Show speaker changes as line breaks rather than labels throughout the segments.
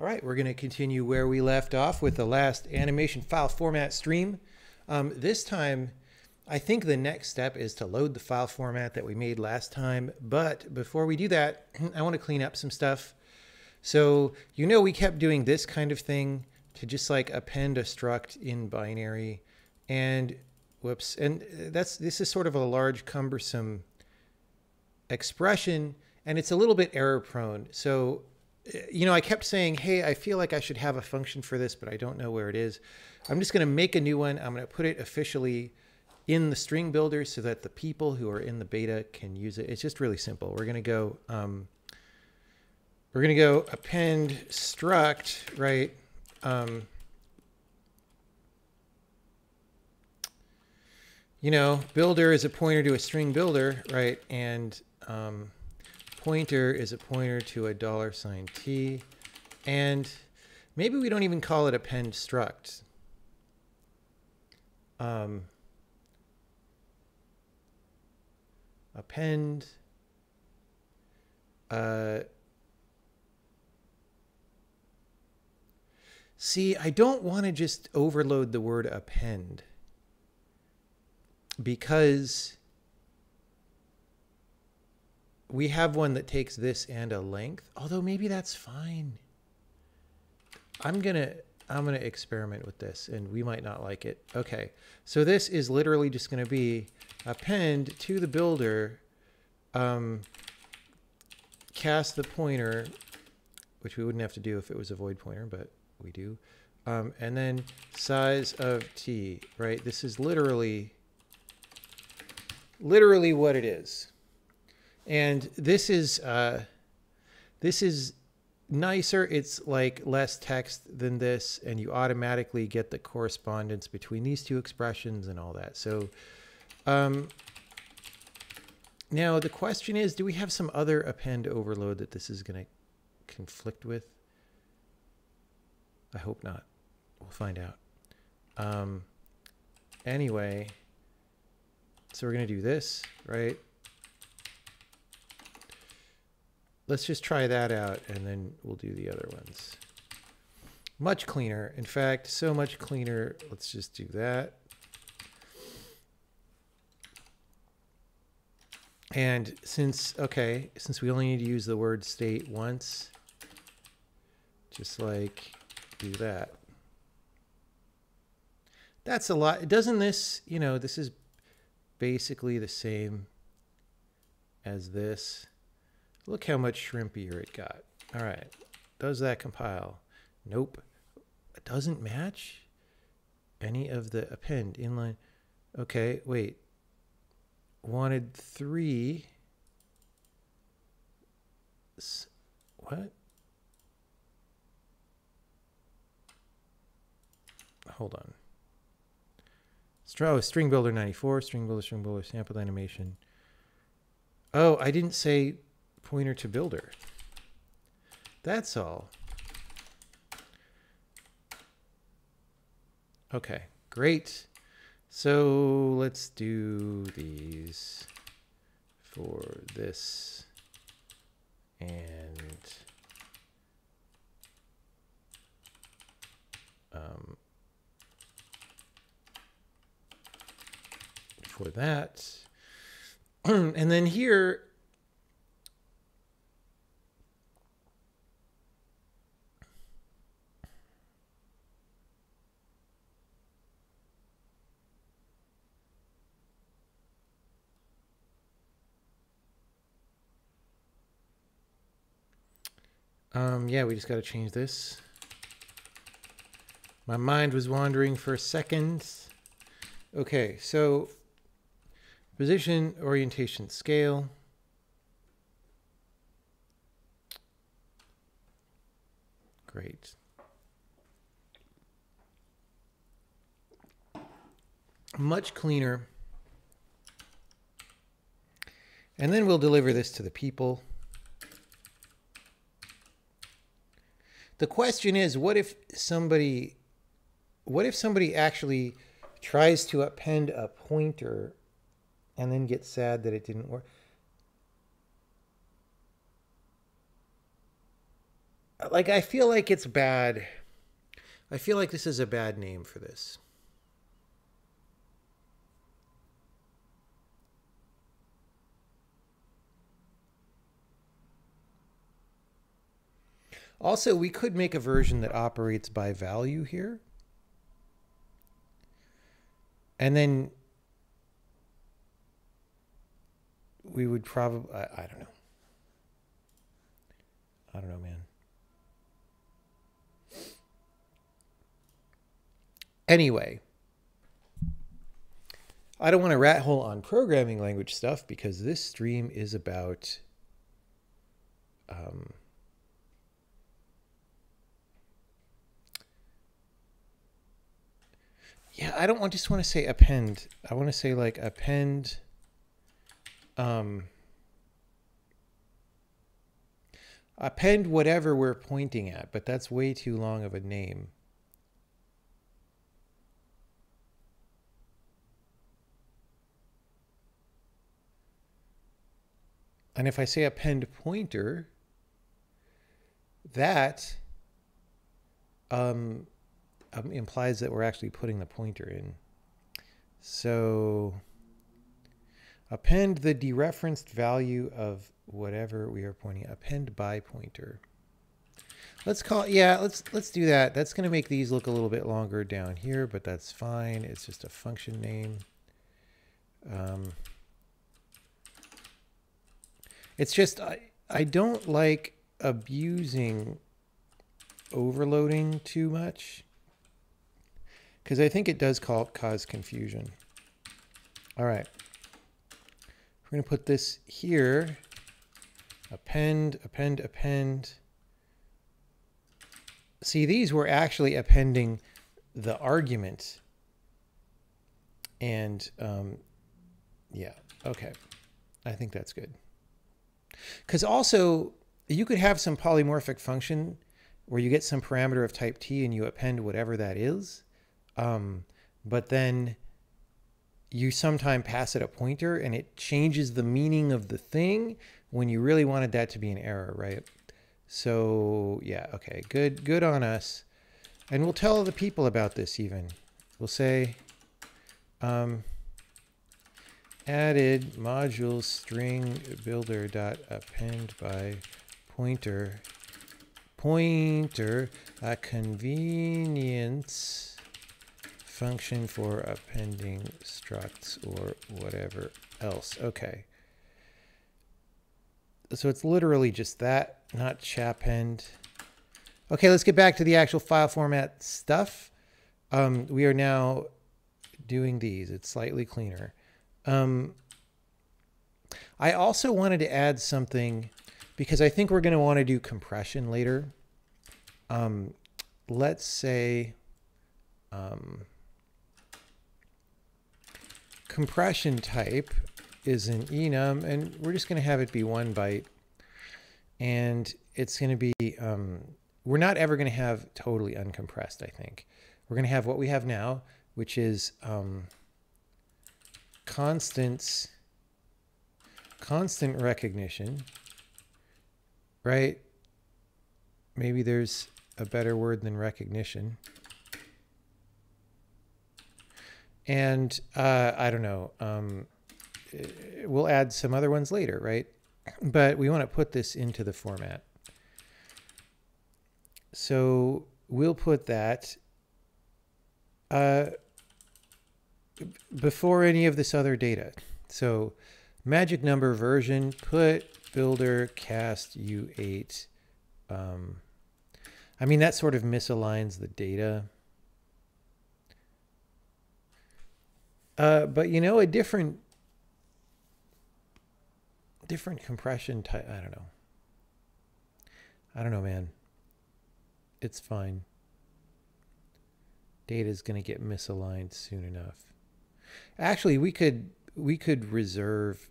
All right, we're going to continue where we left off with the last animation file format stream. Um, this time, I think the next step is to load the file format that we made last time. But before we do that, I want to clean up some stuff. So you know we kept doing this kind of thing to just like append a struct in binary. And whoops, and that's this is sort of a large cumbersome expression and it's a little bit error prone. So you know, I kept saying, hey, I feel like I should have a function for this, but I don't know where it is. I'm just going to make a new one. I'm going to put it officially in the string builder so that the people who are in the beta can use it. It's just really simple. We're going to go, um, we're going to go append struct, right? Um, you know, builder is a pointer to a string builder, right? And, um, pointer is a pointer to a dollar sign $t. And maybe we don't even call it append struct. Um, append uh, see I don't want to just overload the word append because we have one that takes this and a length, although maybe that's fine. I'm going to I'm going to experiment with this and we might not like it. Okay. So this is literally just going to be append to the builder um, cast the pointer, which we wouldn't have to do if it was a void pointer, but we do. Um, and then size of t, right? This is literally, literally what it is. And this is, uh, this is nicer. It's like less text than this, and you automatically get the correspondence between these two expressions and all that. So um, now the question is, do we have some other append overload that this is going to conflict with? I hope not. We'll find out. Um, anyway, so we're going to do this, right? Let's just try that out and then we'll do the other ones. Much cleaner. In fact, so much cleaner. Let's just do that. And since, okay, since we only need to use the word state once, just like do that. That's a lot. Doesn't this, you know, this is basically the same as this. Look how much shrimpier it got. All right. Does that compile? Nope. It doesn't match any of the append inline. Okay, wait. Wanted three. What? Hold on. Oh, string builder 94, string builder, string builder, sample animation. Oh, I didn't say pointer to builder. That's all. Okay, great. So let's do these for this and um, for that. and then here Um, yeah, we just got to change this. My mind was wandering for a second. Okay, so position, orientation, scale. Great. Much cleaner. And then we'll deliver this to the people. The question is what if somebody what if somebody actually tries to append a pointer and then gets sad that it didn't work like I feel like it's bad. I feel like this is a bad name for this. Also, we could make a version that operates by value here. And then we would probably, I, I, don't know. I don't know, man. Anyway, I don't want to rat hole on programming language stuff because this stream is about um, yeah, I don't want just want to say append. I want to say like append um append whatever we're pointing at, but that's way too long of a name. And if I say append pointer, that um, um, implies that we're actually putting the pointer in. So append the dereferenced value of whatever we are pointing append by pointer. Let's call yeah, let's let's do that. That's going to make these look a little bit longer down here, but that's fine. It's just a function name. Um, it's just I I don't like abusing overloading too much because I think it does cause confusion. All right. We're going to put this here. Append, append, append. See, these were actually appending the argument. And um, yeah, okay. I think that's good. Because also, you could have some polymorphic function where you get some parameter of type t and you append whatever that is. Um, but then you sometime pass it a pointer and it changes the meaning of the thing when you really wanted that to be an error, right? So yeah, okay, good, good on us. And we'll tell the people about this even. We'll say, um, added module string builder dot append by pointer pointer a convenience function for appending structs or whatever else. Okay. So it's literally just that, not chappend. Okay, let's get back to the actual file format stuff. Um, we are now doing these. It's slightly cleaner. Um, I also wanted to add something because I think we're going to want to do compression later. Um, let's say, um, compression type is an enum, and we're just going to have it be one byte. And it's going to be, um, we're not ever going to have totally uncompressed, I think. We're going to have what we have now, which is um, constants, constant recognition, right? Maybe there's a better word than recognition. And uh, I don't know. Um, we'll add some other ones later, right? But we want to put this into the format. So we'll put that uh, before any of this other data. So magic number version, put builder cast u8. Um, I mean, that sort of misaligns the data. Uh, but you know, a different different compression type. I don't know. I don't know, man. It's fine. Data is going to get misaligned soon enough. Actually, we could we could reserve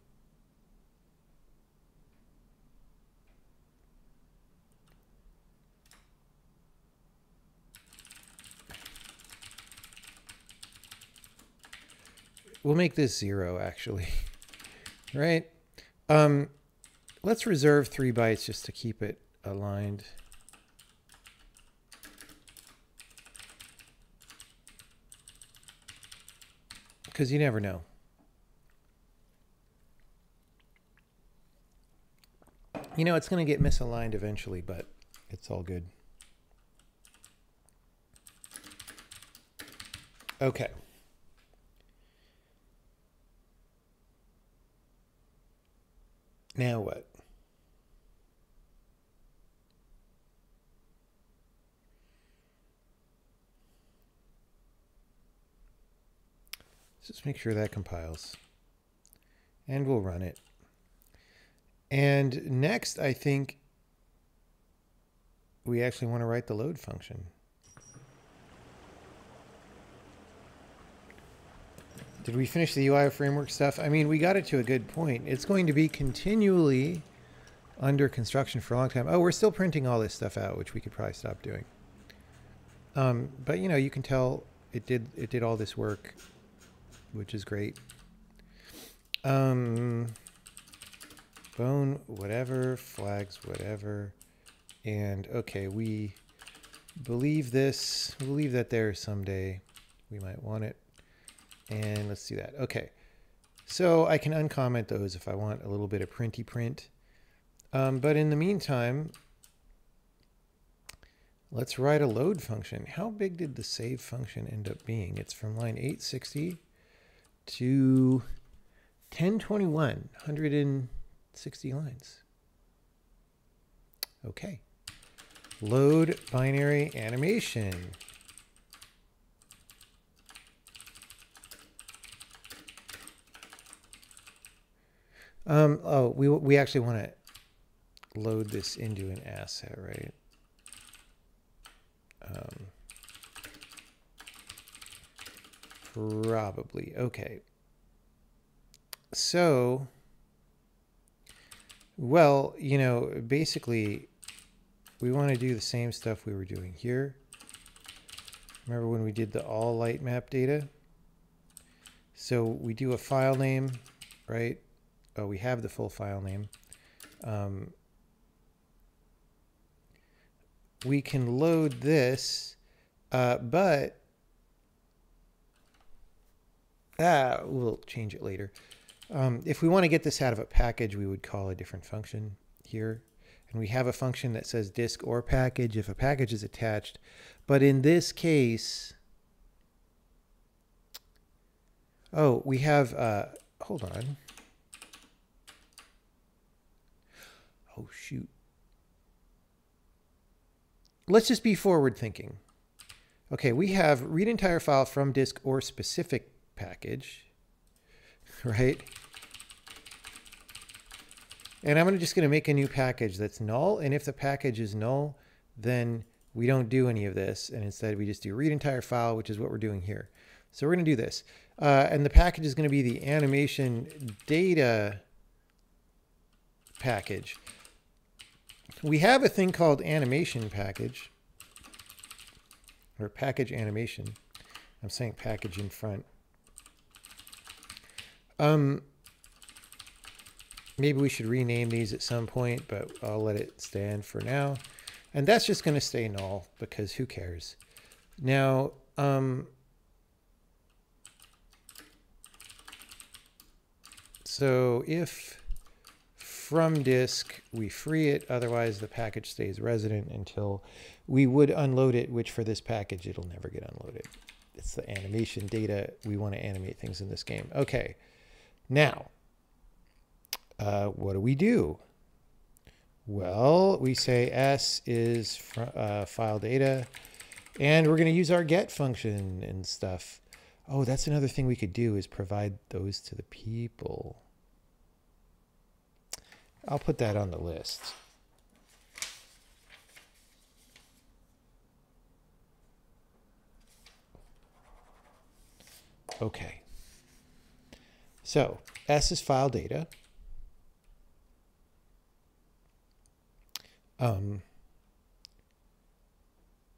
we'll make this zero actually, right? Um, let's reserve three bytes just to keep it aligned. Because you never know. You know, it's going to get misaligned eventually, but it's all good. Okay. Now what? Let's just make sure that compiles. And we'll run it. And next, I think we actually want to write the load function. Did we finish the UI framework stuff? I mean, we got it to a good point. It's going to be continually under construction for a long time. Oh, we're still printing all this stuff out, which we could probably stop doing. Um, but you know, you can tell it did it did all this work, which is great. Um, bone, whatever, flags, whatever. And okay, we believe this. We'll leave that there someday. We might want it. And let's do that. Okay. So I can uncomment those if I want a little bit of printy print. Um, but in the meantime, let's write a load function. How big did the save function end up being? It's from line 860 to 1021, 160 lines. Okay. Load binary animation. Um, oh, we, we actually want to load this into an asset, right? Um, probably. Okay. So, well, you know, basically, we want to do the same stuff we were doing here. Remember when we did the all light map data? So we do a file name, right? Oh, we have the full file name. Um, we can load this, uh, but ah, we'll change it later. Um, if we want to get this out of a package, we would call a different function here. And we have a function that says disk or package if a package is attached. But in this case, oh, we have, uh, hold on. Oh, shoot. Let's just be forward thinking. Okay, we have read entire file from disk or specific package, right? And I'm just going to make a new package that's null. And if the package is null, then we don't do any of this. And instead we just do read entire file, which is what we're doing here. So we're going to do this. Uh, and the package is going to be the animation data package we have a thing called animation package or package animation. I'm saying package in front. Um, maybe we should rename these at some point, but I'll let it stand for now. And that's just going to stay null because who cares? Now, um, so if from disk, we free it, otherwise the package stays resident until we would unload it, which for this package, it'll never get unloaded. It's the animation data. We want to animate things in this game. Okay, now, uh, what do we do? Well, we say S is uh, file data, and we're going to use our get function and stuff. Oh, that's another thing we could do is provide those to the people. I'll put that on the list. Okay. So S is file data. Um,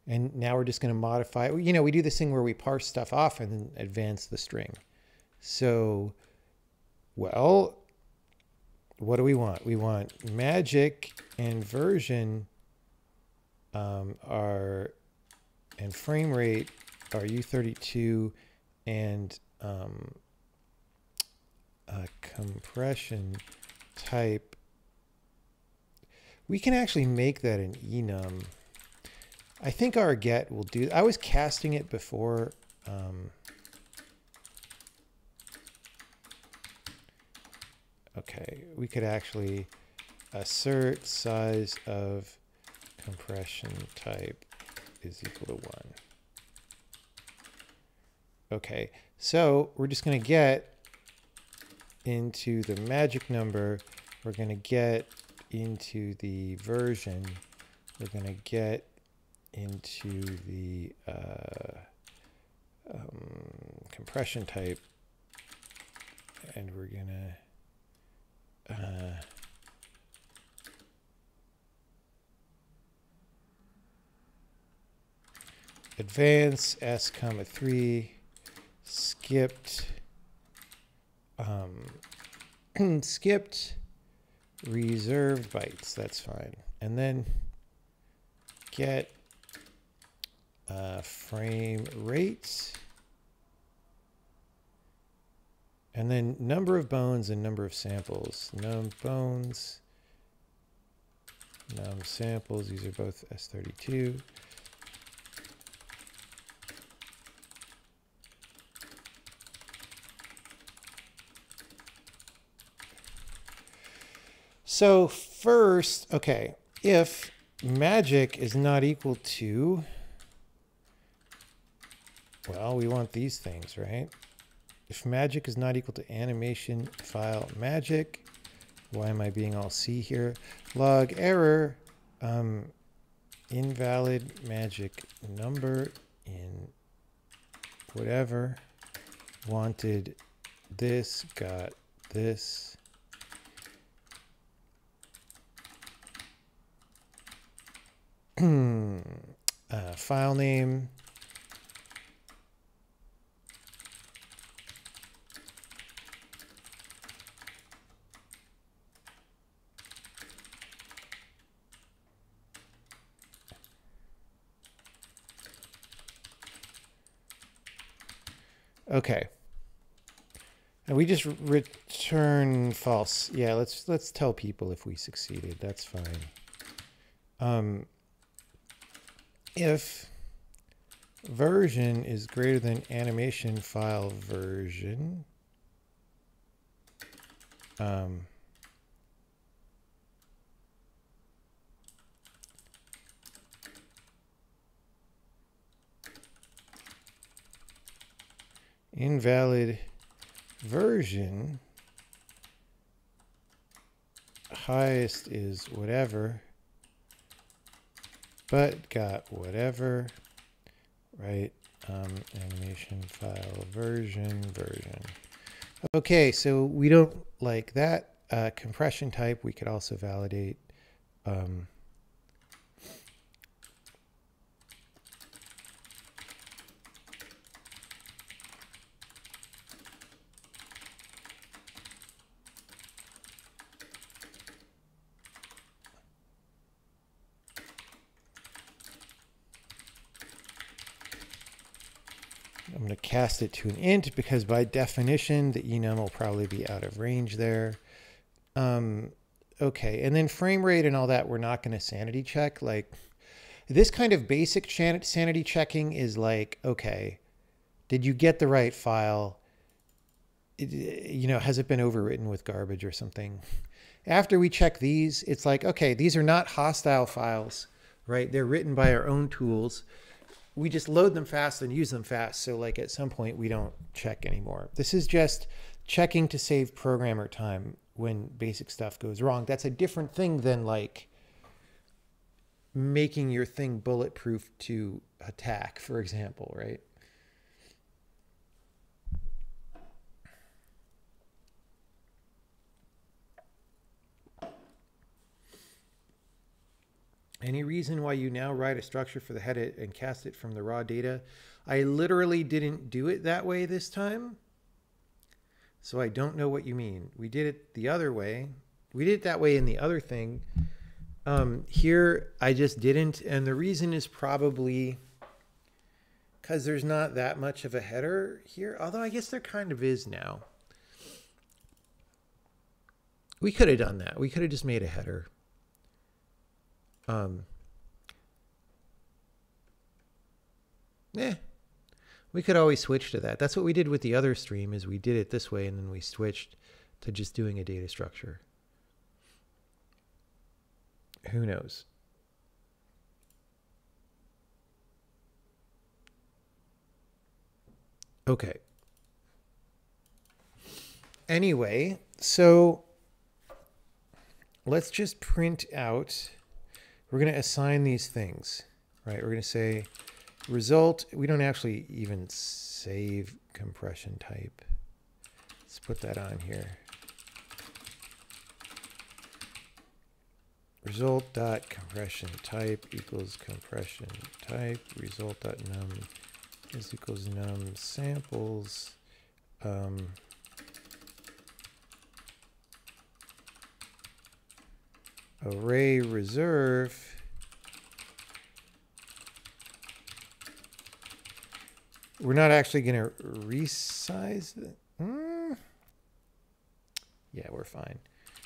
and now we're just going to modify, you know, we do this thing where we parse stuff off and then advance the string. So, well, what do we want? We want magic and version um, are and frame rate are U32 and um, compression type. We can actually make that an enum. I think our get will do. I was casting it before. Um, okay, we could actually assert size of compression type is equal to one. Okay, so we're just to get into the magic number. We're to get into the version. We're to get into the uh, um, compression type. And we're to... Uh, advance s comma 3 skipped um, skipped reserved bytes that's fine. And then get uh, frame rates and then number of bones and number of samples num bones num samples these are both s32 So first, okay, if magic is not equal to, well, we want these things, right? If magic is not equal to animation file magic, why am I being all C here? Log error, um, invalid magic number in whatever wanted this, got this. uh, file name. Okay. And we just return false. Yeah, let's let's tell people if we succeeded. That's fine. Um, if version is greater than animation file version, um, invalid version highest is whatever but got whatever, right? Um, animation file version, version. Okay, so we don't like that uh, compression type. We could also validate um, cast it to an int because by definition, the enum will probably be out of range there. Um, okay, and then frame rate and all that, we're not going to sanity check. Like this kind of basic sanity checking is like, okay, did you get the right file? It, you know, has it been overwritten with garbage or something? After we check these, it's like, okay, these are not hostile files, right? They're written by our own tools we just load them fast and use them fast. So like at some point we don't check anymore. This is just checking to save programmer time when basic stuff goes wrong. That's a different thing than like making your thing bulletproof to attack, for example, right? Any reason why you now write a structure for the head and cast it from the raw data? I literally didn't do it that way this time. So I don't know what you mean. We did it the other way. We did it that way in the other thing. Um, here, I just didn't. And the reason is probably because there's not that much of a header here. Although I guess there kind of is now. We could have done that. We could have just made a header. Um, we could always switch to that. That's what we did with the other stream is we did it this way and then we switched to just doing a data structure. Who knows? Okay. Anyway, so let's just print out, we're going to assign these things, right? We're going to say result, we don't actually even save compression type. Let's put that on here. Result dot compression type equals compression type result dot num is equals num samples um, array reserve we're not actually going to resize it. Mm. Yeah, we're fine.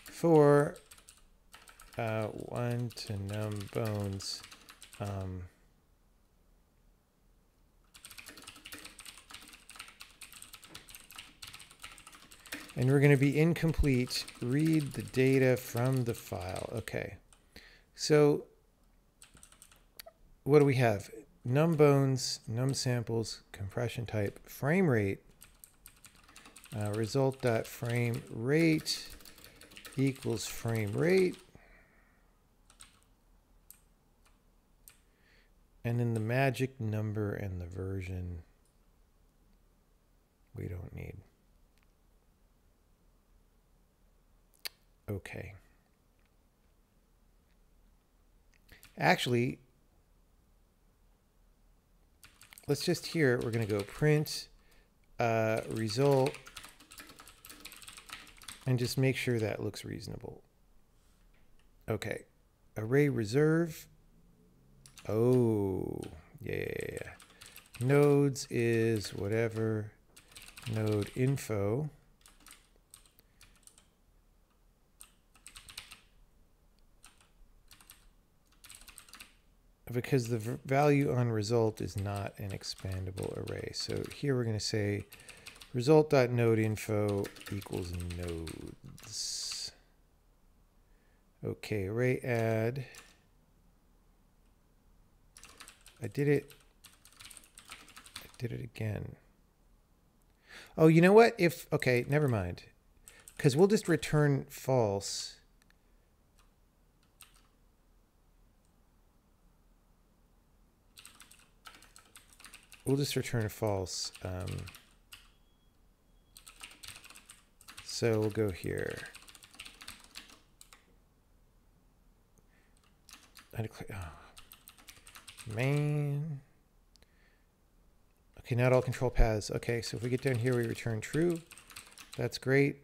For uh, one to num bones, um, and we're going to be incomplete. Read the data from the file. Okay. So what do we have? Num bones, num samples, compression type, frame rate, uh, result dot frame rate equals frame rate. And then the magic number and the version we don't need. Okay. Actually, let's just here, we're going to go print uh, result and just make sure that looks reasonable. Okay. Array reserve. Oh, yeah. Nodes is whatever node info. Because the value on result is not an expandable array. So here we're going to say result.nodeinfo equals nodes. Okay, array add. I did it. I did it again. Oh, you know what? If, okay, never mind. Because we'll just return false we'll just return false. Um, so we'll go here. I declare, oh, man. Okay, not all control paths. Okay, so if we get down here, we return true. That's great.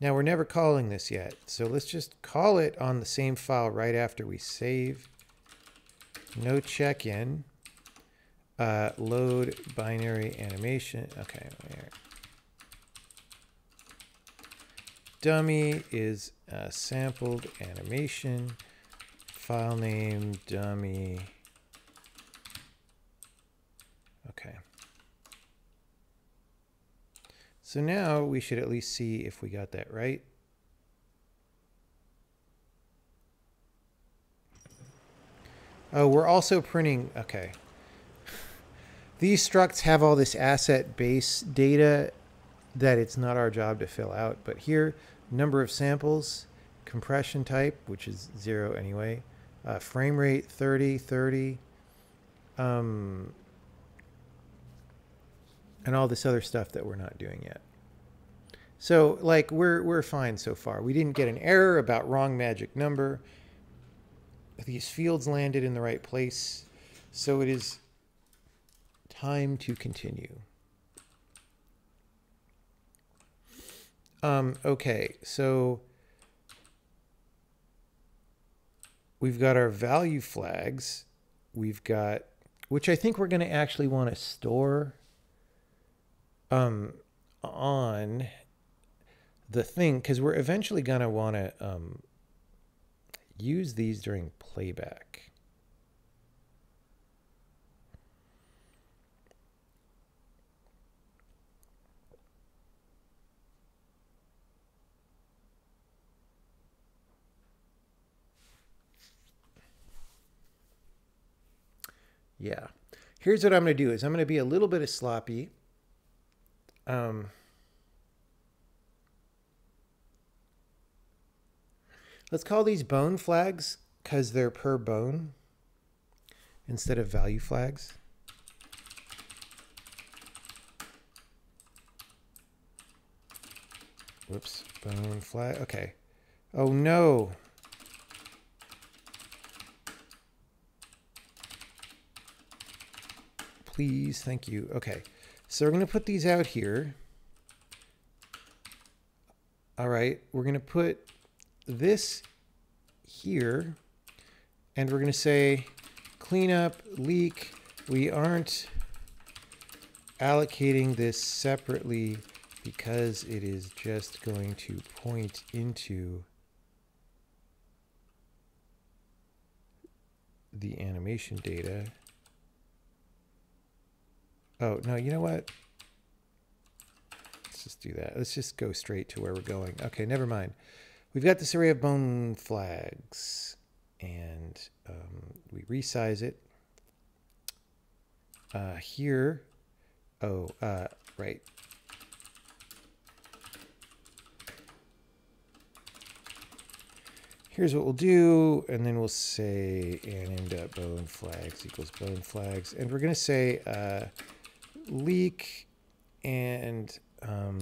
Now we're never calling this yet. So let's just call it on the same file right after we save. No check-in. Uh, load binary animation. Okay. Dummy is a sampled animation. File name dummy. Okay. So now we should at least see if we got that right. Oh, we're also printing, okay. These structs have all this asset base data that it's not our job to fill out. But here, number of samples, compression type, which is zero anyway, uh, frame rate 30, 30, um, and all this other stuff that we're not doing yet. So like we're we're fine so far. We didn't get an error about wrong magic number. These fields landed in the right place. So it is time to continue. Um, okay, so we've got our value flags. We've got, which I think we're going to actually want to store um, on the thing, because we're eventually going to want to um, use these during playback. Yeah. Here's what I'm going to do is I'm going to be a little bit of sloppy. Um, let's call these bone flags because they're per bone instead of value flags. Whoops, bone flag. Okay. Oh no. Please. Thank you. Okay. So we're going to put these out here. All right. We're going to put this here. And we're going to say cleanup, leak. We aren't allocating this separately because it is just going to point into the animation data. Oh, no, you know what? Let's just do that. Let's just go straight to where we're going. Okay, never mind. We've got this array of bone flags, and um, we resize it. Uh, here, oh, uh, right. Here's what we'll do, and then we'll say anim.bone flags equals bone flags, and we're going to say uh, leak and um,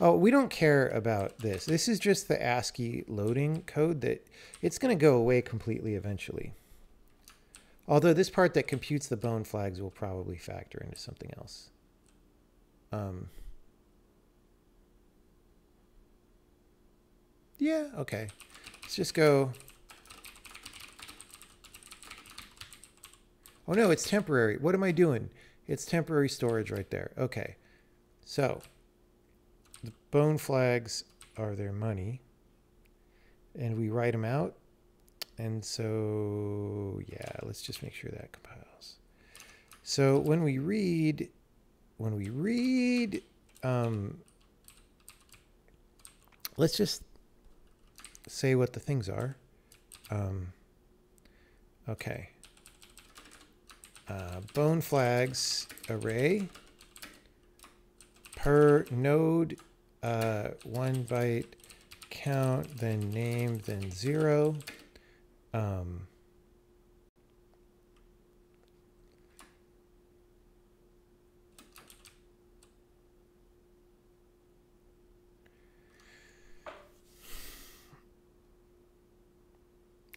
oh we don't care about this. This is just the ASCII loading code that it's going to go away completely eventually. Although this part that computes the bone flags will probably factor into something else. Um, yeah okay. Let's just go Oh no, it's temporary. What am I doing? It's temporary storage right there. Okay. So the bone flags are their money. And we write them out. And so, yeah, let's just make sure that compiles. So when we read, when we read, um, let's just say what the things are. Um, okay uh, bone flags array per node uh, one byte count then name then zero um,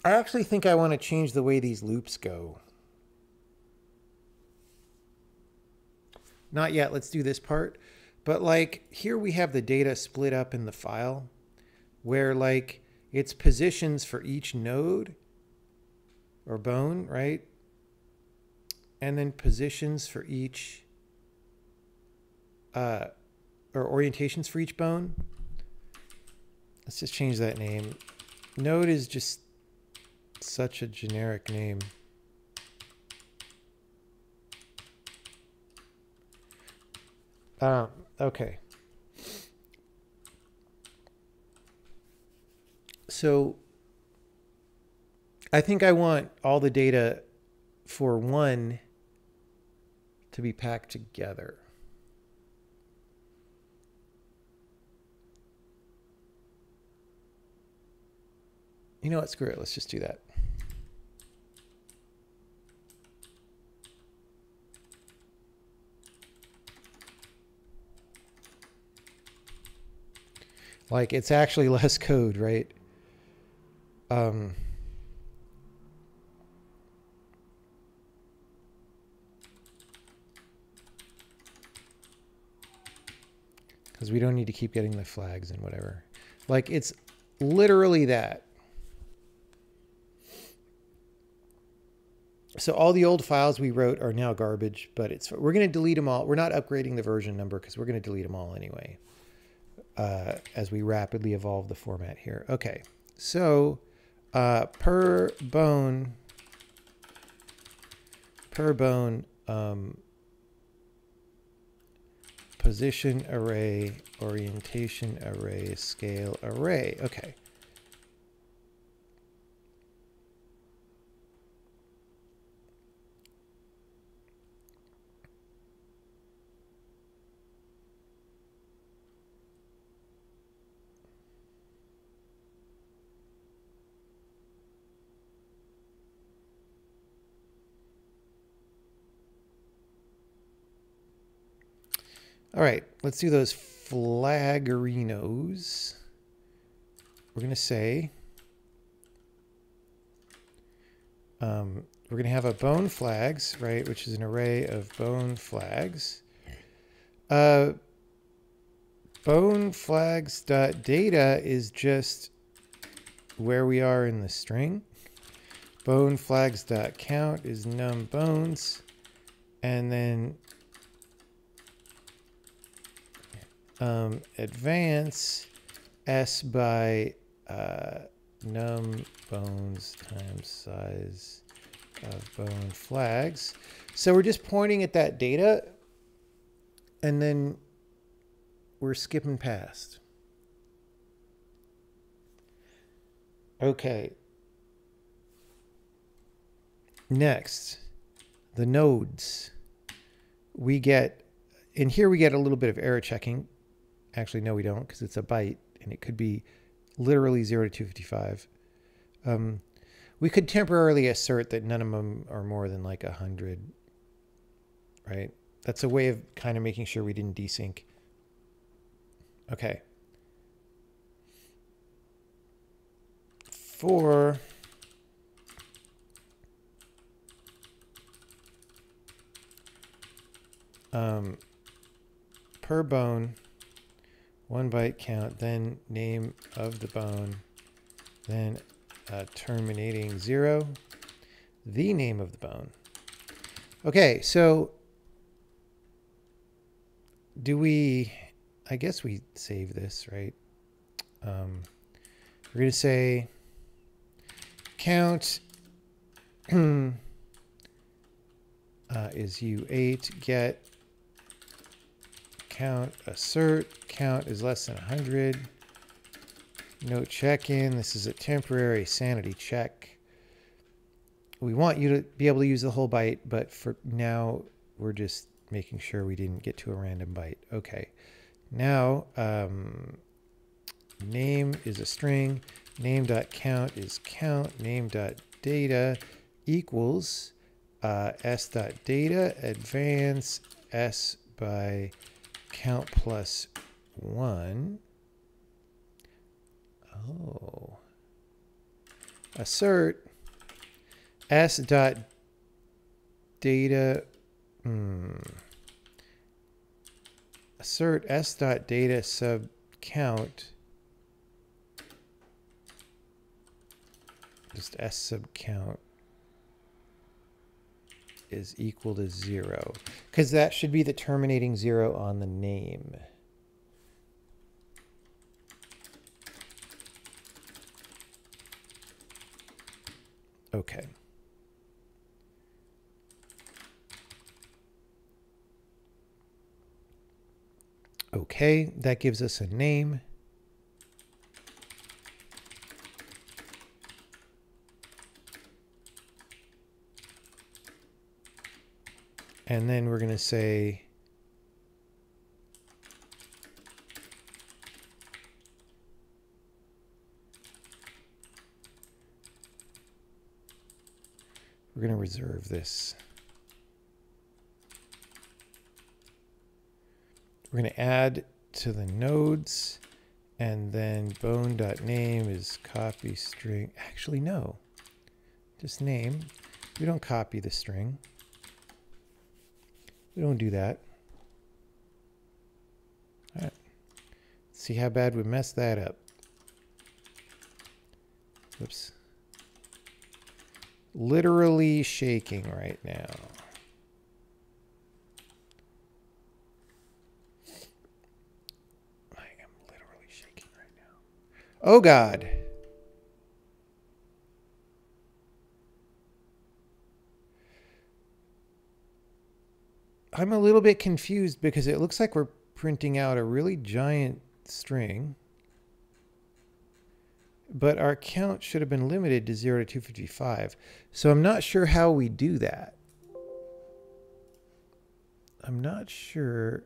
I actually think I want to change the way these loops go. Not yet. Let's do this part. But like here we have the data split up in the file where like it's positions for each node or bone, right? And then positions for each, uh, or orientations for each bone. Let's just change that name. Node is just such a generic name. Uh, okay. So I think I want all the data for one to be packed together. You know what? Screw it. Let's just do that. Like it's actually less code, right? Um, because we don't need to keep getting the flags and whatever. Like it's literally that. So all the old files we wrote are now garbage, but it's we're going to delete them all. We're not upgrading the version number because we're going to delete them all anyway. Uh, as we rapidly evolve the format here. Okay, so uh, per bone, per bone um, position array, orientation array, scale array. Okay. All right, let's do those flagarinos. We're going to say, um, we're going to have a bone flags, right, which is an array of bone flags. Uh, bone flags dot data is just where we are in the string. Bone flags dot count is num bones. And then um, advance s by uh, num bones times size of bone flags. So we're just pointing at that data and then we're skipping past. Okay. Next, the nodes. We get, and here we get a little bit of error checking Actually, no, we don't because it's a byte and it could be literally 0 to 255. Um, we could temporarily assert that none of them are more than like 100, right? That's a way of kind of making sure we didn't desync. Okay. For um, per bone, one byte count, then name of the bone, then uh, terminating zero, the name of the bone. Okay, so do we, I guess we save this, right? Um, we're going to say count uh, is u8, get count assert count is less than 100 no check-in this is a temporary sanity check. We want you to be able to use the whole byte but for now we're just making sure we didn't get to a random byte okay. Now um, name is a string. Name dot count is count. Name dot data equals uh, s dot data advance s by count plus one. Oh. Assert s dot data. Hmm. Assert s dot data sub count. Just s sub count is equal to zero because that should be the terminating zero on the name. Okay. Okay, that gives us a name. And then we're going to say we're going to reserve this. We're going to add to the nodes and then bone.name is copy string. Actually, no, just name. We don't copy the string. We don't do that. All right. See how bad we messed that up. Oops. Literally shaking right now. I am literally shaking right now. Oh God. I'm a little bit confused because it looks like we're printing out a really giant string. But our count should have been limited to 0 to 255. So I'm not sure how we do that. I'm not sure.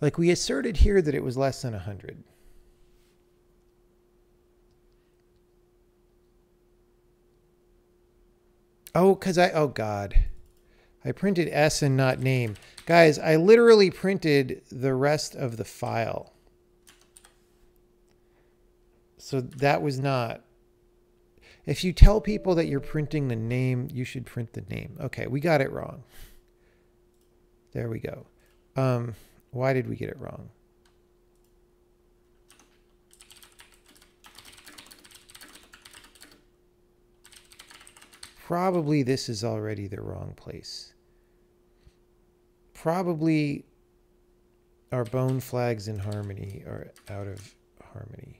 Like we asserted here that it was less than 100. Oh, because I, oh God. I printed S and not name. Guys, I literally printed the rest of the file. So that was not. If you tell people that you're printing the name, you should print the name. Okay, we got it wrong. There we go. Um, why did we get it wrong? Probably this is already the wrong place. Probably our bone flags in harmony are out of harmony.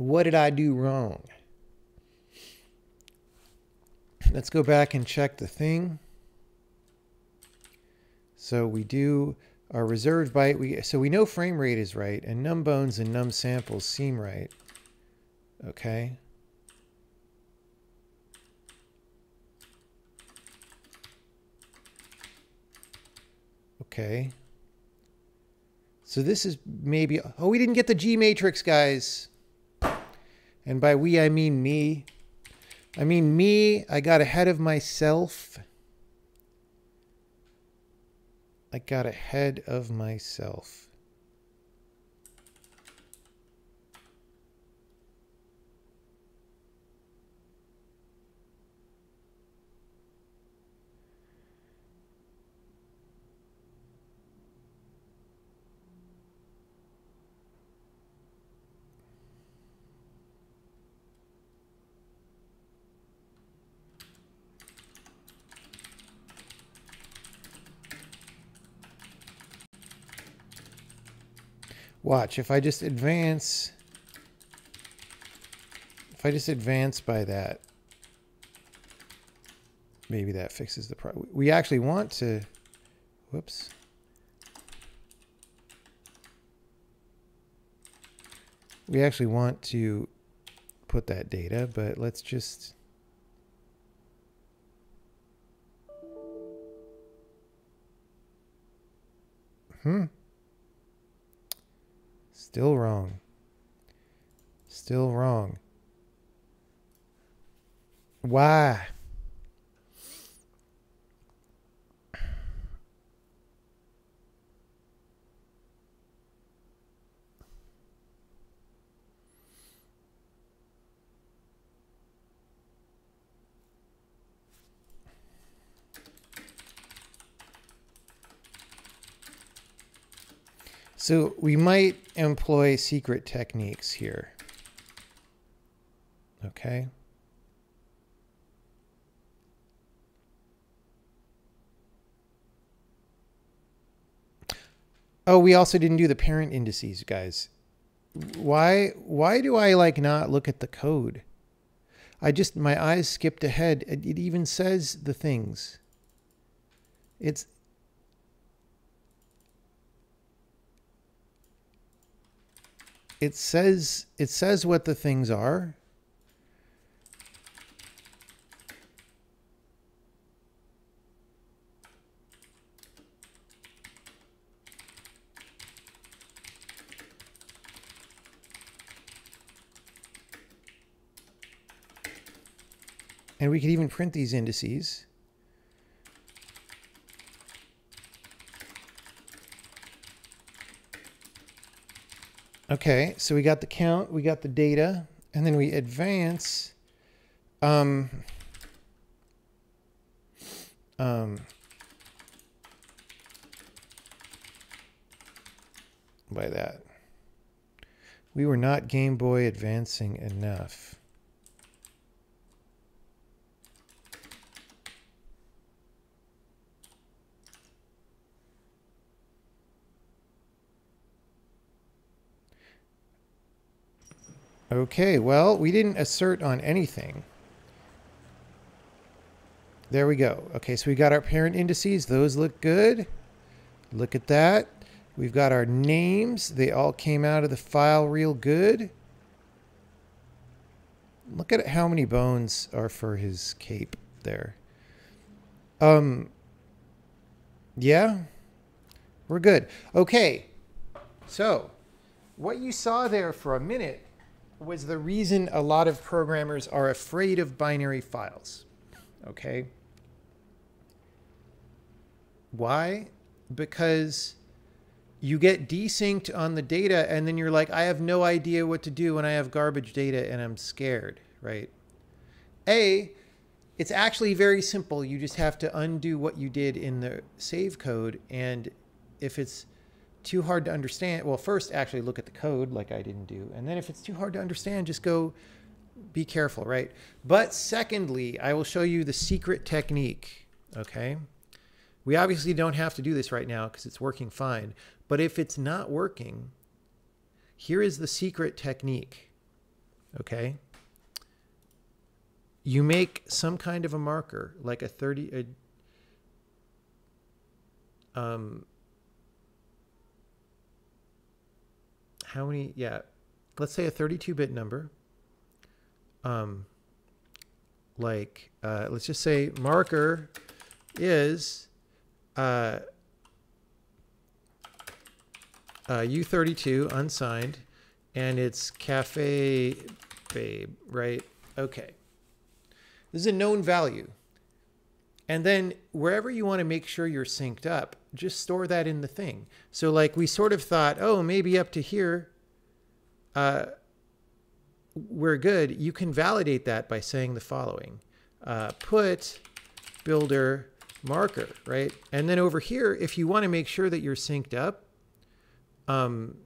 What did I do wrong? Let's go back and check the thing. So we do our reserved byte. We, so we know frame rate is right and num bones and num samples seem right. Okay. Okay. So this is maybe, oh, we didn't get the G matrix, guys. And by we, I mean me. I mean me, I got ahead of myself. I got ahead of myself. Watch, if I just advance, if I just advance by that, maybe that fixes the problem. We actually want to, whoops. We actually want to put that data, but let's just, hmm. Still wrong. Still wrong. Why? So we might employ secret techniques here. Okay. Oh, we also didn't do the parent indices, guys. Why why do I like not look at the code? I just my eyes skipped ahead. It, it even says the things. It's it says it says what the things are. And we could even print these indices. Okay, so we got the count, we got the data, and then we advance. Um, um, by that. We were not Game Boy advancing enough. Okay, well, we didn't assert on anything. There we go. Okay, so we got our parent indices. Those look good. Look at that. We've got our names. They all came out of the file real good. Look at how many bones are for his cape there. Um, yeah, we're good. Okay, so what you saw there for a minute was the reason a lot of programmers are afraid of binary files. Okay. Why? Because you get desynced on the data and then you're like, I have no idea what to do when I have garbage data and I'm scared, right? A, it's actually very simple. You just have to undo what you did in the save code. And if it's too hard to understand, well, first actually look at the code like I didn't do. And then if it's too hard to understand, just go be careful, right? But secondly, I will show you the secret technique, okay? We obviously don't have to do this right now because it's working fine. But if it's not working, here is the secret technique, okay? You make some kind of a marker, like a 30, a, um, how many, yeah, let's say a 32 bit number. Um, like, uh, let's just say marker is uh, uh, U32 unsigned and it's cafe babe, right? Okay. This is a known value. And then wherever you want to make sure you're synced up, just store that in the thing. So like we sort of thought, oh, maybe up to here, uh, we're good. You can validate that by saying the following. Uh, put builder marker, right? And then over here, if you want to make sure that you're synced up, um,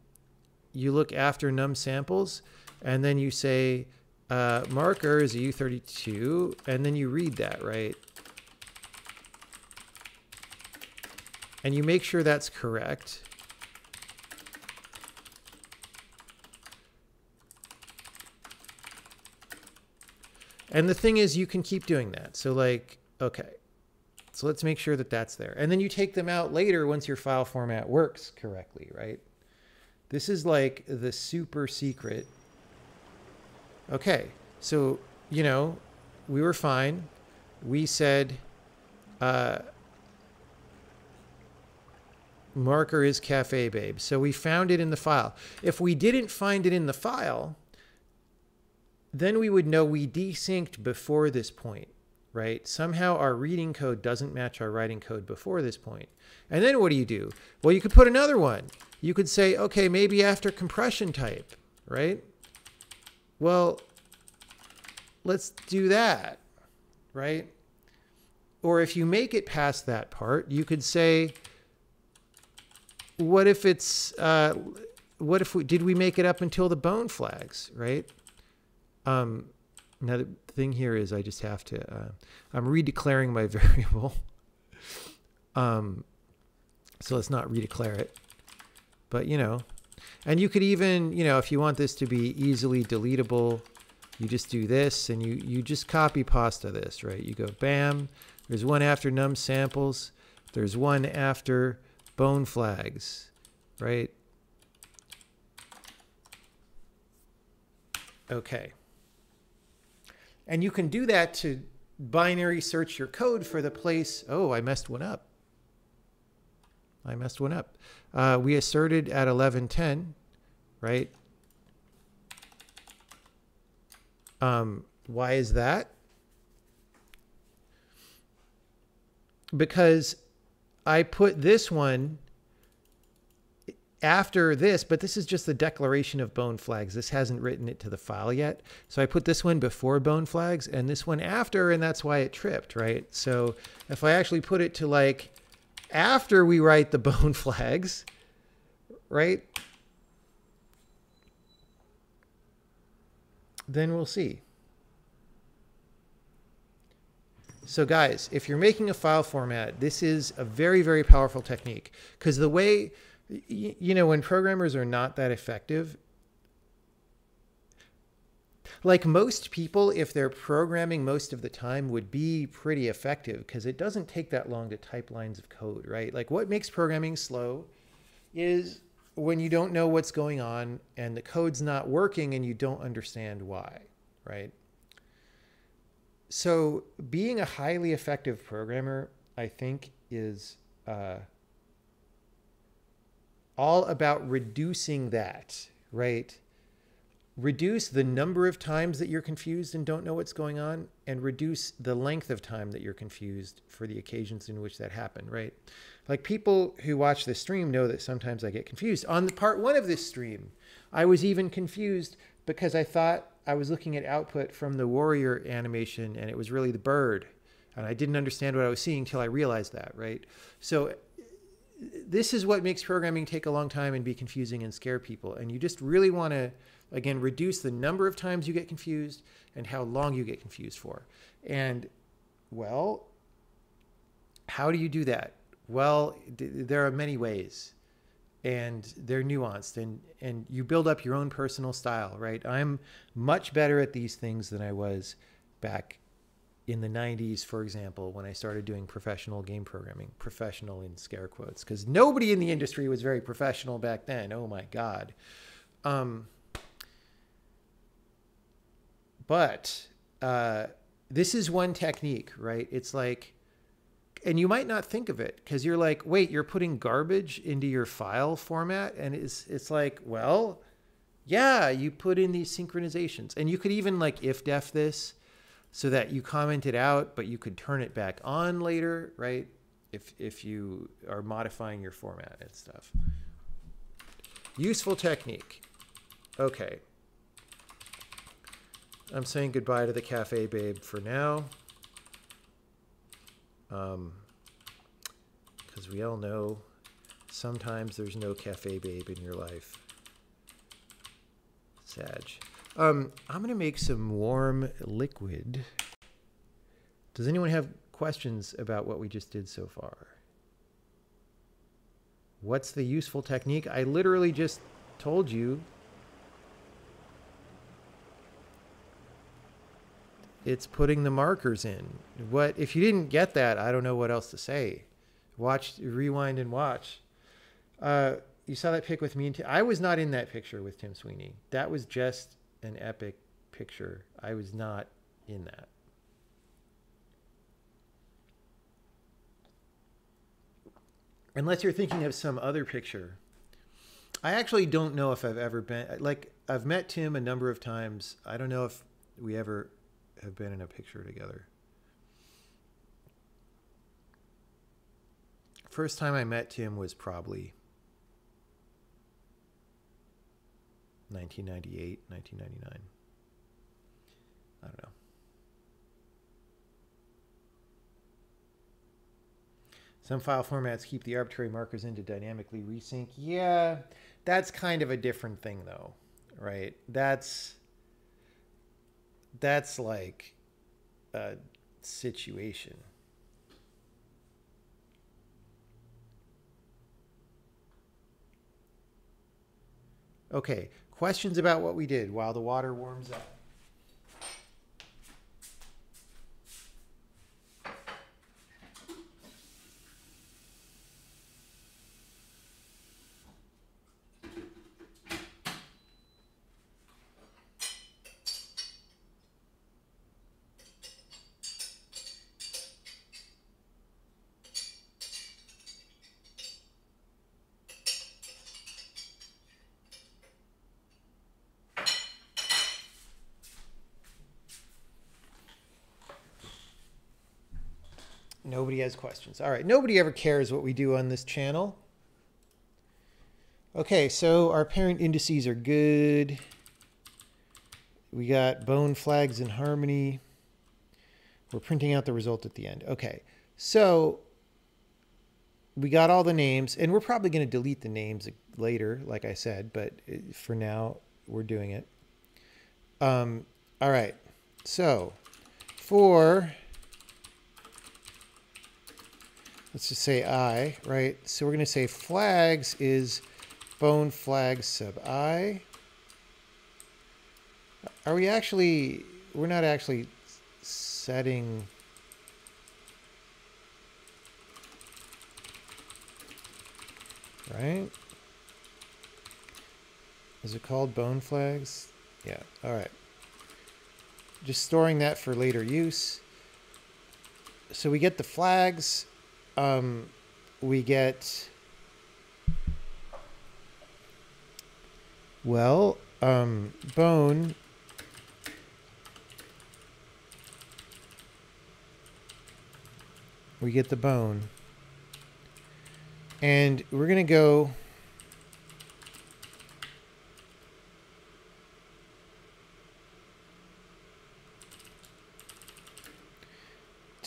you look after num samples and then you say uh, marker is a U32 and then you read that, right? And you make sure that's correct. And the thing is, you can keep doing that. So like, okay, so let's make sure that that's there. And then you take them out later once your file format works correctly, right? This is like the super secret. Okay, so, you know, we were fine. We said, uh, marker is cafe babe. So we found it in the file. If we didn't find it in the file, then we would know we desynced before this point, right? Somehow our reading code doesn't match our writing code before this point. And then what do you do? Well, you could put another one. You could say, okay, maybe after compression type, right? Well, let's do that, right? Or if you make it past that part, you could say, what if it's uh, what if we did we make it up until the bone flags, right? Um, now the thing here is I just have to uh, I'm redeclaring my variable. um, so let's not redeclare it, but you know, and you could even you know if you want this to be easily deletable, you just do this and you you just copy pasta this right. You go bam. There's one after num samples. There's one after bone flags, right? Okay. And you can do that to binary search your code for the place. Oh, I messed one up. I messed one up. Uh, we asserted at 1110, right? Um, why is that? Because I put this one after this, but this is just the declaration of bone flags. This hasn't written it to the file yet. So I put this one before bone flags and this one after, and that's why it tripped, right? So if I actually put it to like after we write the bone flags, right? Then we'll see. So guys, if you're making a file format, this is a very, very powerful technique because the way you know, when programmers are not that effective, like most people, if they're programming most of the time, would be pretty effective because it doesn't take that long to type lines of code, right? Like what makes programming slow is when you don't know what's going on and the code's not working and you don't understand why, right? So being a highly effective programmer, I think, is uh, all about reducing that, right? Reduce the number of times that you're confused and don't know what's going on, and reduce the length of time that you're confused for the occasions in which that happened, right? Like people who watch this stream know that sometimes I get confused. On the part one of this stream, I was even confused because I thought I was looking at output from the warrior animation and it was really the bird. And I didn't understand what I was seeing until I realized that, right? So this is what makes programming take a long time and be confusing and scare people. And you just really want to, again, reduce the number of times you get confused and how long you get confused for. And, well, how do you do that? Well, there are many ways and they're nuanced and, and you build up your own personal style, right? I'm much better at these things than I was back in the 90s, for example, when I started doing professional game programming, professional in scare quotes, because nobody in the industry was very professional back then. Oh my God. Um, but uh, this is one technique, right? It's like, and you might not think of it because you're like, wait, you're putting garbage into your file format. And it's, it's like, well, yeah, you put in these synchronizations. And you could even like if def this so that you comment it out, but you could turn it back on later, right? If, if you are modifying your format and stuff. Useful technique. Okay. I'm saying goodbye to the cafe babe for now. Um, because we all know sometimes there's no cafe babe in your life. Sag. Um, I'm going to make some warm liquid. Does anyone have questions about what we just did so far? What's the useful technique? I literally just told you. It's putting the markers in. What if you didn't get that? I don't know what else to say. Watch, rewind, and watch. Uh, you saw that pic with me and Tim. I was not in that picture with Tim Sweeney. That was just an epic picture. I was not in that. Unless you're thinking of some other picture. I actually don't know if I've ever been like I've met Tim a number of times. I don't know if we ever have been in a picture together. First time I met Tim was probably 1998, 1999. I don't know. Some file formats keep the arbitrary markers in to dynamically resync. Yeah, that's kind of a different thing though, right? That's that's like a situation. Okay, Questions about what we did while the water warms up? Has questions. All right. Nobody ever cares what we do on this channel. Okay, so our parent indices are good. We got bone flags in harmony. We're printing out the result at the end. Okay, so we got all the names, and we're probably going to delete the names later, like I said, but for now, we're doing it. Um, all right, so for, let's just say I, right? So we're going to say flags is bone flag sub I. Are we actually, we're not actually setting right? Is it called bone flags? Yeah, all right. Just storing that for later use. So we get the flags. Um, we get, well, um, bone we get the bone. And we're going to go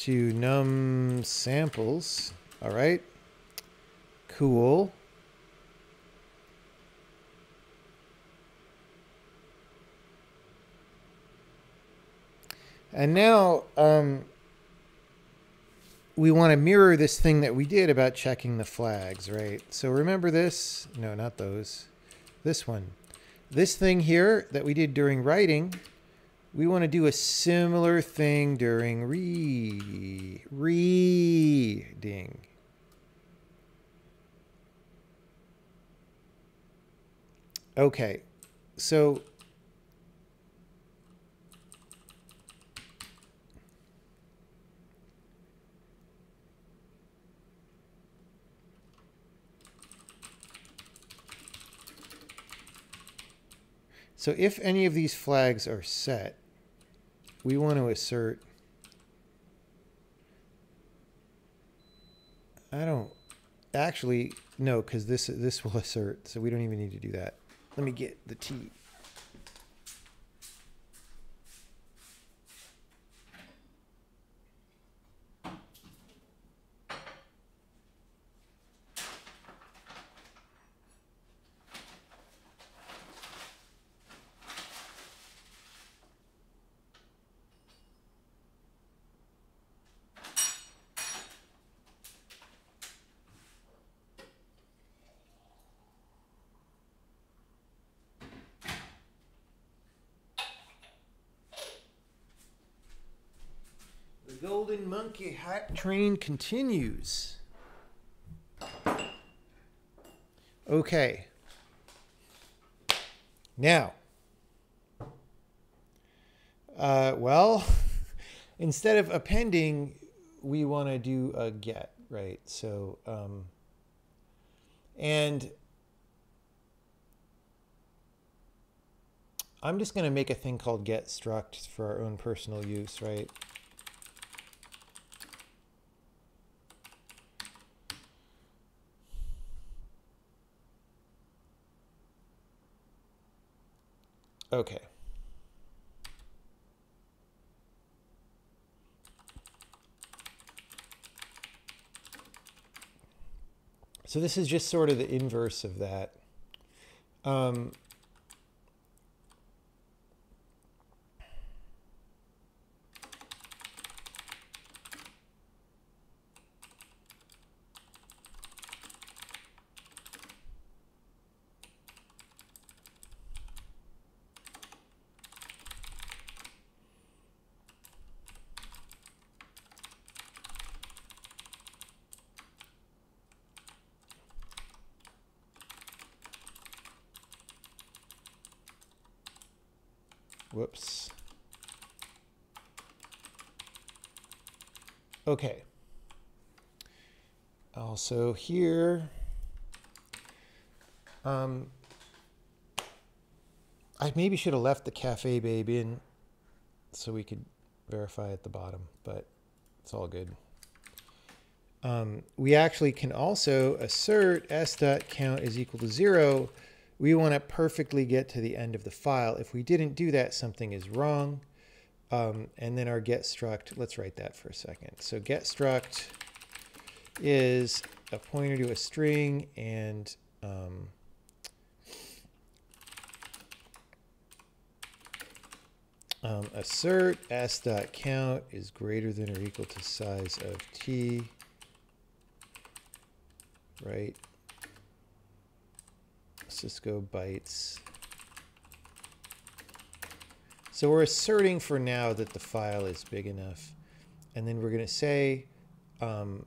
to num samples. All right. Cool. And now, um, we want to mirror this thing that we did about checking the flags, right? So remember this? No, not those. This one. This thing here that we did during writing, we want to do a similar thing during re reading. Okay, so So if any of these flags are set, we want to assert, I don't, actually, no, because this, this will assert, so we don't even need to do that. Let me get the T. Golden Monkey Hat Train continues. Okay. Now, uh, well, instead of appending, we want to do a get, right? So, um, and I'm just going to make a thing called get struct for our own personal use, right? Okay. So this is just sort of the inverse of that. Um, Whoops. Okay. Also here, um, I maybe should have left the Cafe Babe in so we could verify at the bottom, but it's all good. um, we actually can also assert s dot count is equal to zero. We want to perfectly get to the end of the file. If we didn't do that, something is wrong. Um, and then our get struct, let's write that for a second. So get struct is a pointer to a string and um, um, assert s dot count is greater than or equal to size of t, right? Cisco bytes. So we're asserting for now that the file is big enough. And then we're going to say, um,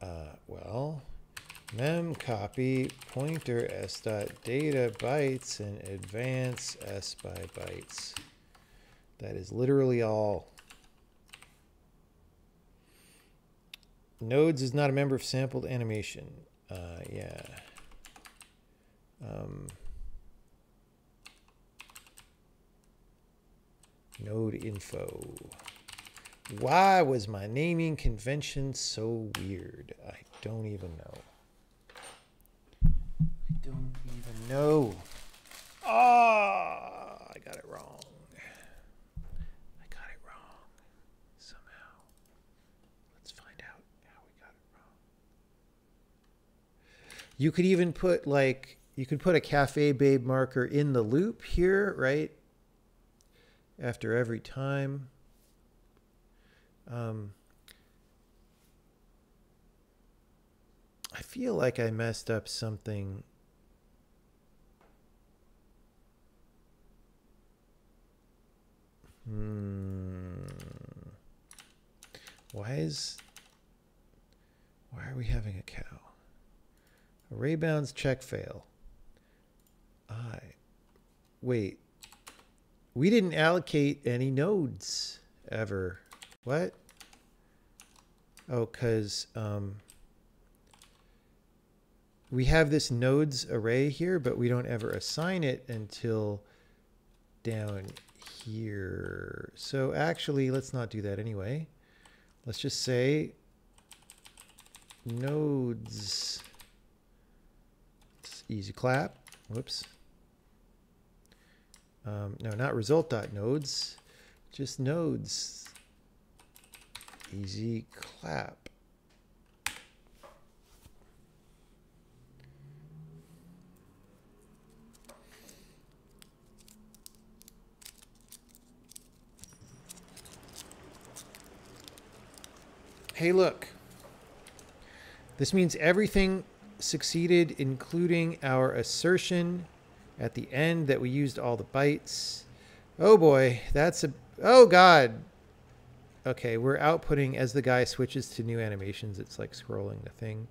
uh, well, mem copy pointer s dot data bytes and advance s by bytes. That is literally all. Nodes is not a member of sampled animation. Uh, yeah. Um, node info. Why was my naming convention so weird? I don't even know. I don't even know. Ah, oh, I got it wrong. I got it wrong somehow. Let's find out how we got it wrong. You could even put like you could put a cafe babe marker in the loop here, right? After every time. Um, I feel like I messed up something. Hmm. Why is why are we having a cow? Array bounds check fail. I wait. We didn't allocate any nodes ever. What? Oh, because um, we have this nodes array here, but we don't ever assign it until down here. So actually, let's not do that anyway. Let's just say nodes. It's easy clap. Whoops. Um, no, not result dot nodes, just nodes. Easy clap. Hey, look. This means everything succeeded, including our assertion at the end that we used all the bytes. Oh boy, that's a, oh God. Okay, we're outputting as the guy switches to new animations. It's like scrolling the thing.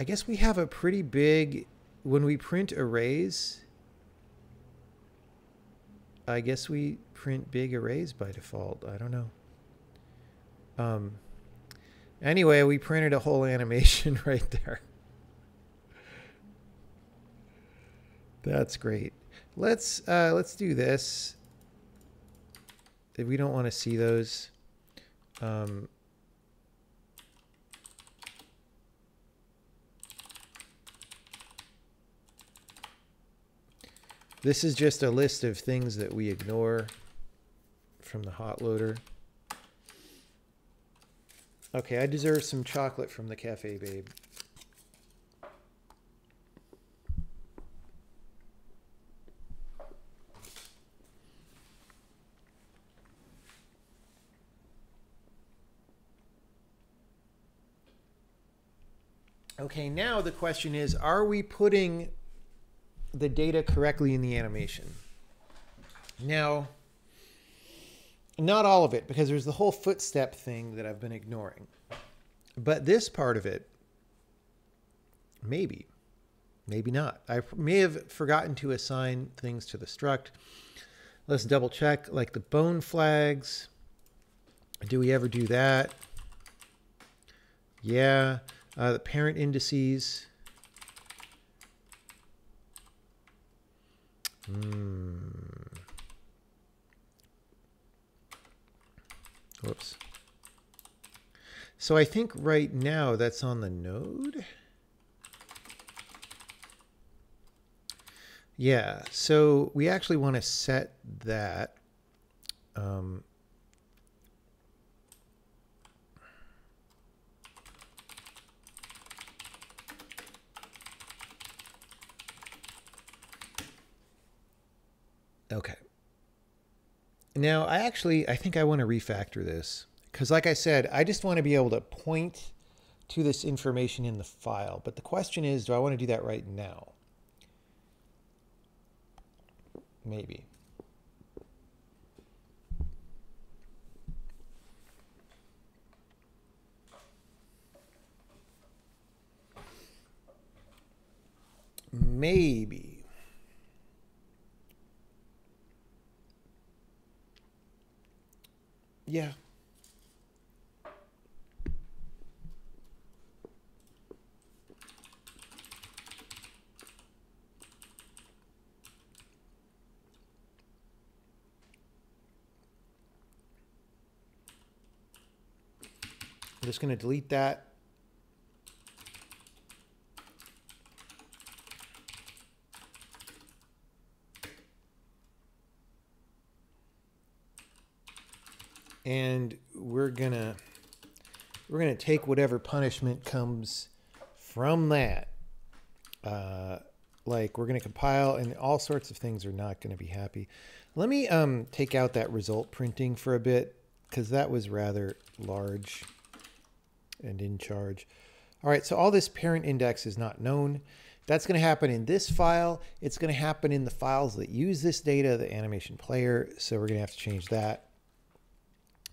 I guess we have a pretty big, when we print arrays, I guess we print big arrays by default. I don't know. Um, anyway, we printed a whole animation right there. That's great. Let's uh, let's do this. If we don't want to see those, um, this is just a list of things that we ignore from the hot loader. Okay, I deserve some chocolate from the cafe babe. Okay, now the question is, are we putting the data correctly in the animation? Now, not all of it, because there's the whole footstep thing that I've been ignoring. But this part of it, maybe, maybe not. I may have forgotten to assign things to the struct. Let's double check, like the bone flags. Do we ever do that? Yeah. Uh, the parent indices. Mm. Whoops. So I think right now that's on the node. Yeah, so we actually want to set that um, okay. Now, I actually, I think I want to refactor this because like I said, I just want to be able to point to this information in the file. But the question is, do I want to do that right now? Maybe. Maybe. Yeah. I'm just going to delete that. And we're to we're to take whatever punishment comes from that. Uh, like we're to compile and all sorts of things are not to be happy. Let me um, take out that result printing for a bit because that was rather large and in charge. All right, so all this parent index is not known. That's going to happen in this file. It's going to happen in the files that use this data, the animation player. So we're going to have to change that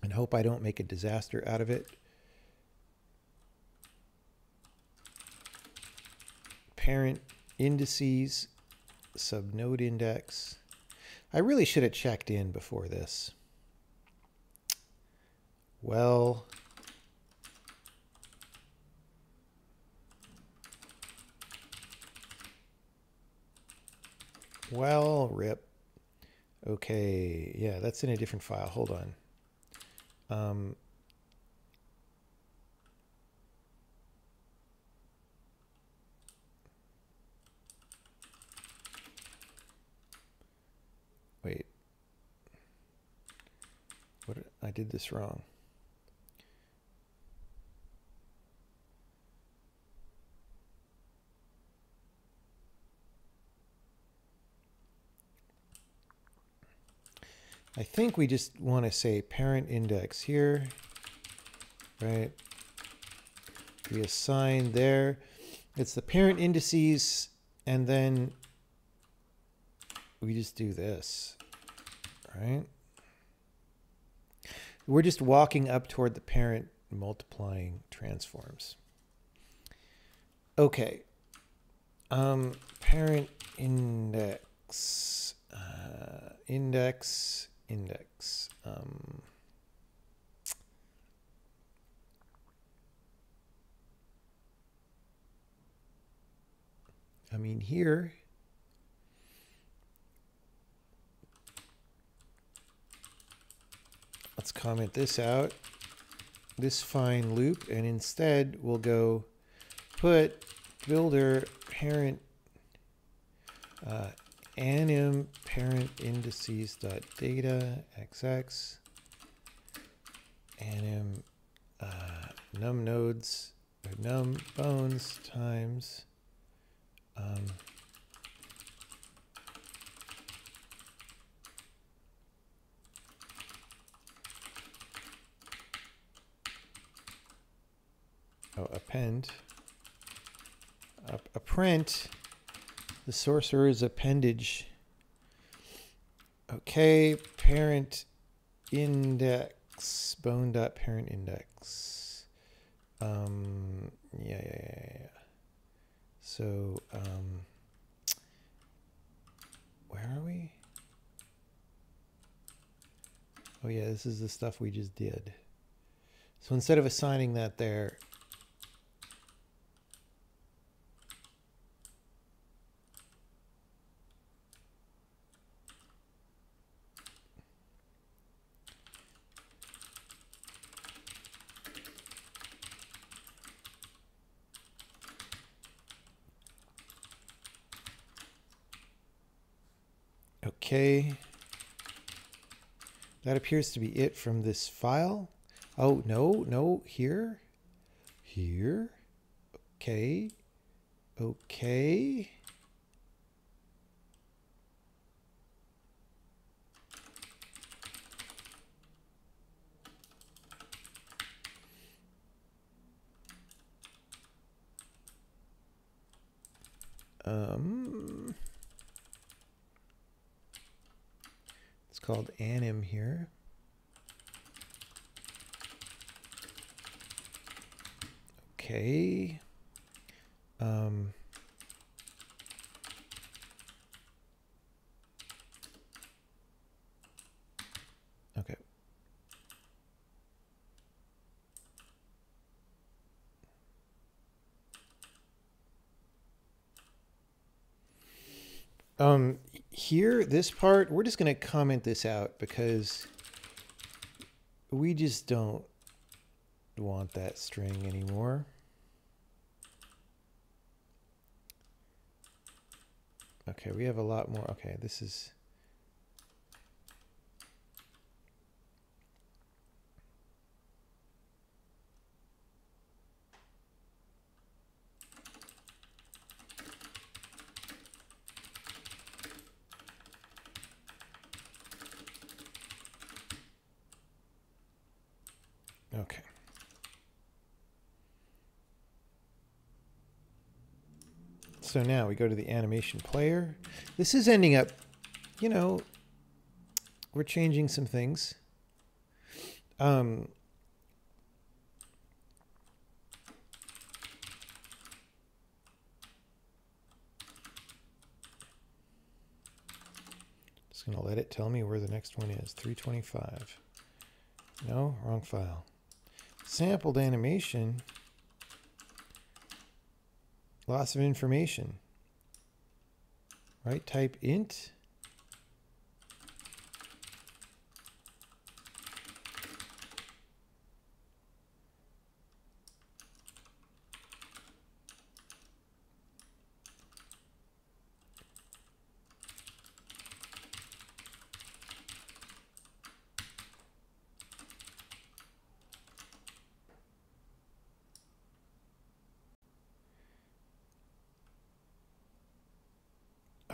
and hope I don't make a disaster out of it. Parent indices, subnode index. I really should have checked in before this. Well, Well, rip. Okay, yeah, that's in a different file. Hold on. Um, wait. What? I did this wrong. I think we just want to say parent index here, right? We assign there. It's the parent indices, and then we just do this, right? We're just walking up toward the parent multiplying transforms. Okay. Um, parent index, uh, index index. Um, I mean, here, let's comment this out, this fine loop, and instead we'll go put builder parent uh, anim parent indices dot data xx anim uh, num nodes or num bones times um, oh append a, a print the sorcerer's appendage. Okay, parent index, bone dot parent index. Um, yeah, yeah, yeah, yeah. So, um, where are we? Oh yeah, this is the stuff we just did. So instead of assigning that there, Okay. That appears to be it from this file. Oh, no, no, here, here. Okay, okay. Um, it's called anim here. Okay. Um, okay. Um, here, this part, we're just going to comment this out because we just don't want that string anymore. Okay, we have a lot more. Okay, this is... Okay. So now we go to the animation player. This is ending up, you know, we're changing some things. Um, just going to let it tell me where the next one is. 325. No, wrong file. Sampled animation. Loss of information. Right, type int.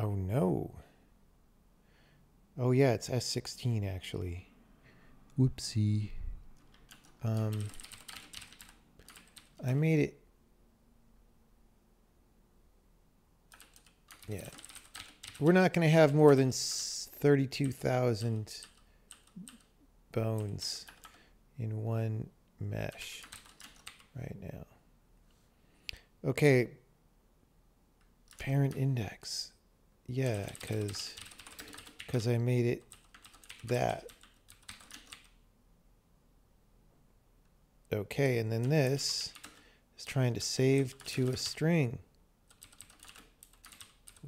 Oh no. Oh yeah, it's S16 actually. Whoopsie. Um, I made it. Yeah. We're not going to have more than 32,000 bones in one mesh right now. Okay. Parent index. Yeah, because because I made it that. Okay, and then this is trying to save to a string.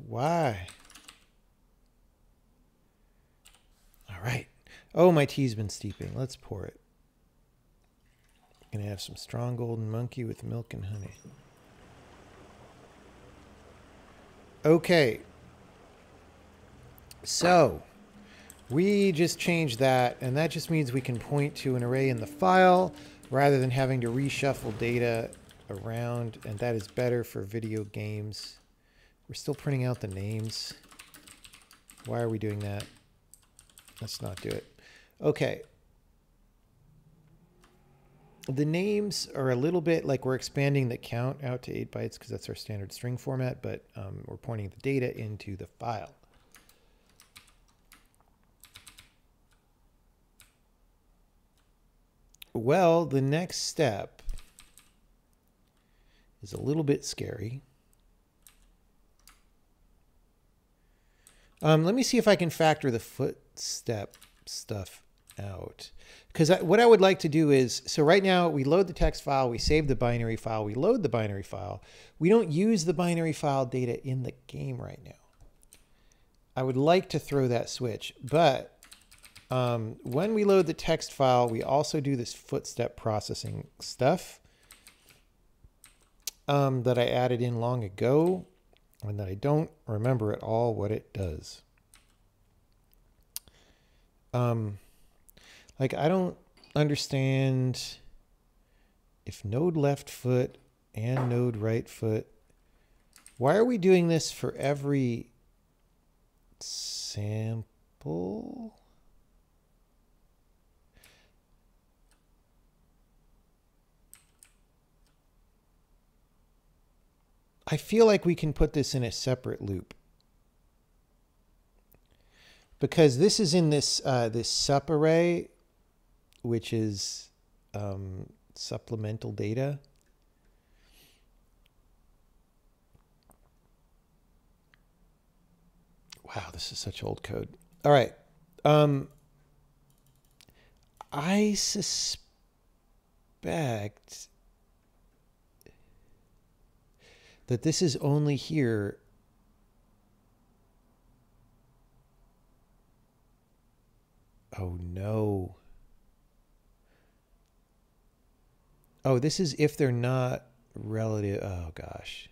Why? All right. Oh, my tea's been steeping. Let's pour it. Gonna have some strong golden monkey with milk and honey. Okay, so we just changed that, and that just means we can point to an array in the file rather than having to reshuffle data around, and that is better for video games. We're still printing out the names. Why are we doing that? Let's not do it. Okay. The names are a little bit like we're expanding the count out to 8 bytes because that's our standard string format, but um, we're pointing the data into the file. Well, the next step is a little bit scary. Um, let me see if I can factor the footstep stuff out. Because what I would like to do is, so right now we load the text file, we save the binary file, we load the binary file. We don't use the binary file data in the game right now. I would like to throw that switch, but um, when we load the text file, we also do this footstep processing stuff um, that I added in long ago and that I don't remember at all what it does. Um, like I don't understand if node left foot and node right foot. Why are we doing this for every sample? I feel like we can put this in a separate loop because this is in this uh, this sup array, which is um, supplemental data. Wow, this is such old code. All right. Um, I suspect that this is only here Oh no. Oh, this is if they're not relative. Oh gosh.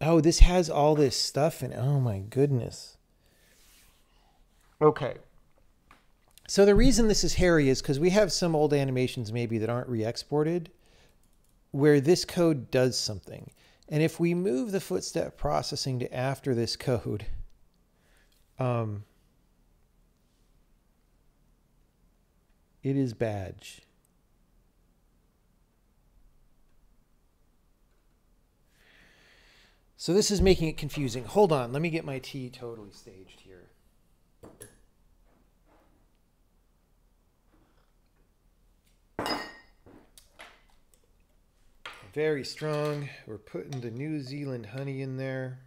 Oh, this has all this stuff in. Oh my goodness. Okay. So the reason this is hairy is because we have some old animations maybe that aren't re-exported where this code does something. And if we move the footstep processing to after this code, um, it is badge. So this is making it confusing. Hold on, let me get my tea totally staged here. Very strong. We're putting the New Zealand honey in there.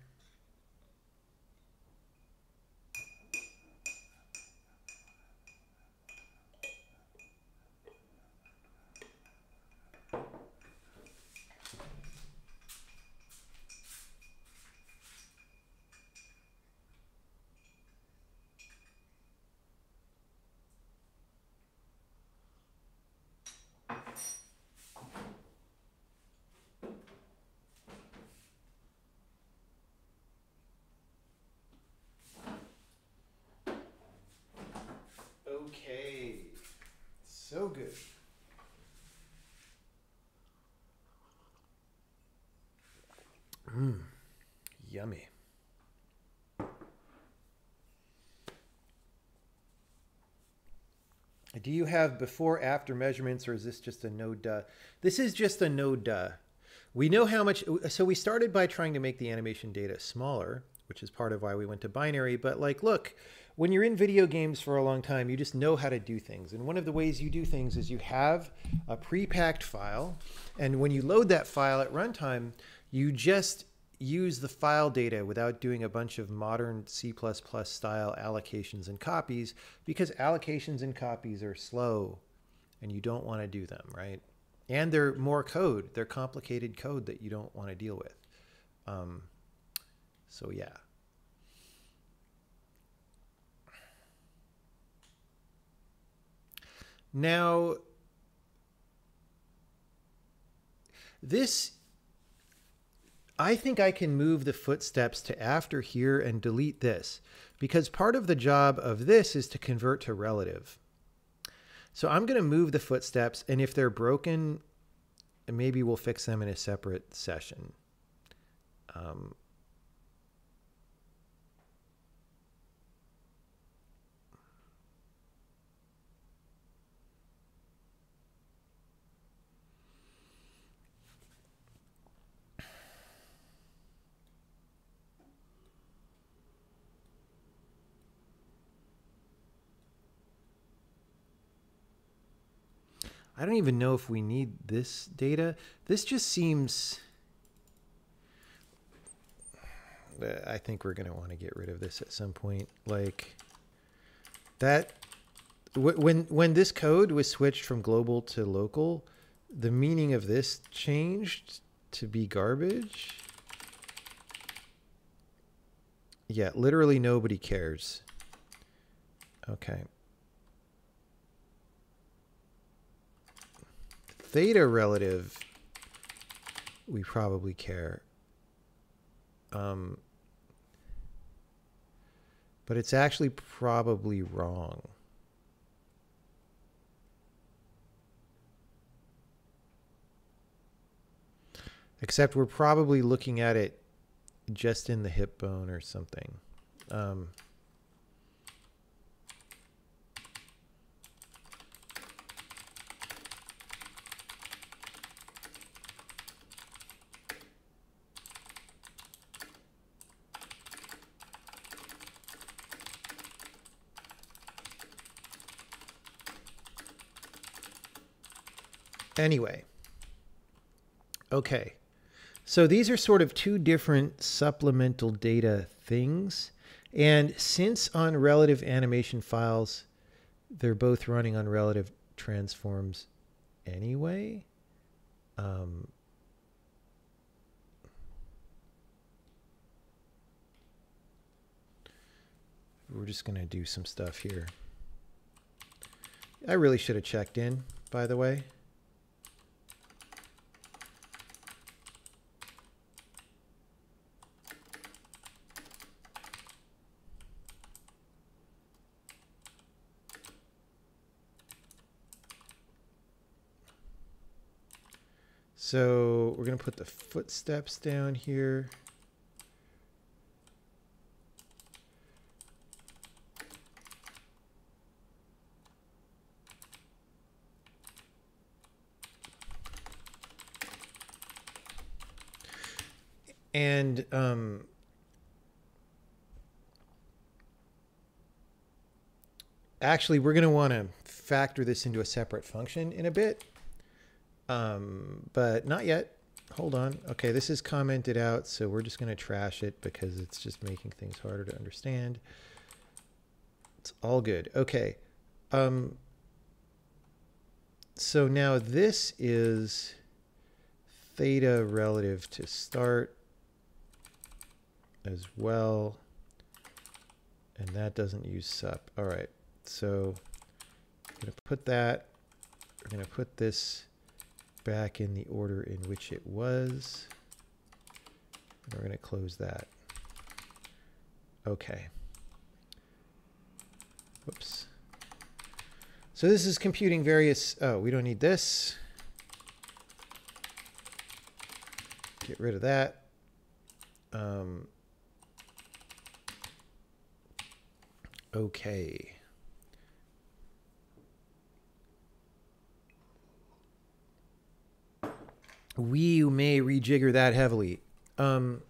Okay. So good. Mmm. Yummy. Do you have before after measurements or is this just a no duh? This is just a no duh. We know how much, so we started by trying to make the animation data smaller, which is part of why we went to binary. But like, look, when you're in video games for a long time, you just know how to do things. And one of the ways you do things is you have a pre-packed file. And when you load that file at runtime, you just use the file data without doing a bunch of modern C++ style allocations and copies because allocations and copies are slow and you don't want to do them, right? And they're more code. They're complicated code that you don't want to deal with. Um, so yeah. Now, this, I think I can move the footsteps to after here and delete this because part of the job of this is to convert to relative. So I'm going to move the footsteps and if they're broken, maybe we'll fix them in a separate session. Um, I don't even know if we need this data. This just seems... I think we're going to want to get rid of this at some point. Like that, when, when this code was switched from global to local, the meaning of this changed to be garbage. Yeah, literally nobody cares. Okay. Theta relative, we probably care. Um, but it's actually probably wrong. Except we're probably looking at it just in the hip bone or something. Um, Anyway. Okay. So these are sort of two different supplemental data things. And since on relative animation files, they're both running on relative transforms anyway, um, we're just going to do some stuff here. I really should have checked in, by the way. So we're going to put the footsteps down here. And um, actually, we're going to want to factor this into a separate function in a bit. Um, but not yet. Hold on. Okay, this is commented out, so we're just going to trash it because it's just making things harder to understand. It's all good. Okay. Um, so now this is theta relative to start as well. And that doesn't use sup. All right. So I'm going to put that. We're going to put this back in the order in which it was. And we're going to close that. Okay. Whoops. So this is computing various, oh, we don't need this. Get rid of that. Um, okay. We may rejigger that heavily. Um,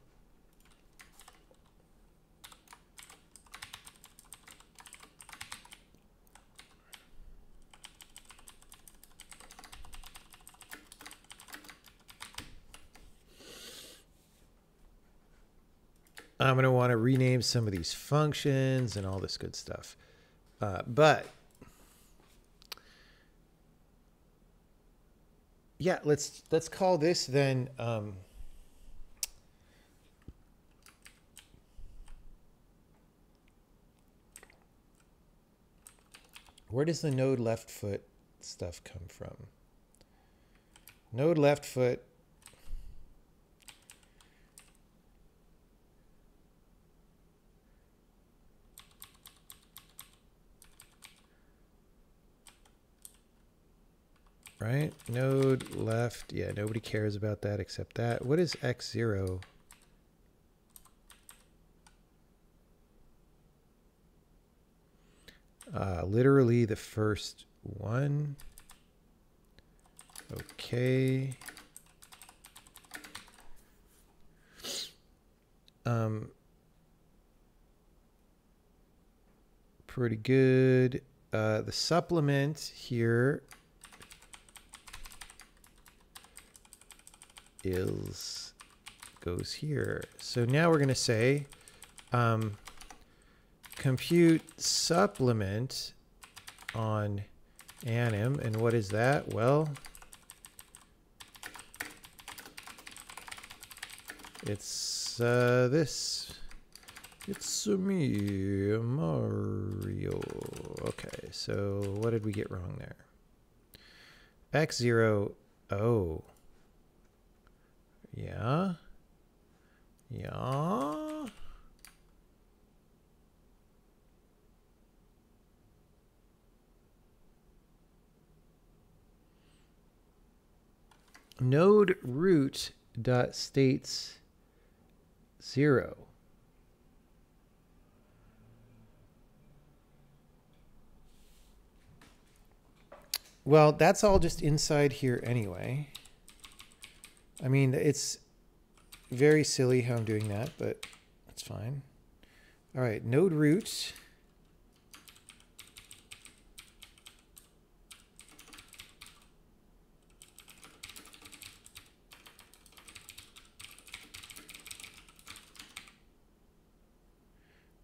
I'm going to want to rename some of these functions and all this good stuff. Uh, but yeah, let's let's call this then. Um, where does the node left foot stuff come from? Node left foot right? Node left. Yeah, nobody cares about that except that. What is x0? Uh, literally the first one. Okay. Um, pretty good. Uh, the supplement here is goes here. So now we're going to say um, compute supplement on anim. And what is that? Well, it's uh, this. It's me, Mario. Okay, so what did we get wrong there? X0 Oh. Yeah. Yeah. Node root dot states zero. Well, that's all just inside here anyway. I mean, it's very silly how I'm doing that, but that's fine. All right, node root.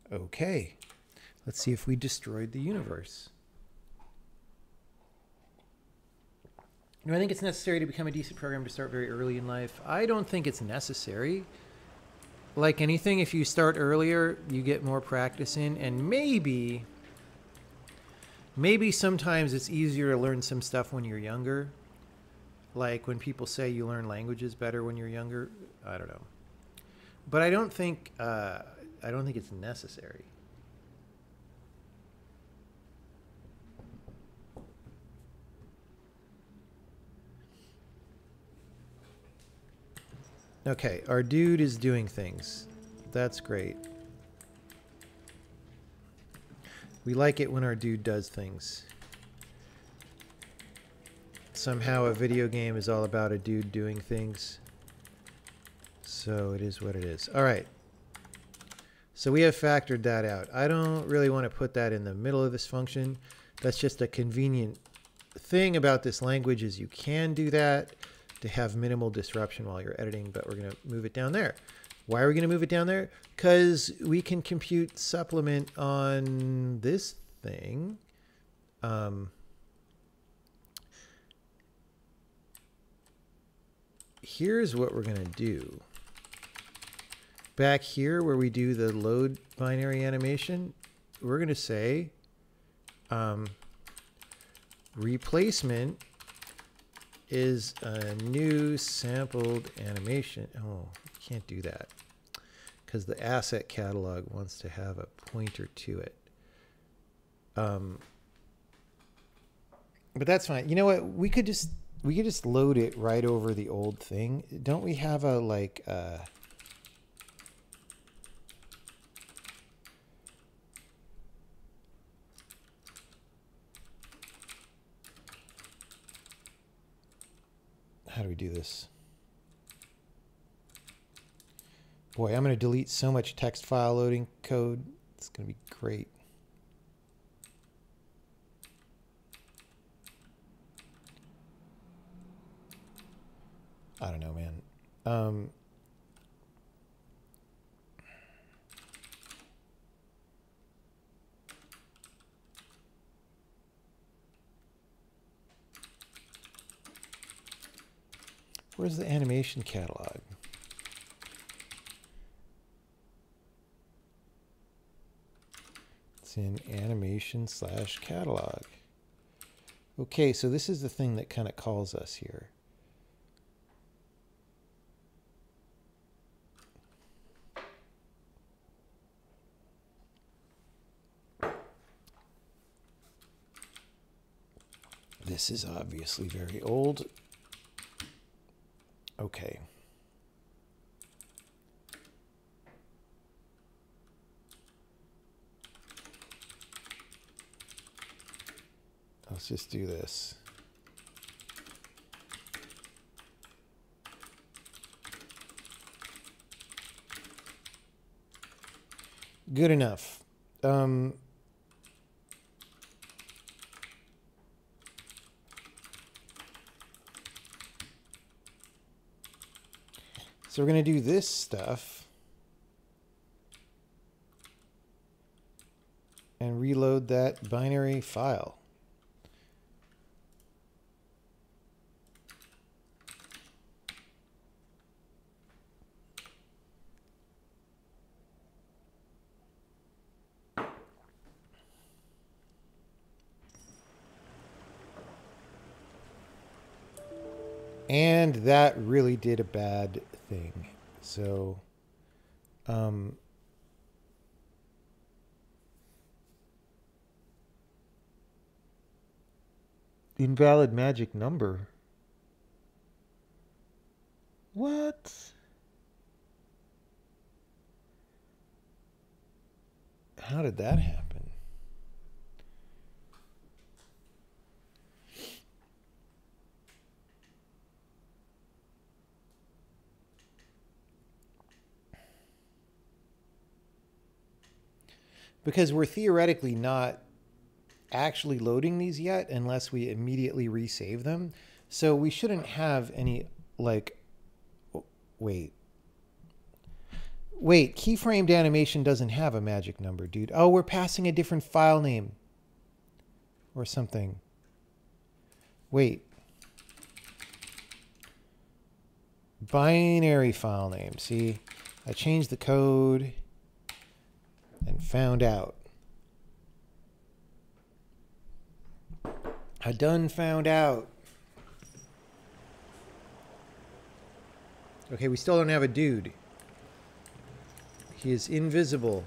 Okay, let's see if we destroyed the universe. Do I think it's necessary to become a decent programmer to start very early in life? I don't think it's necessary. Like anything, if you start earlier, you get more practice in, and maybe, maybe sometimes it's easier to learn some stuff when you're younger. Like when people say you learn languages better when you're younger. I don't know, but I don't think uh, I don't think it's necessary. Okay, our dude is doing things. That's great. We like it when our dude does things. Somehow a video game is all about a dude doing things. So it is what it is. All right. So we have factored that out. I don't really want to put that in the middle of this function. That's just a convenient thing about this language is you can do that to have minimal disruption while you're editing, but we're going to move it down there. Why are we going to move it down there? Because we can compute supplement on this thing. Um, here's what we're going to do. Back here where we do the load binary animation, we're going to say um, replacement is a new sampled animation. Oh, can't do that because the asset catalog wants to have a pointer to it. Um, but that's fine. You know what? We could just we could just load it right over the old thing. Don't we have a like? Uh, how do we do this? Boy, I'm going to delete so much text file loading code. It's going to be great. I don't know, man. Um, Where's the animation catalog? It's in animation slash catalog. Okay, so this is the thing that kind of calls us here. This is obviously very old. Okay. Let's just do this. Good enough. Um, So we're going to do this stuff. And reload that binary file. And that really did a bad thing. So, um, invalid magic number. What? How did that happen? Because we're theoretically not actually loading these yet unless we immediately resave them. So we shouldn't have any like wait. Wait, keyframed animation doesn't have a magic number, dude. Oh, we're passing a different file name or something. Wait. Binary file name. See, I changed the code and found out. I done found out. Okay, we still don't have a dude. He is invisible.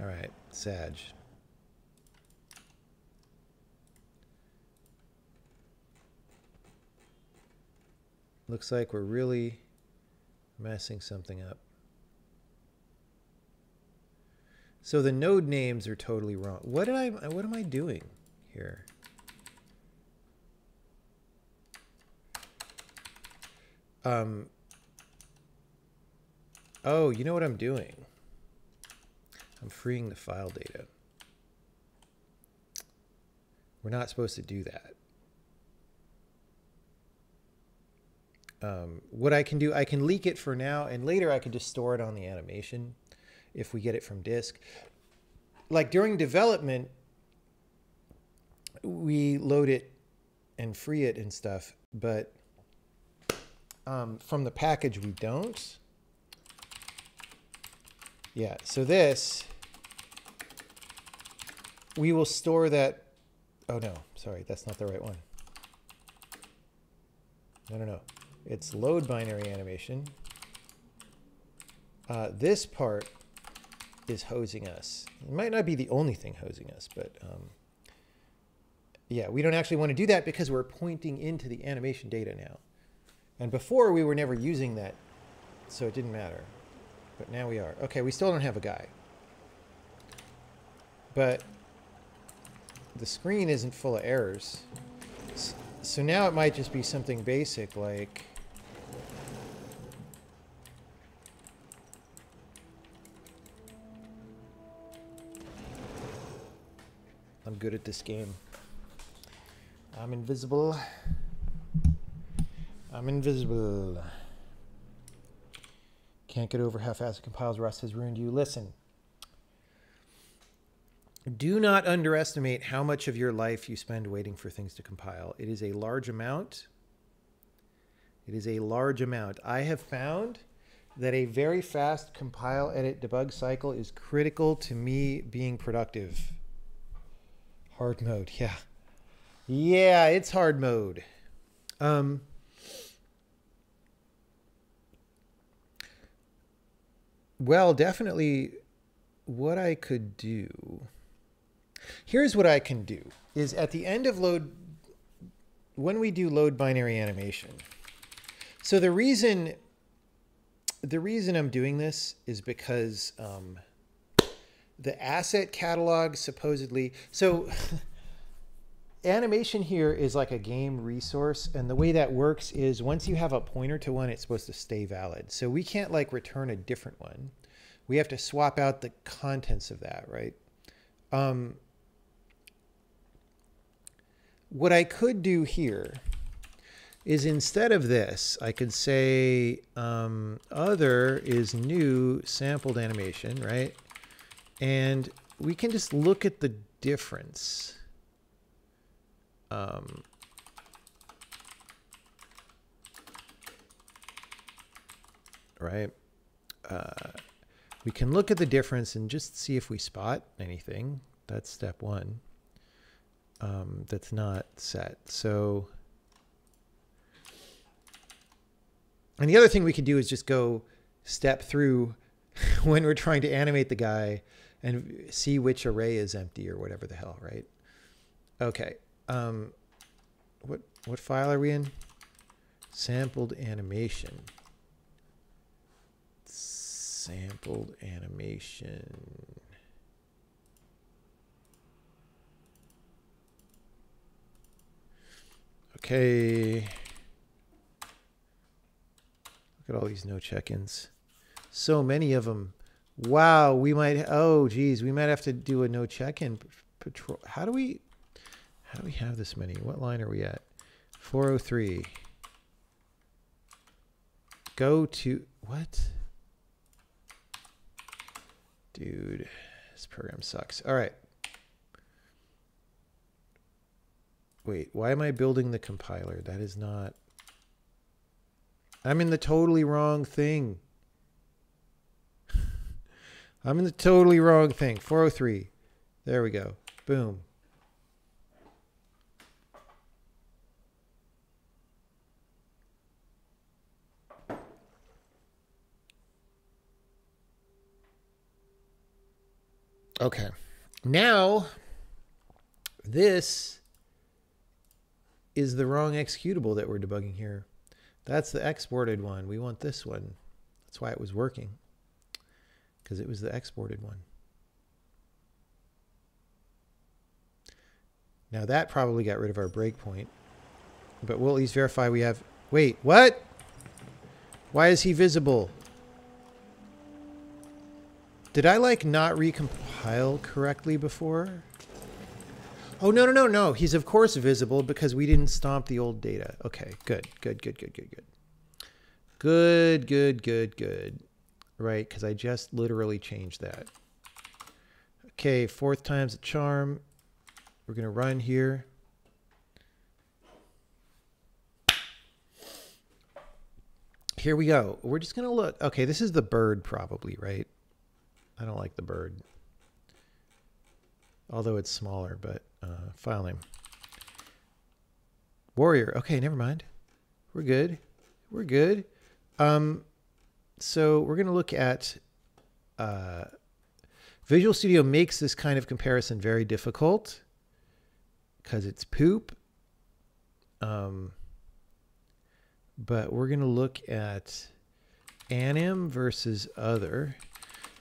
All right, Sag. Looks like we're really messing something up. So the node names are totally wrong. What did I what am I doing here? Um Oh, you know what I'm doing? I'm freeing the file data. We're not supposed to do that. Um, what I can do, I can leak it for now, and later I can just store it on the animation if we get it from disk. Like during development, we load it and free it and stuff, but um, from the package we don't. Yeah, so this, we will store that. Oh no, sorry, that's not the right one. No, no, no. It's load binary animation. Uh, this part is hosing us. It might not be the only thing hosing us, but um, yeah, we don't actually want to do that because we're pointing into the animation data now. And before we were never using that, so it didn't matter. But now we are. Okay, we still don't have a guy. But the screen isn't full of errors. So now it might just be something basic like good at this game. I'm invisible. I'm invisible. Can't get over how fast it compiles. Rust has ruined you. Listen. Do not underestimate how much of your life you spend waiting for things to compile. It is a large amount. It is a large amount. I have found that a very fast compile, edit, debug cycle is critical to me being productive. Hard mode, yeah. Yeah, it's hard mode. Um, well, definitely what I could do. Here's what I can do is at the end of load, when we do load binary animation. So the reason, the reason I'm doing this is because, um, the asset catalog supposedly. So animation here is like a game resource and the way that works is once you have a pointer to one it's supposed to stay valid. So we can't like return a different one. We have to swap out the contents of that right? Um, what i could do here is instead of this i could say um, other is new sampled animation right and we can just look at the difference. Um, right? Uh, we can look at the difference and just see if we spot anything. That's step one. um, that's not set. So, and the other thing we could do is just go step through when we're trying to animate the guy and see which array is empty or whatever the hell, right? Okay. Um, what what file are we in? Sampled animation. Sampled animation. Okay. Look at all these no check-ins. So many of them. Wow, we might. Oh, geez, we might have to do a no check-in patrol. How do we? How do we have this many? What line are we at? 403. Go to what? Dude, this program sucks. All right. Wait, why am I building the compiler? That is not... I'm in the totally wrong thing. I'm in the totally wrong thing. 403. There we go. Boom. Okay. Now, this is the wrong executable that we're debugging here. That's the exported one. We want this one. That's why it was working, because it was the exported one. Now that probably got rid of our breakpoint, but we'll at least verify we have... Wait, what? Why is he visible? Did I like not recompile correctly before? Oh, no, no, no, no. He's of course visible because we didn't stomp the old data. Okay, good, good, good, good, good, good. Good, good, good, good. Right, because I just literally changed that. Okay, fourth time's a charm. We're going to run here. Here we go. We're just going to look. Okay, this is the bird probably, right? I don't like the bird. Although it's smaller, but uh, file name. Warrior. Okay, never mind. We're good. We're good. Um, so we're going to look at uh, Visual Studio makes this kind of comparison very difficult because it's poop. Um, but we're going to look at anim versus other.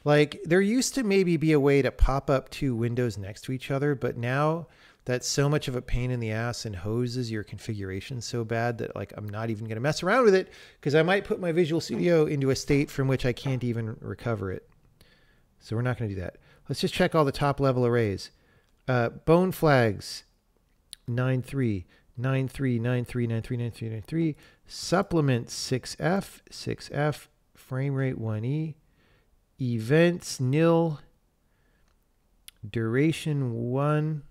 Like there used to maybe be a way to pop up two windows next to each other, but now that's so much of a pain in the ass and hoses your configuration so bad that like I'm not even going to mess around with it because I might put my Visual Studio into a state from which I can't even recover it. So we're not going to do that. Let's just check all the top level arrays. Uh, bone flags, 9.3, 9.3, 9.3, 9.3, 9.3, 9.3. Supplement 6F, 6F, frame rate 1E, events nil, duration 1,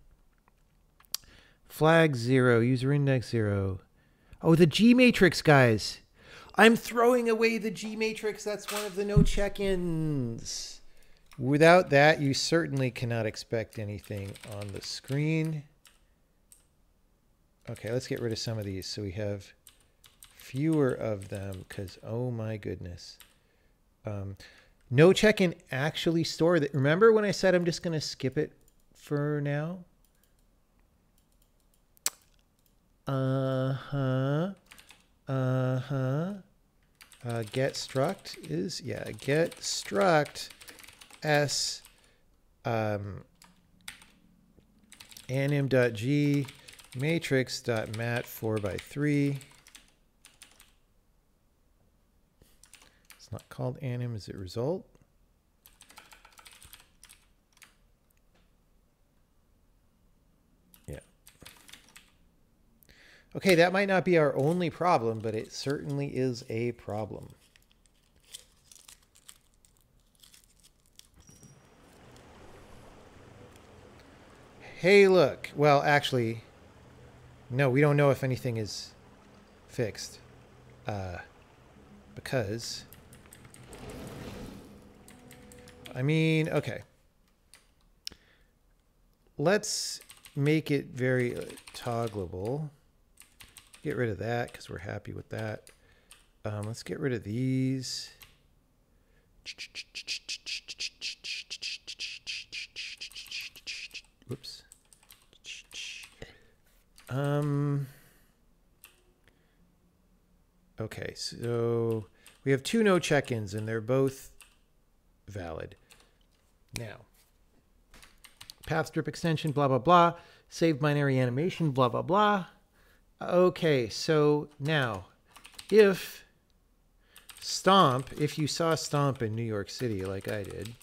flag 0, user index 0. Oh, the G matrix, guys. I'm throwing away the G matrix. That's one of the no check-ins. Without that, you certainly cannot expect anything on the screen. Okay, let's get rid of some of these so we have fewer of them because, oh my goodness. Um, no check-in actually store that. Remember when I said I'm just going to skip it for now? Uh-huh. Uh-huh. Uh, get struct is, yeah, get struct s um, anim.g matrix.mat 4 by 3 It's not called anim. Is it result? Okay, that might not be our only problem, but it certainly is a problem. Hey, look. Well, actually, no, we don't know if anything is fixed. Uh, because I mean, okay. Let's make it very toggleable. Get rid of that because we're happy with that. Um, let's get rid of these. Whoops. Um. Okay, so we have two no check-ins and they're both valid. Now, path strip extension, blah, blah, blah. Save binary animation, blah, blah, blah. Okay, so now if Stomp, if you saw Stomp in New York City like I did,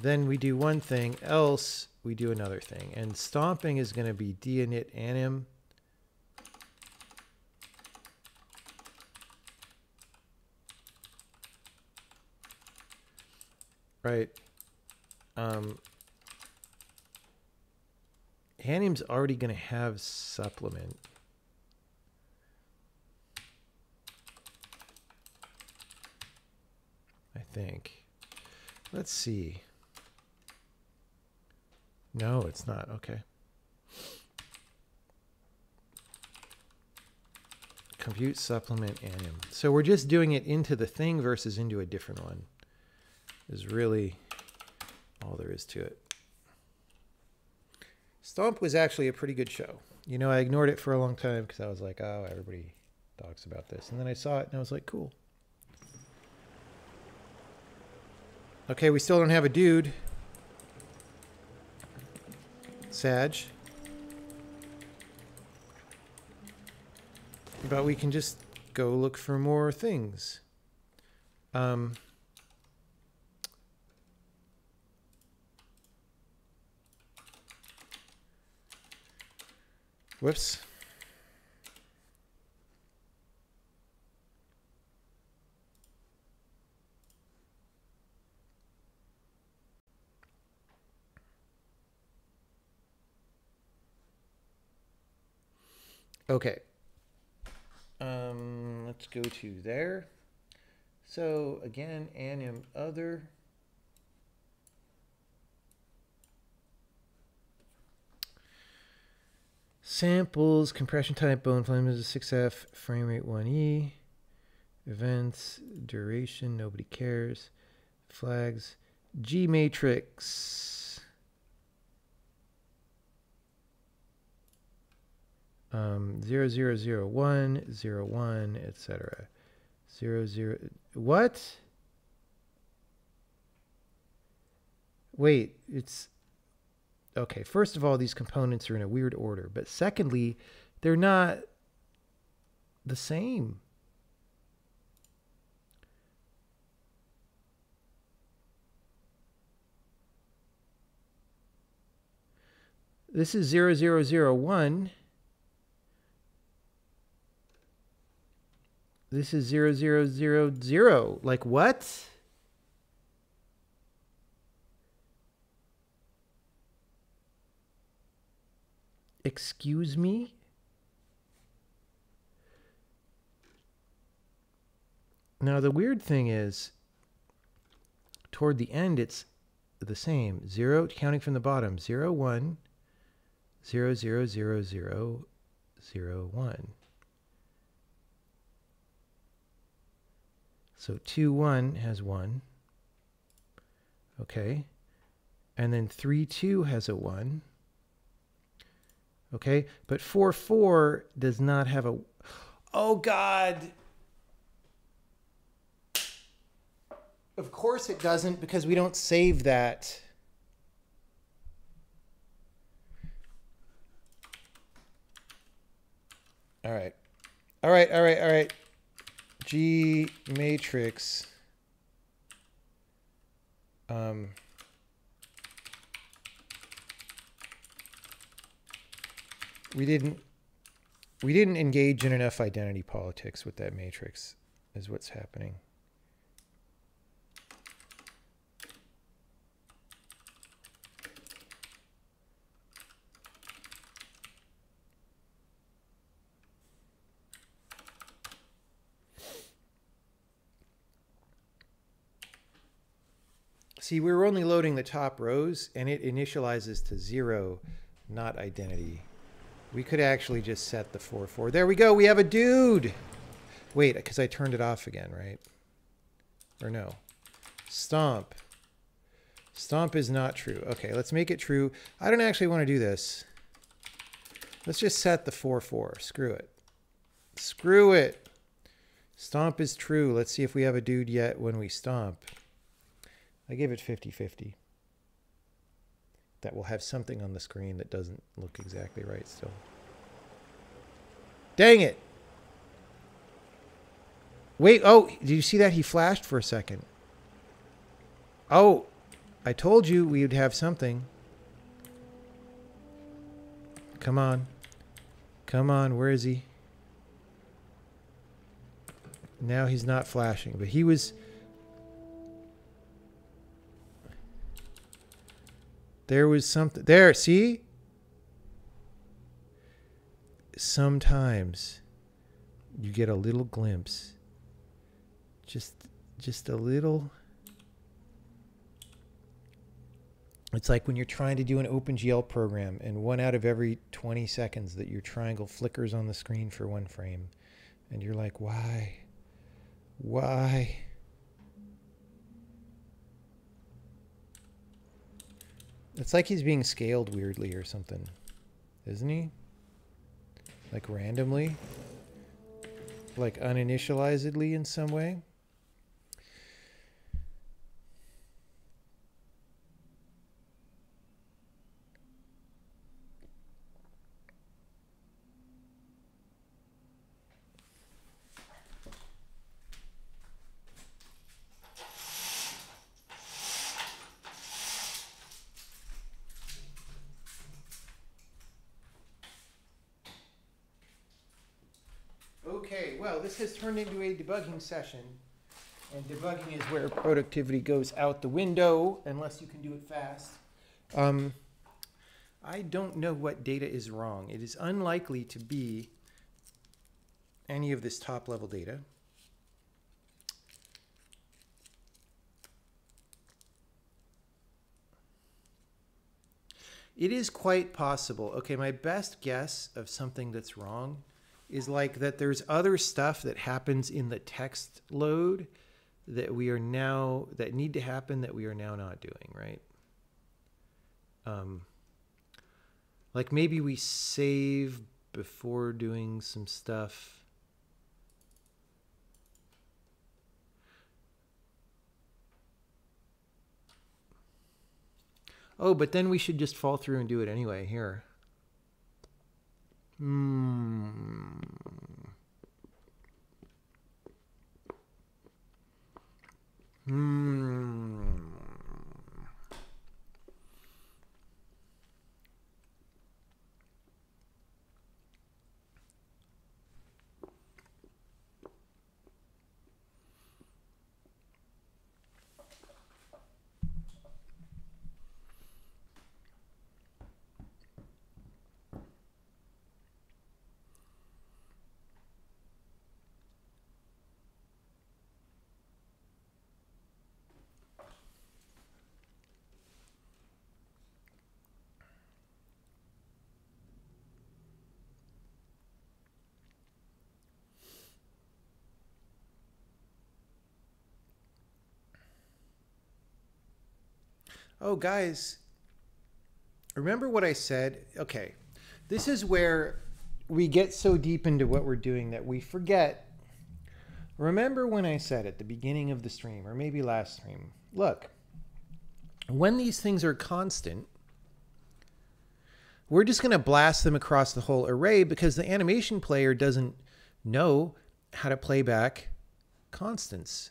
then we do one thing, else we do another thing. And stomping is going to be dinit anim. Right. Um, Anim's already going to have supplement. I think. Let's see. No, it's not. Okay. Compute supplement anim. So we're just doing it into the thing versus into a different one. Is really all there is to it. Stomp was actually a pretty good show. You know, I ignored it for a long time because I was like, oh, everybody talks about this. And then I saw it and I was like, cool. Okay, we still don't have a dude. Sag. But we can just go look for more things. Um, whoops. Okay. Um, let's go to there. So again, anim other. Samples, compression type, bone flame is a 6F, frame rate 1E. Events, duration, nobody cares. Flags, G matrix. um, 0001, 01, etc. 00, what? Wait, it's, okay, first of all, these components are in a weird order, but secondly, they're not the same. This is 0001. This is zero zero zero zero. Like what? Excuse me? Now the weird thing is toward the end it's the same. Zero counting from the bottom. Zero one zero zero zero zero zero one. So 2, 1 has 1. Okay. And then 3, 2 has a 1. Okay. But 4, 4 does not have a... Oh, God. Of course it doesn't because we don't save that. All right. All right, all right, all right. G matrix um, we didn't we didn't engage in enough identity politics with that matrix is what's happening. See, we were only loading the top rows and it initializes to zero not identity. We could actually just set the 4-4. There we go. We have a dude. Wait, because I turned it off again, right? Or no. Stomp. Stomp is not true. Okay, let's make it true. I don't actually want to do this. Let's just set the 4-4. Screw it. Screw it. Stomp is true. Let's see if we have a dude yet when we stomp. I gave it 50-50. That will have something on the screen that doesn't look exactly right still. Dang it! Wait, oh, did you see that? He flashed for a second. Oh, I told you we would have something. Come on. Come on, where is he? Now he's not flashing, but he was... There was something... There, see? Sometimes you get a little glimpse. Just, just a little... It's like when you're trying to do an OpenGL program and one out of every 20 seconds that your triangle flickers on the screen for one frame. And you're like, why? Why? It's like he's being scaled weirdly or something. Isn't he? Like randomly? Like uninitializedly in some way? has turned into a debugging session. And debugging is where productivity goes out the window unless you can do it fast. Um, I don't know what data is wrong. It is unlikely to be any of this top level data. It is quite possible. Okay, my best guess of something that's wrong is like that there's other stuff that happens in the text load that we are now that need to happen that we are now not doing right? Um like maybe we save before doing some stuff. Oh but then we should just fall through and do it anyway here Hmm. Hmm. Oh, guys, remember what I said? Okay, this is where we get so deep into what we're doing that we forget. Remember when I said at the beginning of the stream, or maybe last stream, look, when these things are constant, we're just going to blast them across the whole array because the animation player doesn't know how to play back constants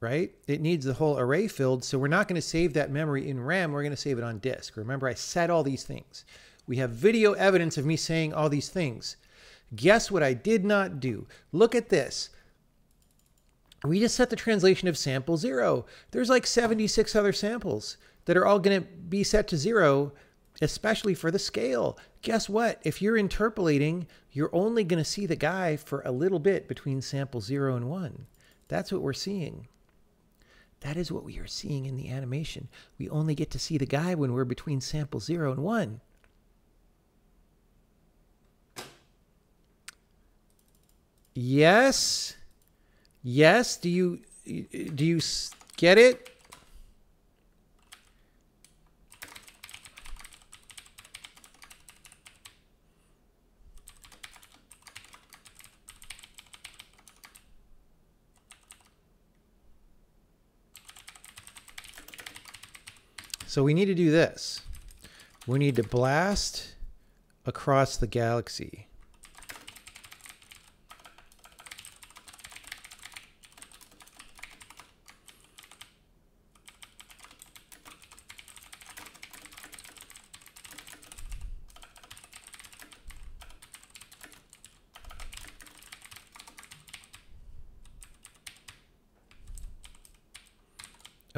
right? It needs the whole array filled. So we're not going to save that memory in RAM. We're going to save it on disk. Remember, I said all these things. We have video evidence of me saying all these things. Guess what I did not do? Look at this. We just set the translation of sample zero. There's like 76 other samples that are all going to be set to zero, especially for the scale. Guess what? If you're interpolating, you're only going to see the guy for a little bit between sample zero and one. That's what we're seeing. That is what we are seeing in the animation. We only get to see the guy when we're between sample 0 and 1. Yes. Yes, do you do you get it? So we need to do this. We need to blast across the galaxy.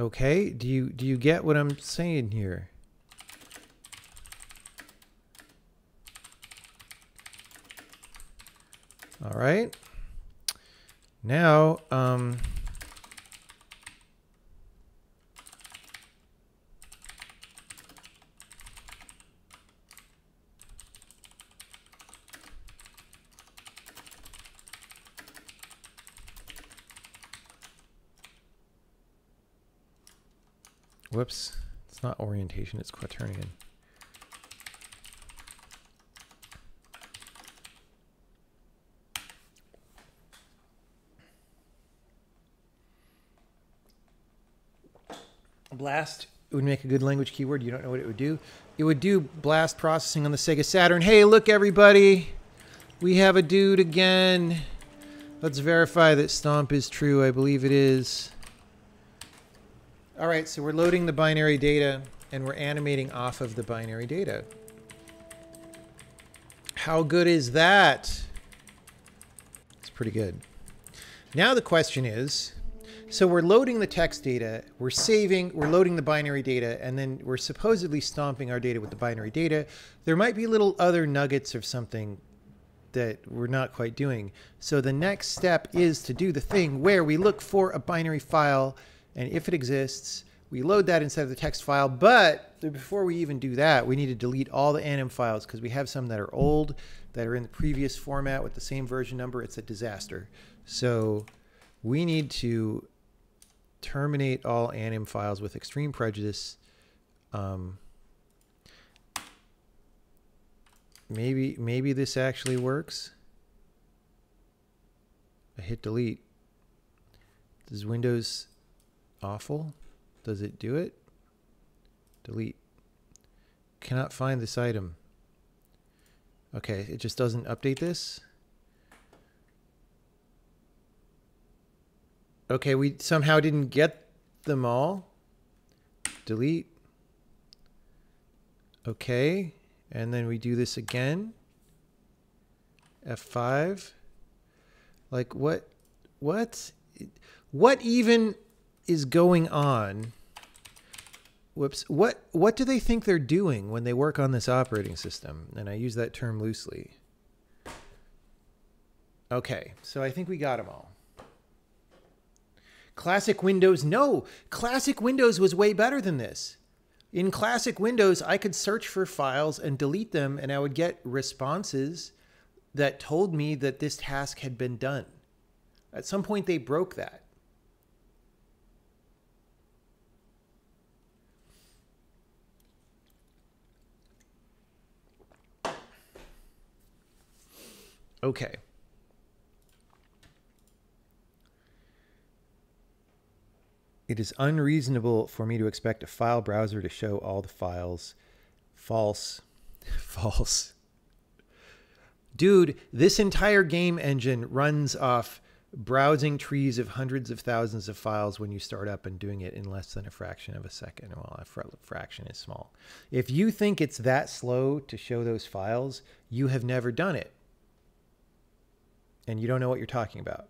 Okay, do you do you get what I'm saying here? All right. Now, um, Whoops. It's not orientation, it's quaternion. Blast would make a good language keyword. You don't know what it would do. It would do blast processing on the Sega Saturn. Hey, look, everybody. We have a dude again. Let's verify that stomp is true. I believe it is. All right, so we're loading the binary data and we're animating off of the binary data. How good is that? It's pretty good. Now the question is, so we're loading the text data, we're saving, we're loading the binary data, and then we're supposedly stomping our data with the binary data. There might be little other nuggets of something that we're not quite doing. So the next step is to do the thing where we look for a binary file and if it exists, we load that inside of the text file. But before we even do that, we need to delete all the anim files because we have some that are old, that are in the previous format with the same version number. It's a disaster. So we need to terminate all anim files with extreme prejudice. Um, maybe maybe this actually works. I hit delete. Does Windows awful? Does it do it? Delete. Cannot find this item. Okay, it just doesn't update this. Okay, we somehow didn't get them all. Delete. Okay, and then we do this again. F5. Like what? What? What even is going on? Whoops. What what do they think they're doing when they work on this operating system? And I use that term loosely. Okay, so I think we got them all. Classic Windows, no. Classic Windows was way better than this. In classic Windows, I could search for files and delete them, and I would get responses that told me that this task had been done. At some point, they broke that. Okay. It is unreasonable for me to expect a file browser to show all the files. False. False. Dude, this entire game engine runs off browsing trees of hundreds of thousands of files when you start up and doing it in less than a fraction of a second. Well, a fraction is small. If you think it's that slow to show those files, you have never done it and you don't know what you're talking about.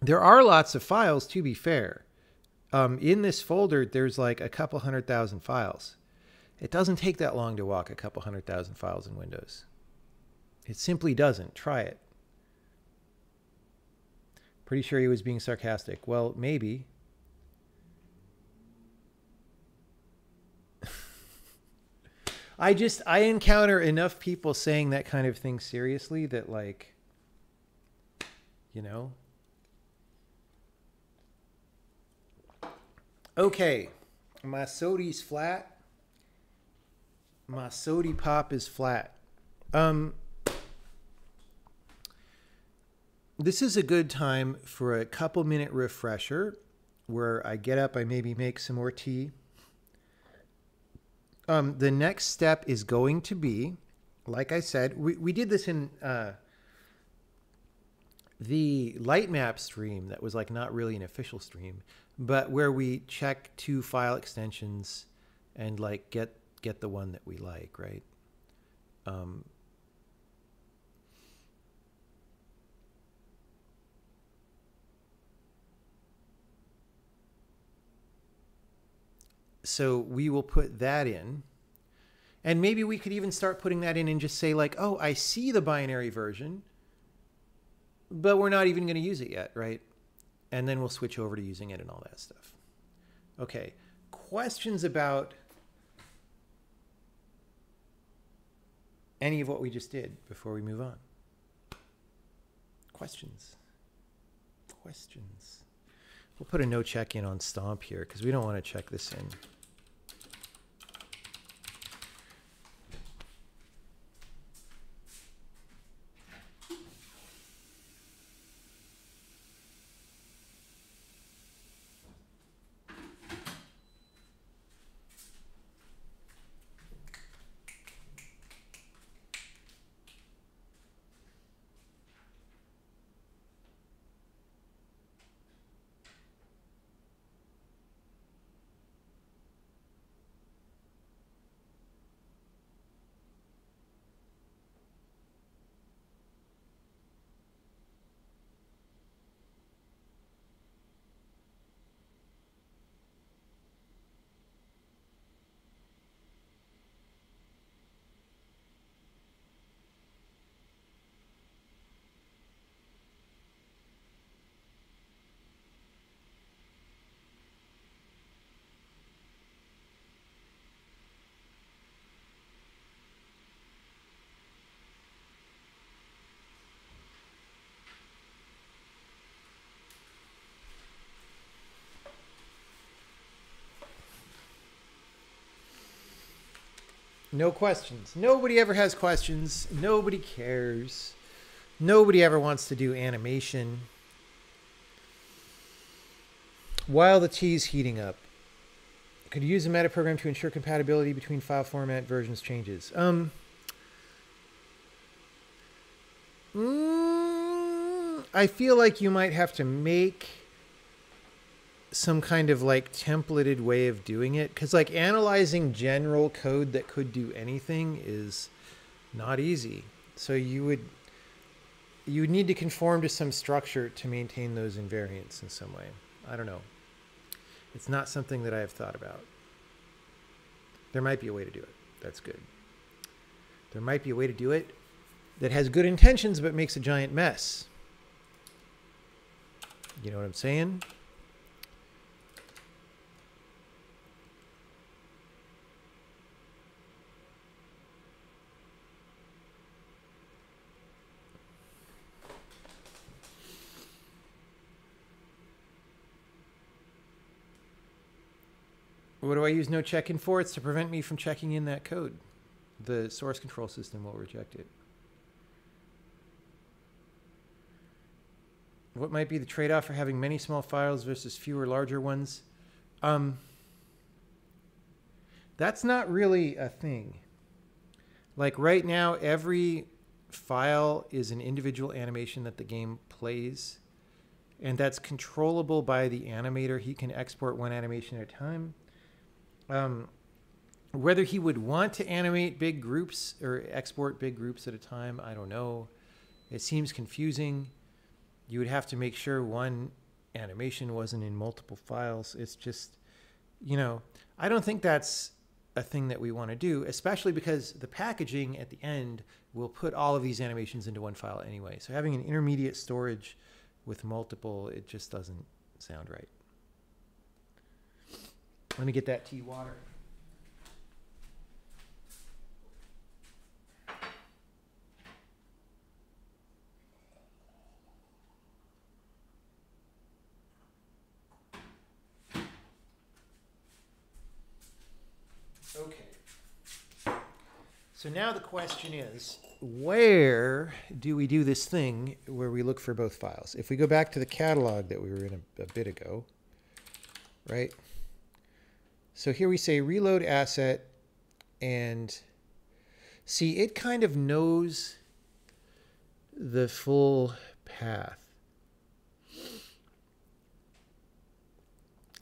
There are lots of files, to be fair. Um, in this folder, there's like a couple hundred thousand files. It doesn't take that long to walk a couple hundred thousand files in Windows. It simply doesn't. Try it. Pretty sure he was being sarcastic. Well, maybe. I just I encounter enough people saying that kind of thing seriously that like you know. Okay. My sodi's flat. My sody pop is flat. Um this is a good time for a couple minute refresher where I get up, I maybe make some more tea. Um, the next step is going to be, like I said, we, we did this in uh, the light map stream that was like not really an official stream, but where we check two file extensions and like get get the one that we like, right? Um, so we will put that in. And maybe we could even start putting that in and just say, like, oh, I see the binary version, but we're not even going to use it yet, right? And then we'll switch over to using it and all that stuff. Okay, questions about any of what we just did before we move on? Questions? Questions? We'll put a no check in on stomp here because we don't want to check this in. No questions. Nobody ever has questions. Nobody cares. Nobody ever wants to do animation. While the tea is heating up, could you use a meta program to ensure compatibility between file format versions changes? Um, mm, I feel like you might have to make some kind of like templated way of doing it because like analyzing general code that could do anything is not easy. So you would you would need to conform to some structure to maintain those invariants in some way. I don't know. It's not something that i have thought about. There might be a way to do it. That's good. There might be a way to do it that has good intentions but makes a giant mess. You know what i'm saying What do I use no check-in for? It's to prevent me from checking in that code. The source control system will reject it. What might be the trade-off for having many small files versus fewer larger ones? Um, that's not really a thing. Like right now, every file is an individual animation that the game plays, and that's controllable by the animator. He can export one animation at a time. Um, whether he would want to animate big groups or export big groups at a time, I don't know. It seems confusing. You would have to make sure one animation wasn't in multiple files. It's just, you know, I don't think that's a thing that we want to do, especially because the packaging at the end will put all of these animations into one file anyway. So having an intermediate storage with multiple, it just doesn't sound right. Let me get that tea water. Okay. So now the question is, where do we do this thing where we look for both files? If we go back to the catalog that we were in a, a bit ago, right? So here we say reload asset and see it kind of knows the full path.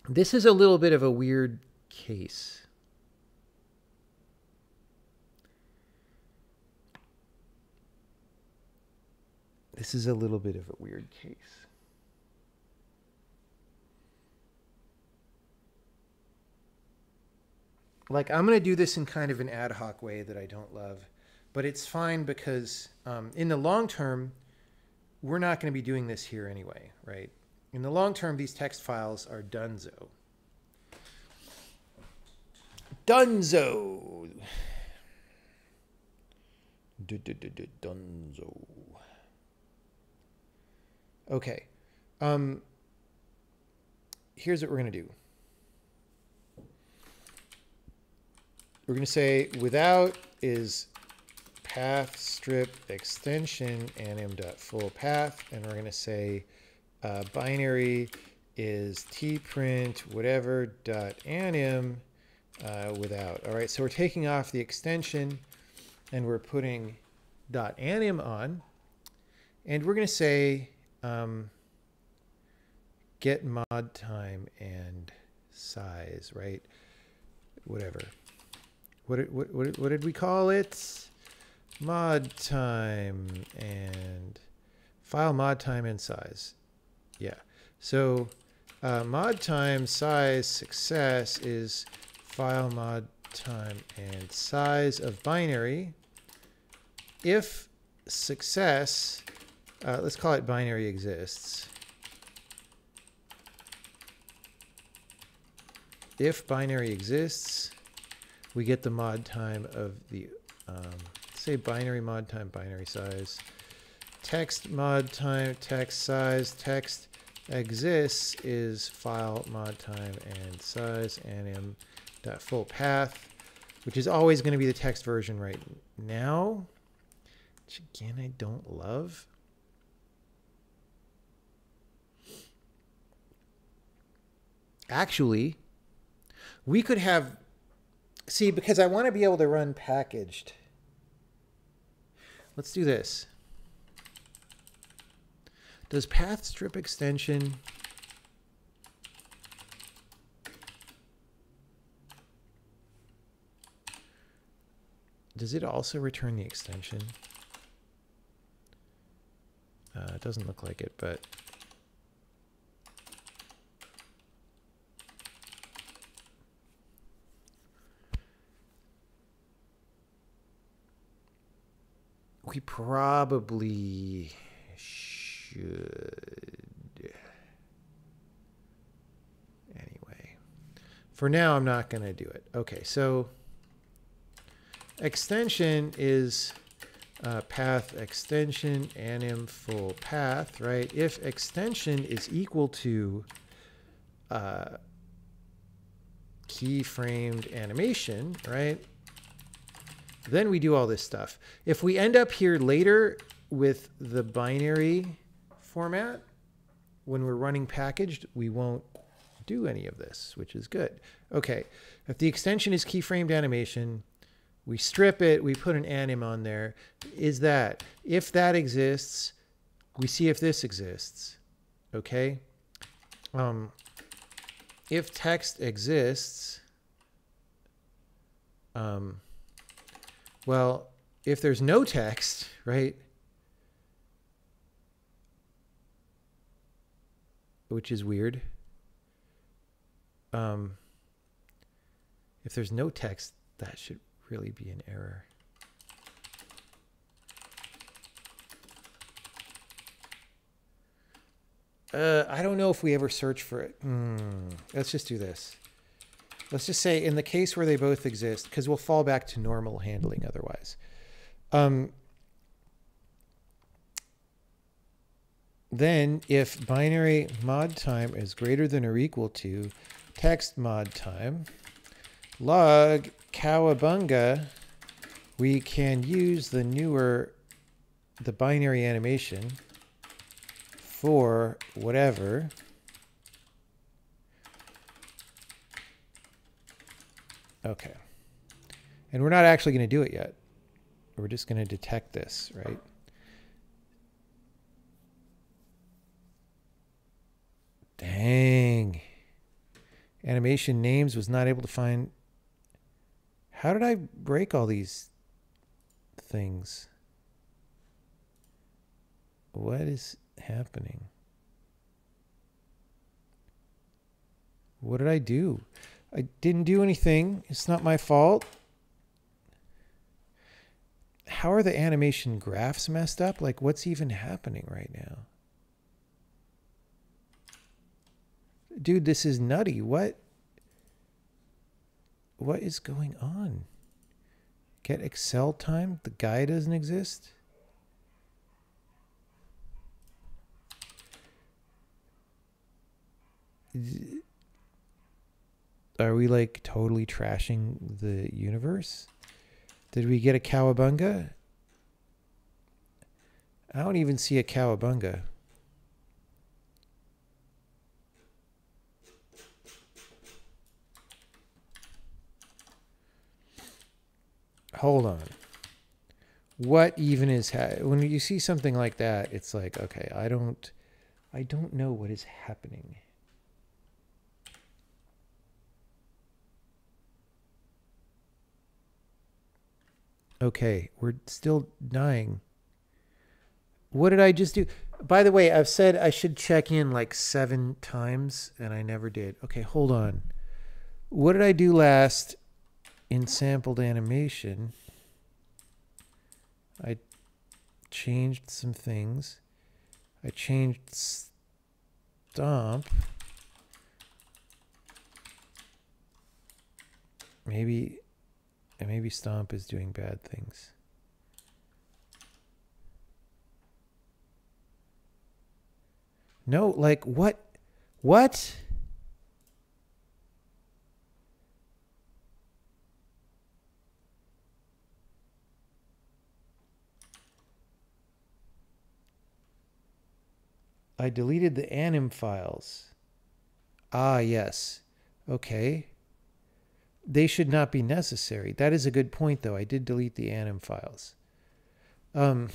This is a little bit of a weird case. This is a little bit of a weird case. Like, I'm going to do this in kind of an ad hoc way that I don't love, but it's fine because um, in the long term, we're not going to be doing this here anyway, right? In the long term, these text files are dunzo. Dunzo. Dunzo. Okay. Um, here's what we're going to do. We're going to say without is path strip extension anim dot full path, and we're going to say uh, binary is tprint whatever dot anim uh, without. All right, so we're taking off the extension and we're putting dot anim on, and we're going to say um, get mod time and size, right? Whatever. What, what, what, what did we call it? Mod time and file mod time and size. Yeah. So uh, mod time size success is file mod time and size of binary. If success uh, let's call it binary exists. If binary exists, we get the mod time of the, um, say binary mod time, binary size. Text mod time, text size, text exists is file mod time and size anim dot full path, which is always going to be the text version right now, which again I don't love. actually, we could have, see, because I want to be able to run packaged. Let's do this. Does path strip extension Does it also return the extension? Uh, it doesn't look like it, but we probably should. Anyway, for now, I'm not going to do it. Okay, so extension is uh, path extension anim full path, right? If extension is equal to uh, keyframed animation, right? Then we do all this stuff. If we end up here later with the binary format, when we're running packaged, we won't do any of this, which is good. Okay, if the extension is keyframed animation, we strip it, we put an anim on there. Is that, if that exists, we see if this exists, okay? Um, if text exists, um, well, if there's no text, right? Which is weird. Um, if there's no text, that should really be an error. Uh, I don't know if we ever search for it. Mm, let's just do this. Let's just say in the case where they both exist, because we'll fall back to normal handling otherwise. Um, then if binary mod time is greater than or equal to text mod time, log cowabunga, we can use the newer, the binary animation for whatever. Okay. And we're not actually going to do it yet. We're just going to detect this, right? Dang. Animation names was not able to find. How did I break all these things? What is happening? What did I do? I didn't do anything. It's not my fault. How are the animation graphs messed up? Like, what's even happening right now? Dude, this is nutty. What? What is going on? Get Excel time? The guy doesn't exist? Are we like totally trashing the universe? Did we get a cowabunga? I don't even see a cowabunga. Hold on. What even is when you see something like that? It's like okay, I don't, I don't know what is happening. Okay, we're still dying. What did I just do? By the way, I've said I should check in like seven times and I never did. Okay, hold on. What did I do last in sampled animation? I changed some things. I changed stomp. Maybe and maybe Stomp is doing bad things. No, like what? What? I deleted the anim files. Ah, yes. Okay they should not be necessary. That is a good point, though. I did delete the anim files. Um,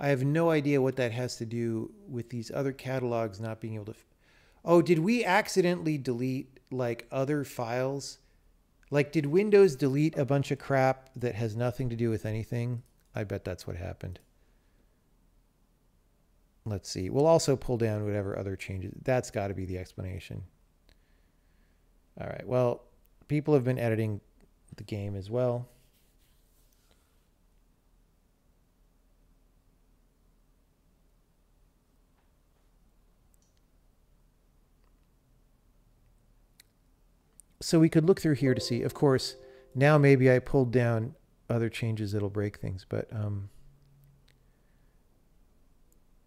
I have no idea what that has to do with these other catalogs not being able to. Oh, did we accidentally delete like other files? Like, did Windows delete a bunch of crap that has nothing to do with anything? I bet that's what happened. Let's see. We'll also pull down whatever other changes. That's got to be the explanation. All right. Well, people have been editing the game as well. So we could look through here to see. Of course, now maybe I pulled down other changes that'll break things, but um,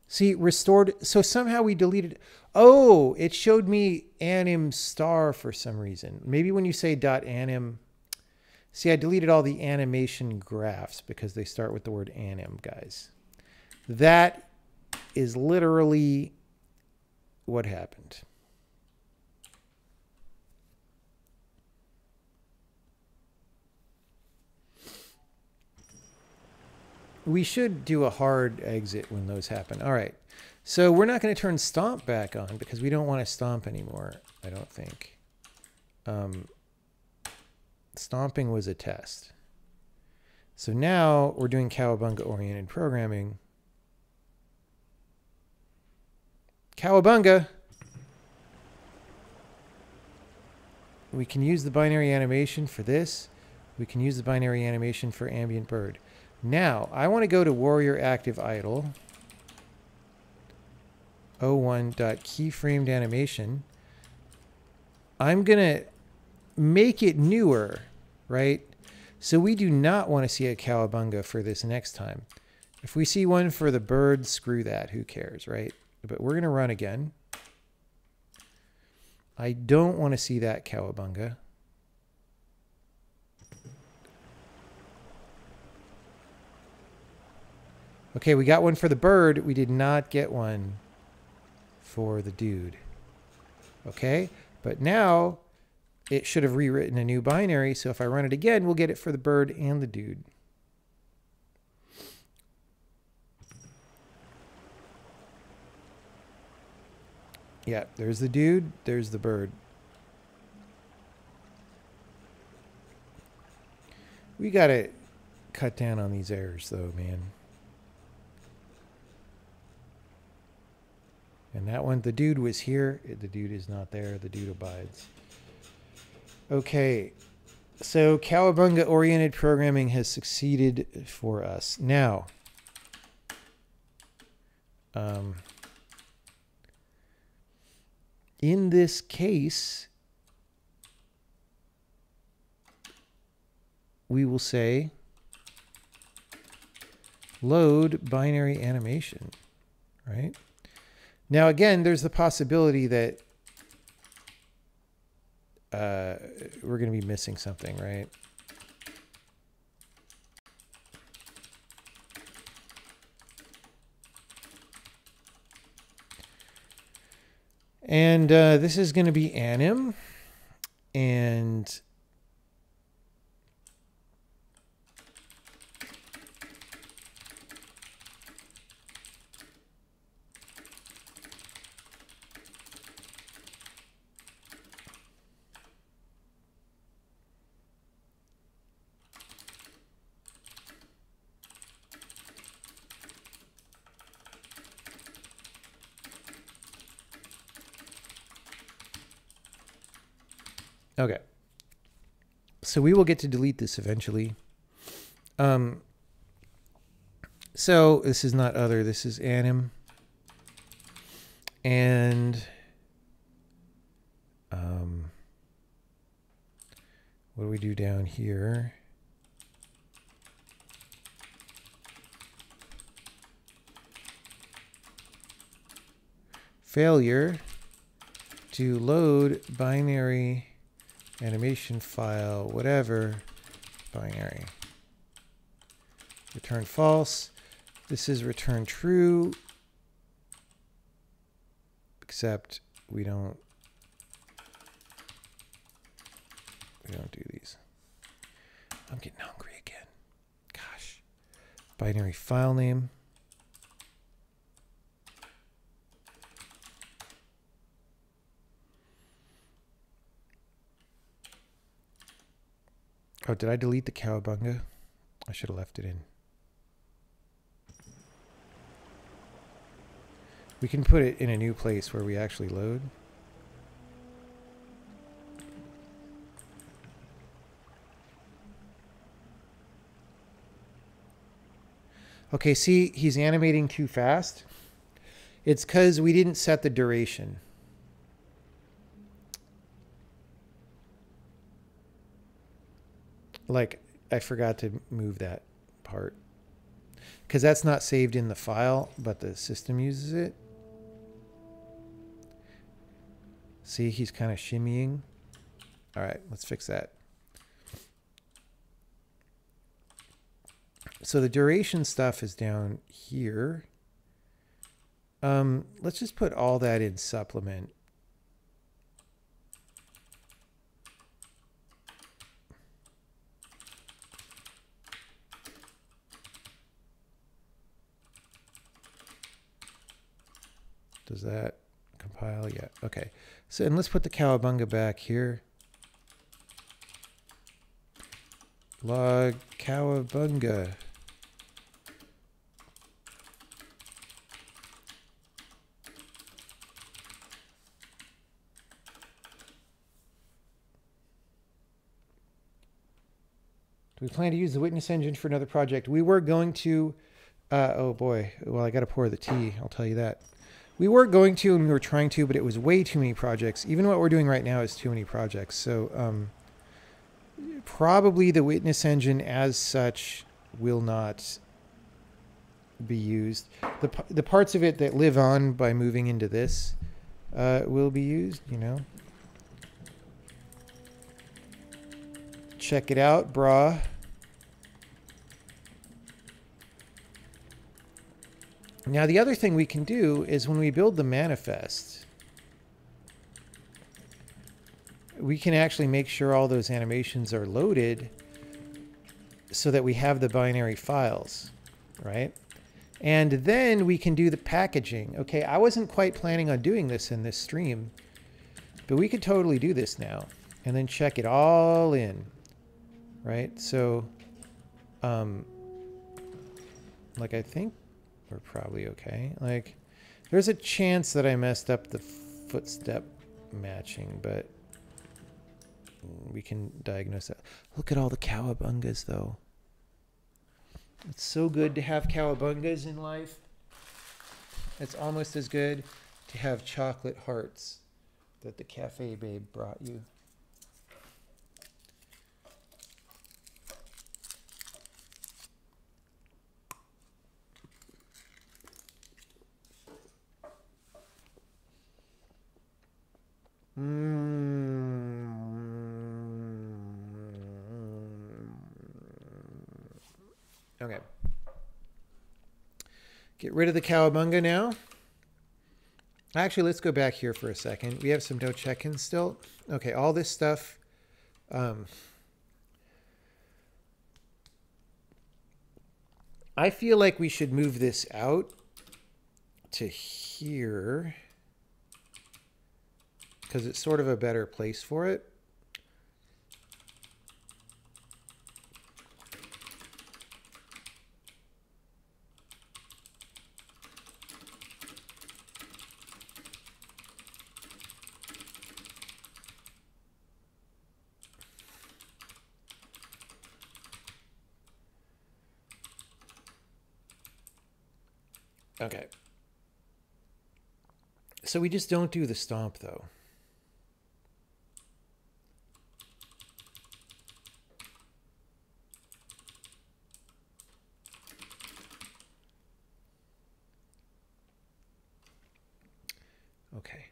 see restored. So somehow we deleted. Oh, it showed me anim star for some reason. Maybe when you say dot anim. See, I deleted all the animation graphs because they start with the word anim, guys. That is literally what happened. We should do a hard exit when those happen. All right. So we're not going to turn stomp back on because we don't want to stomp anymore, I don't think. Um, stomping was a test. So now we're doing cowabunga oriented programming. Cowabunga. We can use the binary animation for this. We can use the binary animation for ambient bird. Now, I want to go to warrior active idle. 01.keyframed animation. I'm going to make it newer, right? So we do not want to see a cowabunga for this next time. If we see one for the bird, screw that. Who cares, right? But we're going to run again. I don't want to see that cowabunga. Okay, we got one for the bird. We did not get one for the dude. Okay, but now it should have rewritten a new binary. So if I run it again, we'll get it for the bird and the dude. Yeah, there's the dude, there's the bird. We got to cut down on these errors though, man. And that one, the dude was here. The dude is not there. The dude abides. Okay. So Cowabunga oriented programming has succeeded for us. Now, um, in this case, we will say load binary animation, right? Now, again, there's the possibility that uh, we're going to be missing something, right? And uh, this is going to be anim. And Okay. So we will get to delete this eventually. Um, so this is not other, this is anim. And um, what do we do down here? Failure to load binary animation file, whatever, binary. Return false. This is return true, except we don't we don't do these. I'm getting hungry again. Gosh. Binary file name. Oh, did I delete the cowabunga? I should have left it in. We can put it in a new place where we actually load. Okay, see, he's animating too fast. It's because we didn't set the duration. Like I forgot to move that part because that's not saved in the file, but the system uses it. See, he's kind of shimmying. All right, let's fix that. So the duration stuff is down here. Um, let's just put all that in supplement. Does that compile? Yeah. Okay. So, and let's put the cowabunga back here. Log cowabunga. Do we plan to use the witness engine for another project? We were going to, uh, oh boy, well, I got to pour the tea. I'll tell you that. We were going to and we were trying to, but it was way too many projects. Even what we're doing right now is too many projects. So um, probably the witness engine as such will not be used. The, the parts of it that live on by moving into this uh, will be used, you know. Check it out, brah. Now, the other thing we can do is when we build the manifest, we can actually make sure all those animations are loaded so that we have the binary files, right? And then we can do the packaging. Okay, I wasn't quite planning on doing this in this stream, but we could totally do this now and then check it all in, right? So, um, like I think we're probably okay. Like, there's a chance that I messed up the footstep matching, but we can diagnose that. Look at all the cowabungas, though. It's so good to have cowabungas in life. It's almost as good to have chocolate hearts that the cafe babe brought you. Okay. Get rid of the cowabunga now. Actually, let's go back here for a second. We have some no check-ins still. Okay, all this stuff. Um, I feel like we should move this out to here because it's sort of a better place for it. Okay. So we just don't do the stomp though. Okay.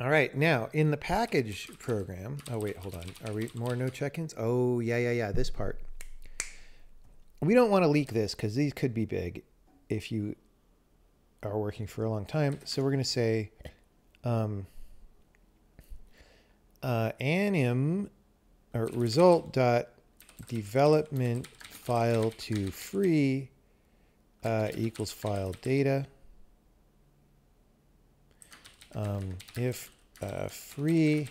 All right, now in the package program, oh wait, hold on. Are we more no check-ins? Oh, yeah, yeah, yeah, this part we don't want to leak this because these could be big if you are working for a long time. So we're going to say um, uh, anim or result dot development file to free uh, equals file data. Um, if uh, free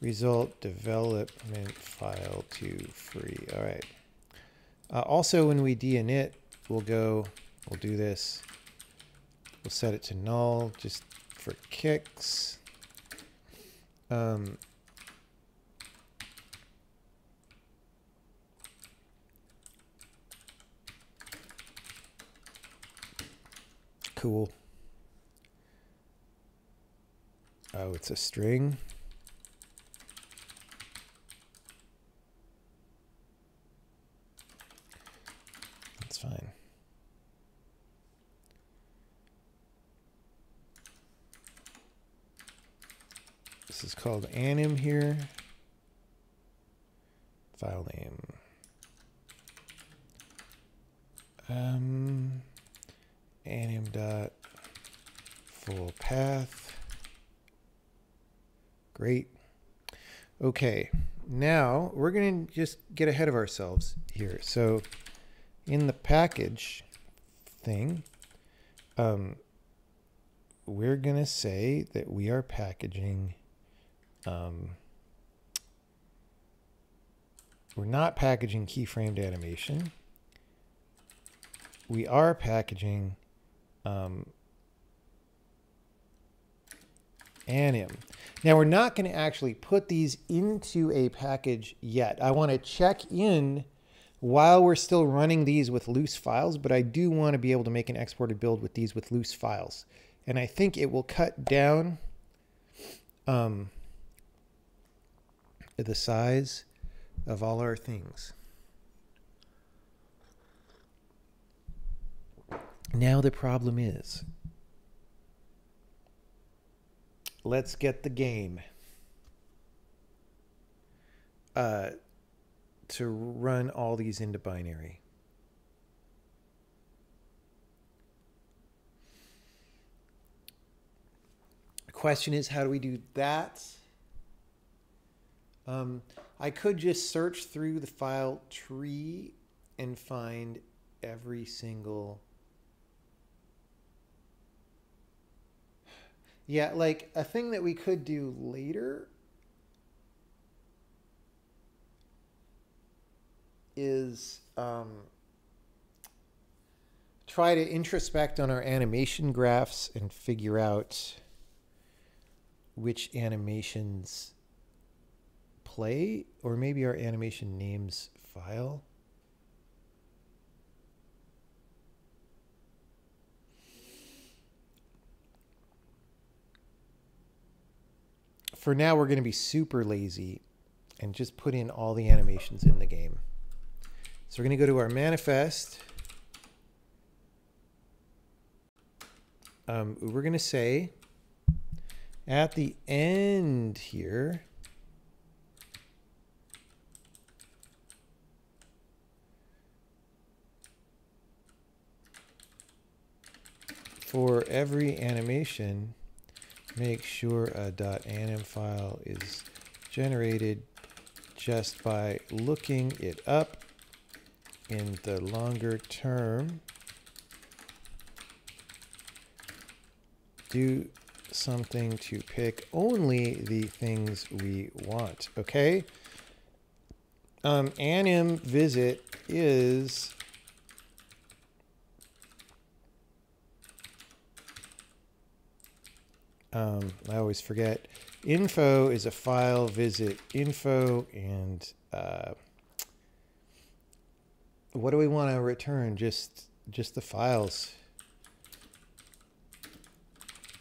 result development file to free. All right. Uh, also, when we dinit, we'll go, we'll do this. We'll set it to null just for kicks. Um, cool. Oh, it's a string. That's fine. This is called anim here. File name. Um, anim dot full path. Great. Okay, now we're going to just get ahead of ourselves here. So in the package thing, um, we're going to say that we are packaging, um, we're not packaging keyframed animation. We are packaging um, anim. Now we're not going to actually put these into a package yet. I want to check in while we're still running these with loose files, but I do want to be able to make an exported build with these with loose files. And I think it will cut down um, the size of all our things. Now the problem is, let's get the game uh, to run all these into binary. The question is, how do we do that? Um, I could just search through the file tree and find every single. Yeah, like a thing that we could do later is um, try to introspect on our animation graphs and figure out which animations play or maybe our animation names file. For now, we're going to be super lazy and just put in all the animations in the game. So we're going to go to our manifest. Um, we're going to say at the end here, for every animation, make sure a .anim file is generated just by looking it up in the longer term, do something to pick only the things we want, okay? Um, anim visit is um, I always forget. Info is a file visit info and uh, what do we want to return? Just just the files.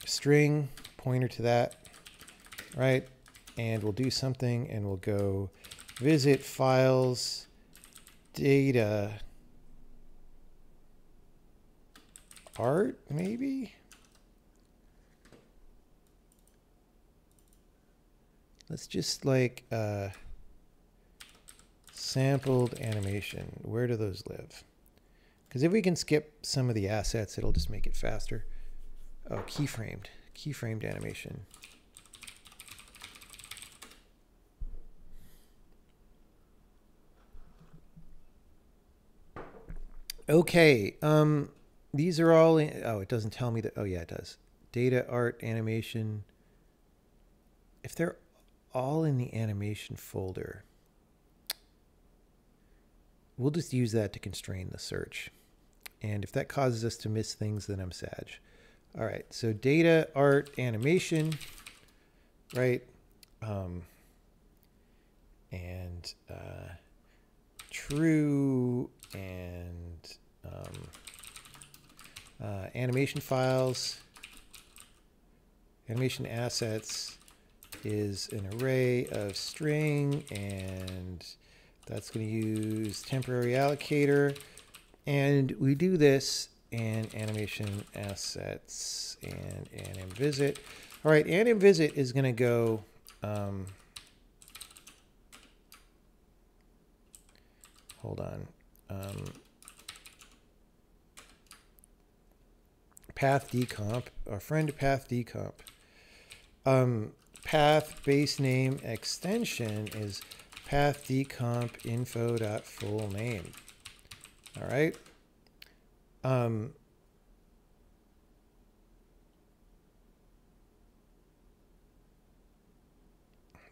String, pointer to that, right? And we'll do something and we'll go visit files, data, art, maybe? Let's just like, uh, sampled animation. Where do those live? Because if we can skip some of the assets, it'll just make it faster. Oh, keyframed. Keyframed animation. Okay. Um, these are all. In, oh, it doesn't tell me that. Oh, yeah, it does. Data, art, animation. If they're all in the animation folder, we'll just use that to constrain the search. And if that causes us to miss things, then I'm sad. All right, so data, art, animation, right? Um, and uh, true and um, uh, animation files, animation assets is an array of string and that's going to use temporary allocator. And we do this in animation assets and anim visit. All right, anim visit is going to go um, hold on. Um, path decomp, our friend path decomp. Um, path base name extension is path decomp info dot full name. All right. Um,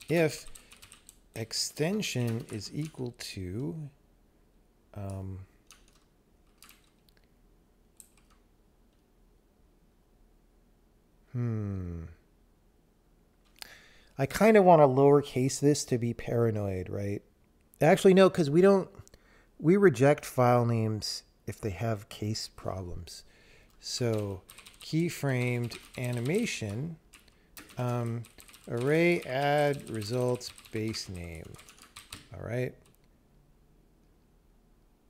if extension is equal to um, hmm I kind of want to lowercase this to be paranoid, right? Actually, no, because we don't, we reject file names if they have case problems. So keyframed animation um, array add results base name. All right.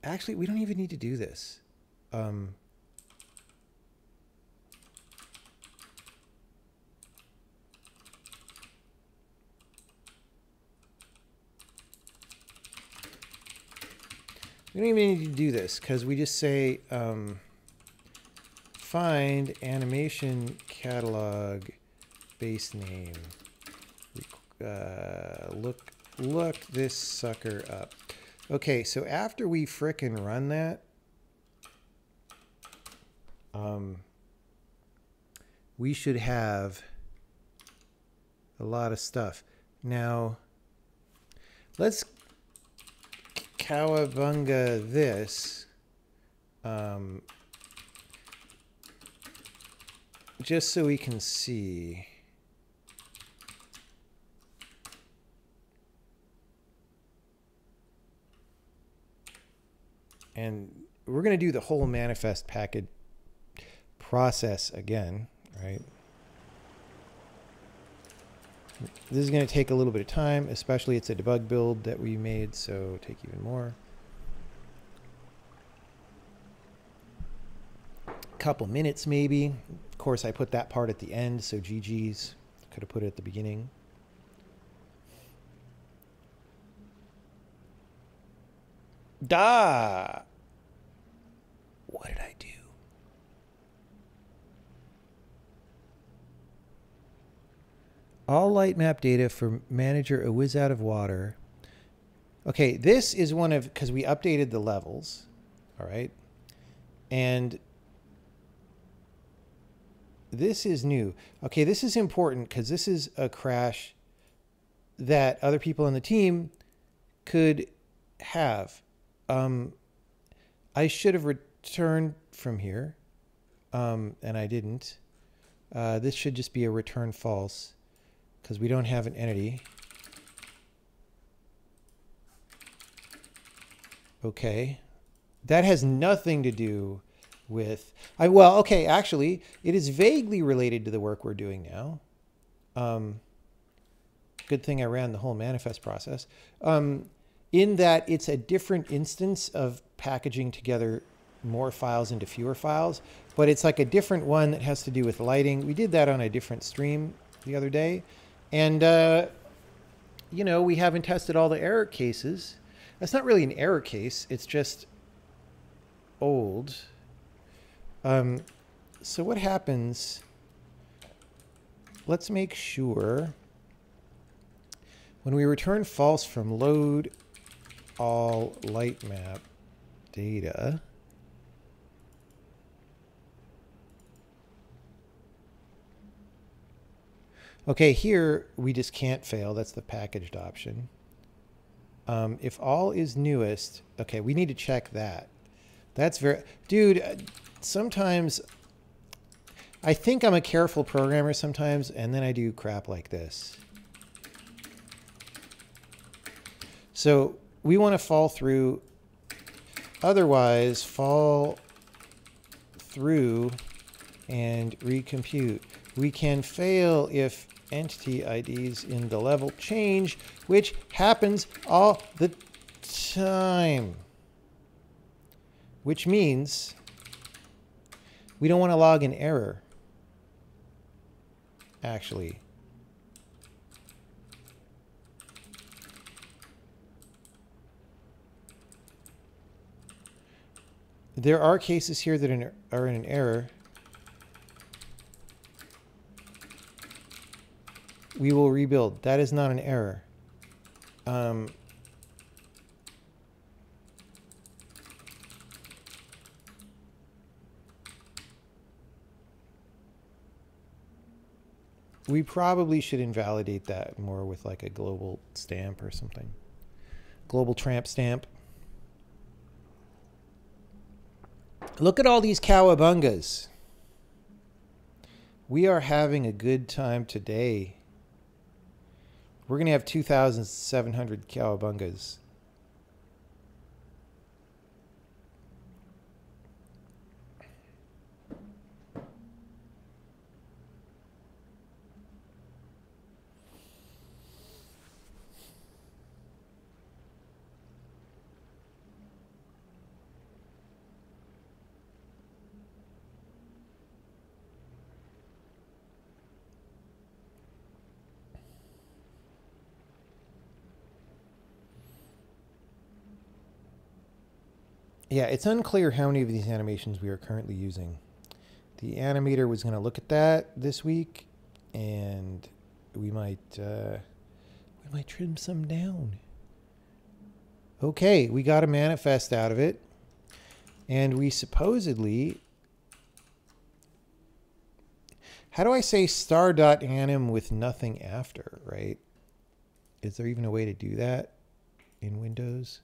Actually, we don't even need to do this. Um, we don't even need to do this because we just say um, find animation catalog base name. Uh, look look this sucker up. Okay, so after we frickin' run that, um, we should have a lot of stuff. Now, let's cowabunga this. Um, just so we can see. And we're going to do the whole manifest package process again, right? This is going to take a little bit of time, especially it's a debug build that we made, so take even more. Couple minutes maybe. Of course, I put that part at the end, so GG's. Could have put it at the beginning. Da! What did I do? All light map data for manager a whiz out of water. Okay, this is one of because we updated the levels. All right. And this is new. Okay, this is important because this is a crash that other people on the team could have. Um, I should have returned from here, um, and I didn't. Uh, this should just be a return false because we don't have an entity. Okay. That has nothing to do with, I, well, okay, actually, it is vaguely related to the work we're doing now. Um, good thing I ran the whole manifest process. Um, in that it's a different instance of packaging together more files into fewer files, but it's like a different one that has to do with lighting. We did that on a different stream the other day. And, uh, you know, we haven't tested all the error cases. That's not really an error case. It's just old. Um, so what happens, let's make sure when we return false from load all light map data, Okay, here we just can't fail. That's the packaged option. Um, if all is newest, okay, we need to check that. That's very, dude, uh, sometimes I think I'm a careful programmer sometimes, and then I do crap like this. So we want to fall through, otherwise fall through and recompute. We can fail if entity IDs in the level change, which happens all the time. Which means we don't want to log an error, actually. There are cases here that are in an error. We will rebuild. That is not an error. Um, we probably should invalidate that more with like a global stamp or something. Global tramp stamp. Look at all these cowabungas. We are having a good time today. We're going to have 2,700 cowabungas. Yeah, it's unclear how many of these animations we are currently using. The animator was going to look at that this week, and we might uh, we might trim some down. Okay, we got a manifest out of it, and we supposedly. How do I say star.anim with nothing after, right? Is there even a way to do that in Windows?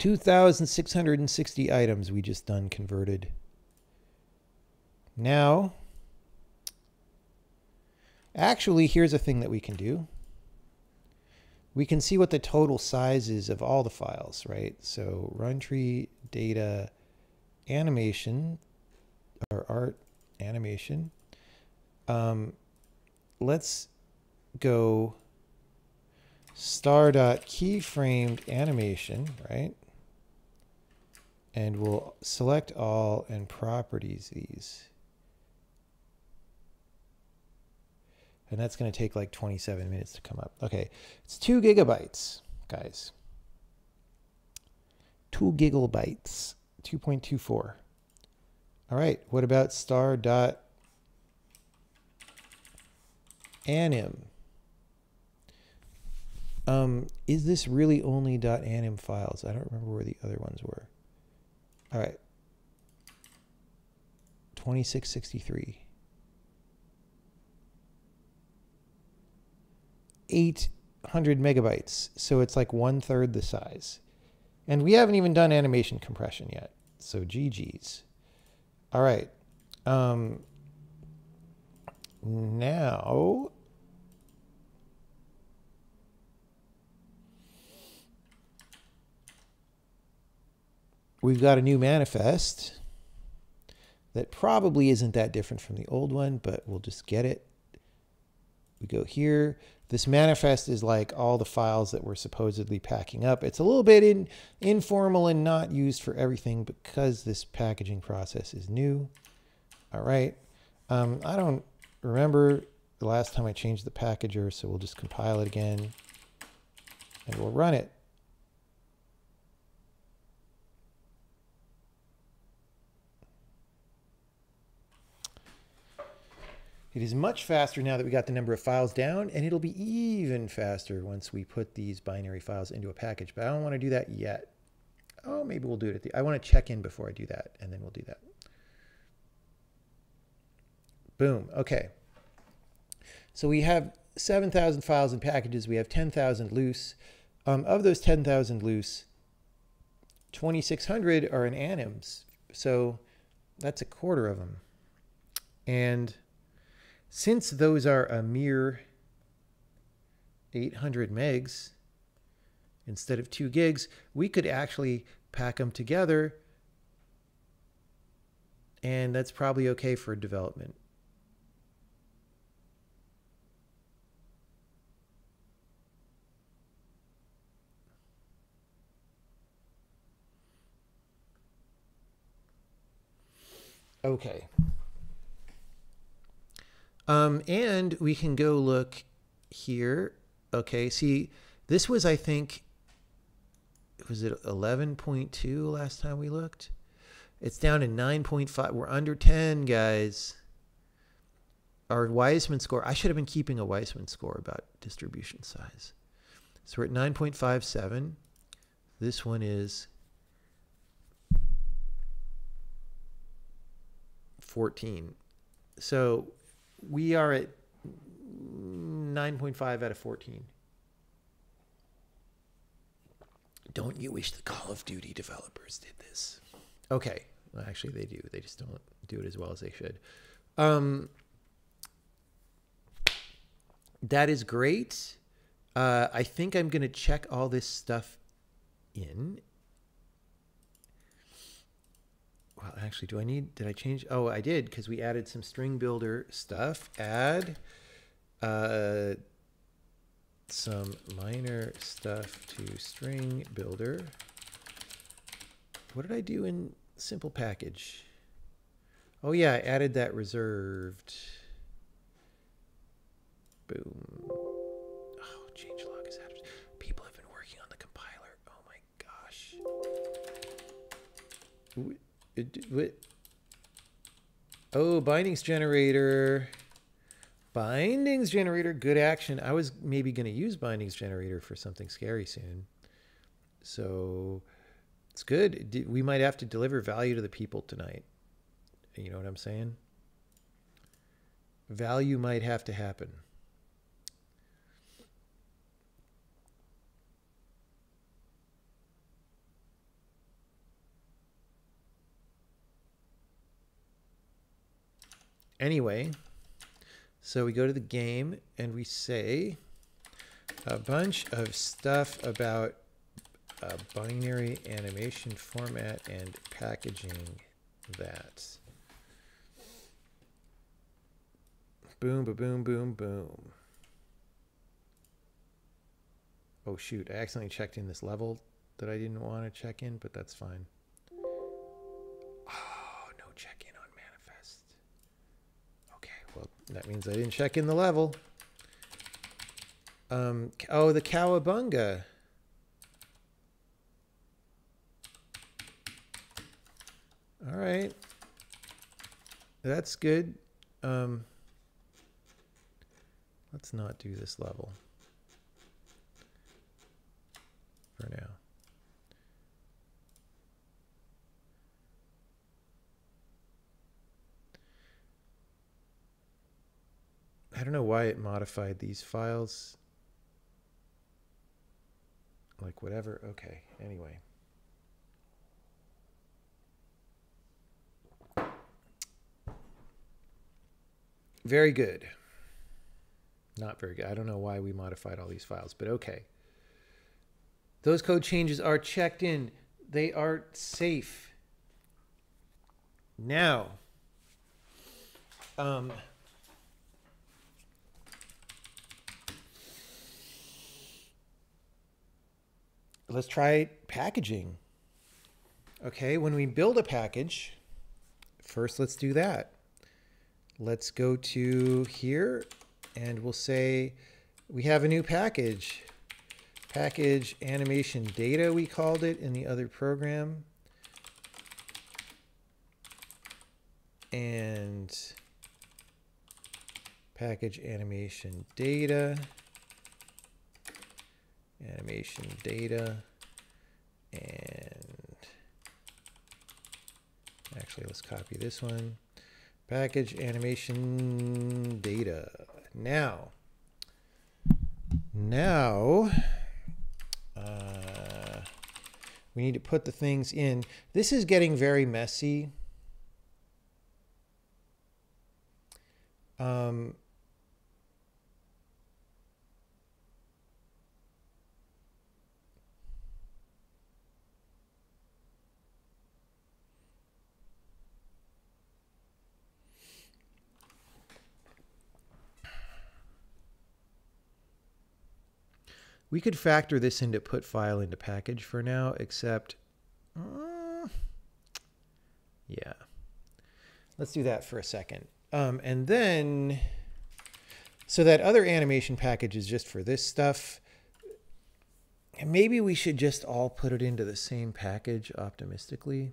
2,660 items we just done converted. Now, actually, here's a thing that we can do. We can see what the total size is of all the files, right? So run tree data animation or art animation. Um, let's go star.keyframed animation, right? And we'll select all and properties these. And that's going to take like 27 minutes to come up. Okay, it's two gigabytes, guys. Two gigabytes, 2.24. All right, what about star dot anim? Um, is this really only dot .anim files? I don't remember where the other ones were. All right. 2663. 800 megabytes. So it's like one third the size. And we haven't even done animation compression yet. So GG's. All right. Um, now we've got a new manifest that probably isn't that different from the old one, but we'll just get it. We go here. This manifest is like all the files that we're supposedly packing up. It's a little bit in, informal and not used for everything because this packaging process is new. All right. Um, I don't remember the last time I changed the packager, so we'll just compile it again and we'll run it. It is much faster now that we got the number of files down, and it'll be even faster once we put these binary files into a package. But I don't want to do that yet. Oh, maybe we'll do it at the, I want to check in before I do that, and then we'll do that. Boom, okay. So we have 7,000 files and packages. We have 10,000 loose. Um, of those 10,000 loose, 2,600 are in anims. So that's a quarter of them. And since those are a mere 800 megs instead of 2 gigs, we could actually pack them together and that's probably okay for development. Okay. Um, and we can go look here. Okay, see, this was, I think, was it 11.2 last time we looked? It's down to 9.5. We're under 10, guys. Our Weissman score, I should have been keeping a Weissman score about distribution size. So we're at 9.57. This one is 14. So we are at 9.5 out of 14. Don't you wish the Call of Duty developers did this? Okay. Well, actually, they do. They just don't do it as well as they should. Um, that is great. Uh, I think I'm going to check all this stuff in well, actually, do I need, did I change? Oh, I did because we added some string builder stuff. Add uh, some minor stuff to string builder. What did I do in simple package? Oh yeah, I added that reserved. Boom. Oh, is. People have been working on the compiler. Oh my gosh. Oh, bindings generator. Bindings generator, good action. I was maybe going to use bindings generator for something scary soon. So it's good. We might have to deliver value to the people tonight. You know what I'm saying? Value might have to happen. Anyway, so we go to the game and we say a bunch of stuff about a binary animation format and packaging that. Boom, ba boom, boom, boom. Oh shoot, I accidentally checked in this level that I didn't want to check in, but that's fine. That means I didn't check in the level. Um, oh, the Cowabunga. All right. That's good. Um, let's not do this level for now. I don't know why it modified these files. Like whatever. Okay. Anyway. Very good. Not very good. I don't know why we modified all these files, but okay. Those code changes are checked in. They are safe. Now, um, let's try packaging. Okay, when we build a package, first let's do that. Let's go to here and we'll say we have a new package. Package animation data, we called it in the other program. And package animation data, animation data, and actually let's copy this one. Package animation data. Now, now, uh, we need to put the things in. This is getting very messy. Um, We could factor this into put file into package for now, except, uh, yeah. Let's do that for a second. Um, and then, so that other animation package is just for this stuff. And maybe we should just all put it into the same package optimistically.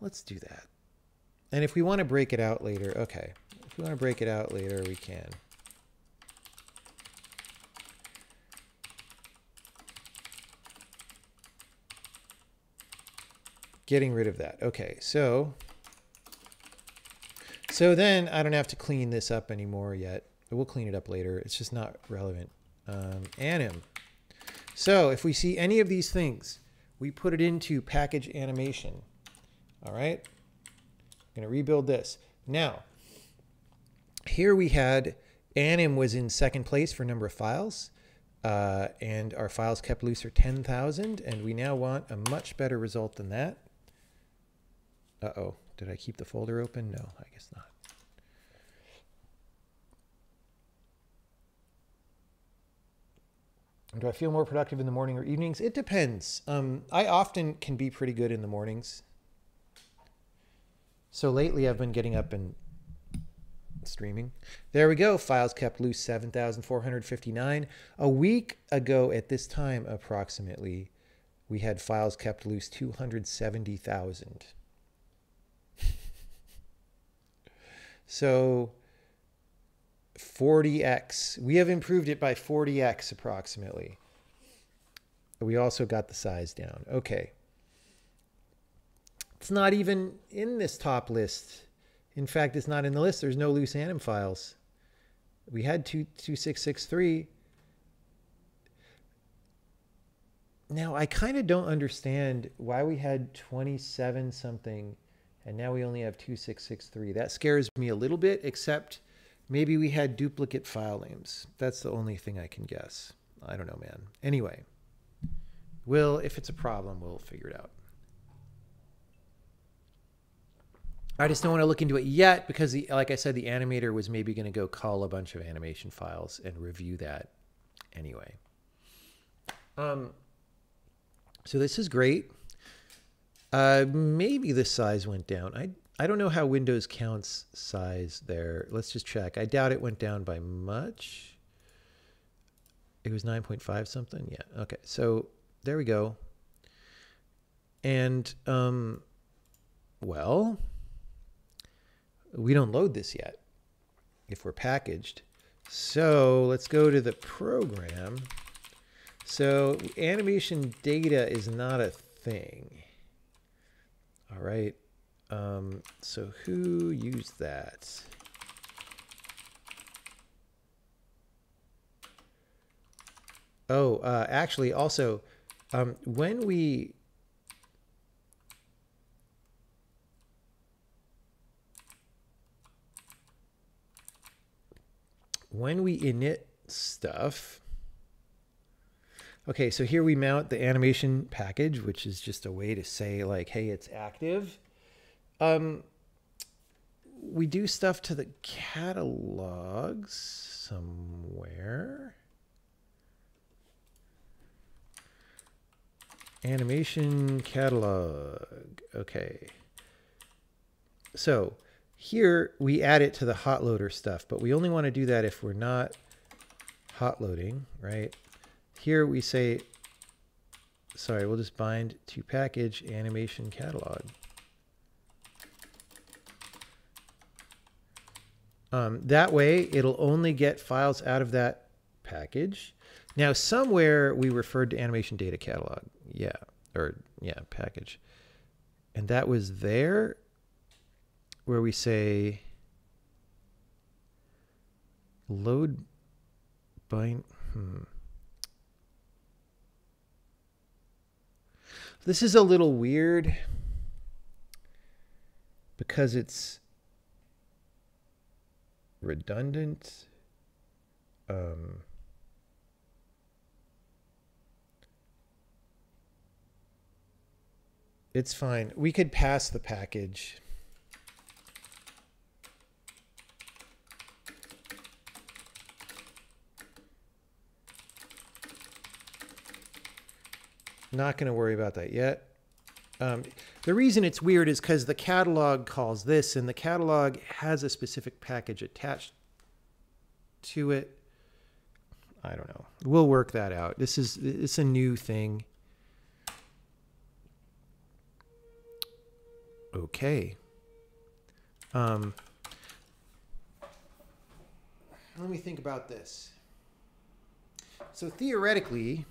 Let's do that. And if we want to break it out later, okay. If we want to break it out later, we can. Getting rid of that. Okay, so so then I don't have to clean this up anymore yet. We'll clean it up later. It's just not relevant. Um, anim. So if we see any of these things, we put it into package animation. All right going to rebuild this. Now, here we had anim was in second place for number of files. Uh, and our files kept loose are 10,000. And we now want a much better result than that. Uh-oh. Did I keep the folder open? No, I guess not. Do I feel more productive in the morning or evenings? It depends. Um, I often can be pretty good in the mornings. So lately I've been getting up and streaming. There we go. Files kept loose 7,459. A week ago at this time, approximately, we had files kept loose 270,000. so 40x. We have improved it by 40x approximately. We also got the size down. Okay. It's not even in this top list. In fact, it's not in the list. There's no loose anim files. We had two, 2663. Now, I kind of don't understand why we had 27 something and now we only have 2663. That scares me a little bit, except maybe we had duplicate file names. That's the only thing I can guess. I don't know, man. Anyway, we'll, if it's a problem, we'll figure it out. I just don't want to look into it yet because, the, like I said, the animator was maybe going to go call a bunch of animation files and review that anyway. Um, so this is great. Uh, maybe the size went down. I I don't know how Windows counts size there. Let's just check. I doubt it went down by much. It was 9.5 something. Yeah. Okay. So there we go. And um, well we don't load this yet if we're packaged. So let's go to the program. So animation data is not a thing. All right. Um, so who used that? Oh, uh, actually, also, um, when we when we init stuff, okay, so here we mount the animation package, which is just a way to say like, hey, it's active. Um, we do stuff to the catalogs somewhere. Animation catalog. Okay. So here we add it to the hot loader stuff, but we only want to do that if we're not hot loading, right? Here we say, sorry, we'll just bind to package animation catalog. Um, that way it'll only get files out of that package. Now somewhere we referred to animation data catalog. Yeah, or yeah, package. And that was there where we say load bind. Hmm. This is a little weird because it's redundant. Um, it's fine. We could pass the package. Not going to worry about that yet. Um, the reason it's weird is because the catalog calls this, and the catalog has a specific package attached to it. I don't know. We'll work that out. This is it's a new thing. Okay. Um, let me think about this. So theoretically,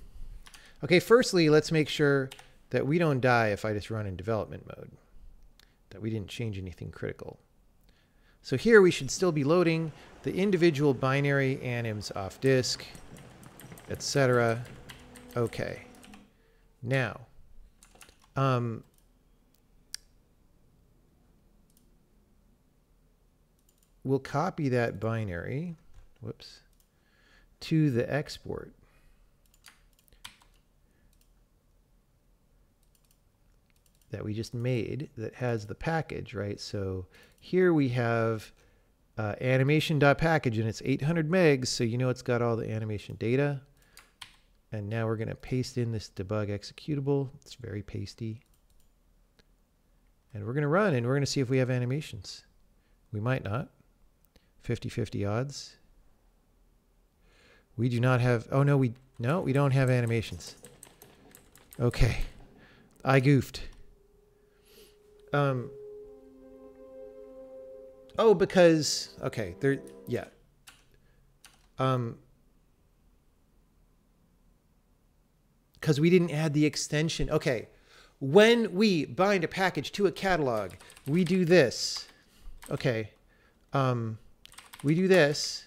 Okay, firstly, let's make sure that we don't die if I just run in development mode, that we didn't change anything critical. So here we should still be loading the individual binary anims off disk, etc. Okay. Now, um, we'll copy that binary, whoops, to the export. That we just made that has the package, right? So here we have uh, animation.package and it's 800 megs. So you know it's got all the animation data. And now we're going to paste in this debug executable. It's very pasty. And we're going to run and we're going to see if we have animations. We might not. 50 50 odds. We do not have. Oh, no, we. No, we don't have animations. Okay. I goofed. Um. Oh, because okay, there. Yeah. Um. Because we didn't add the extension. Okay. When we bind a package to a catalog, we do this. Okay. Um, we do this.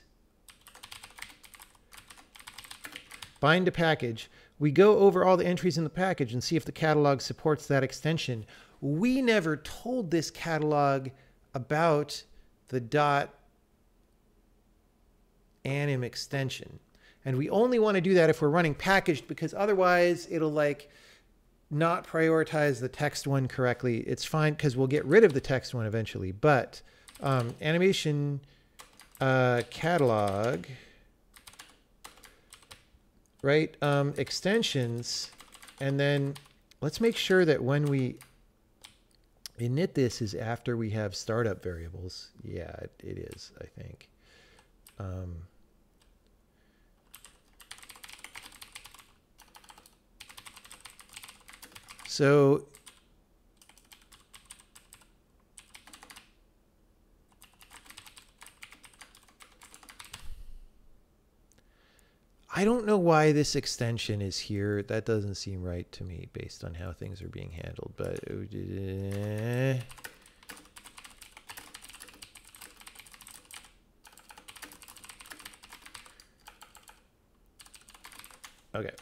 Bind a package. We go over all the entries in the package and see if the catalog supports that extension. We never told this catalog about the dot anim extension. And we only want to do that if we're running packaged because otherwise it'll like not prioritize the text one correctly. It's fine because we'll get rid of the text one eventually. But um, animation uh, catalog, right? Um, extensions. And then let's make sure that when we init this is after we have startup variables. Yeah, it, it is, I think. Um, So I don't know why this extension is here. That doesn't seem right to me based on how things are being handled, but uh, Okay.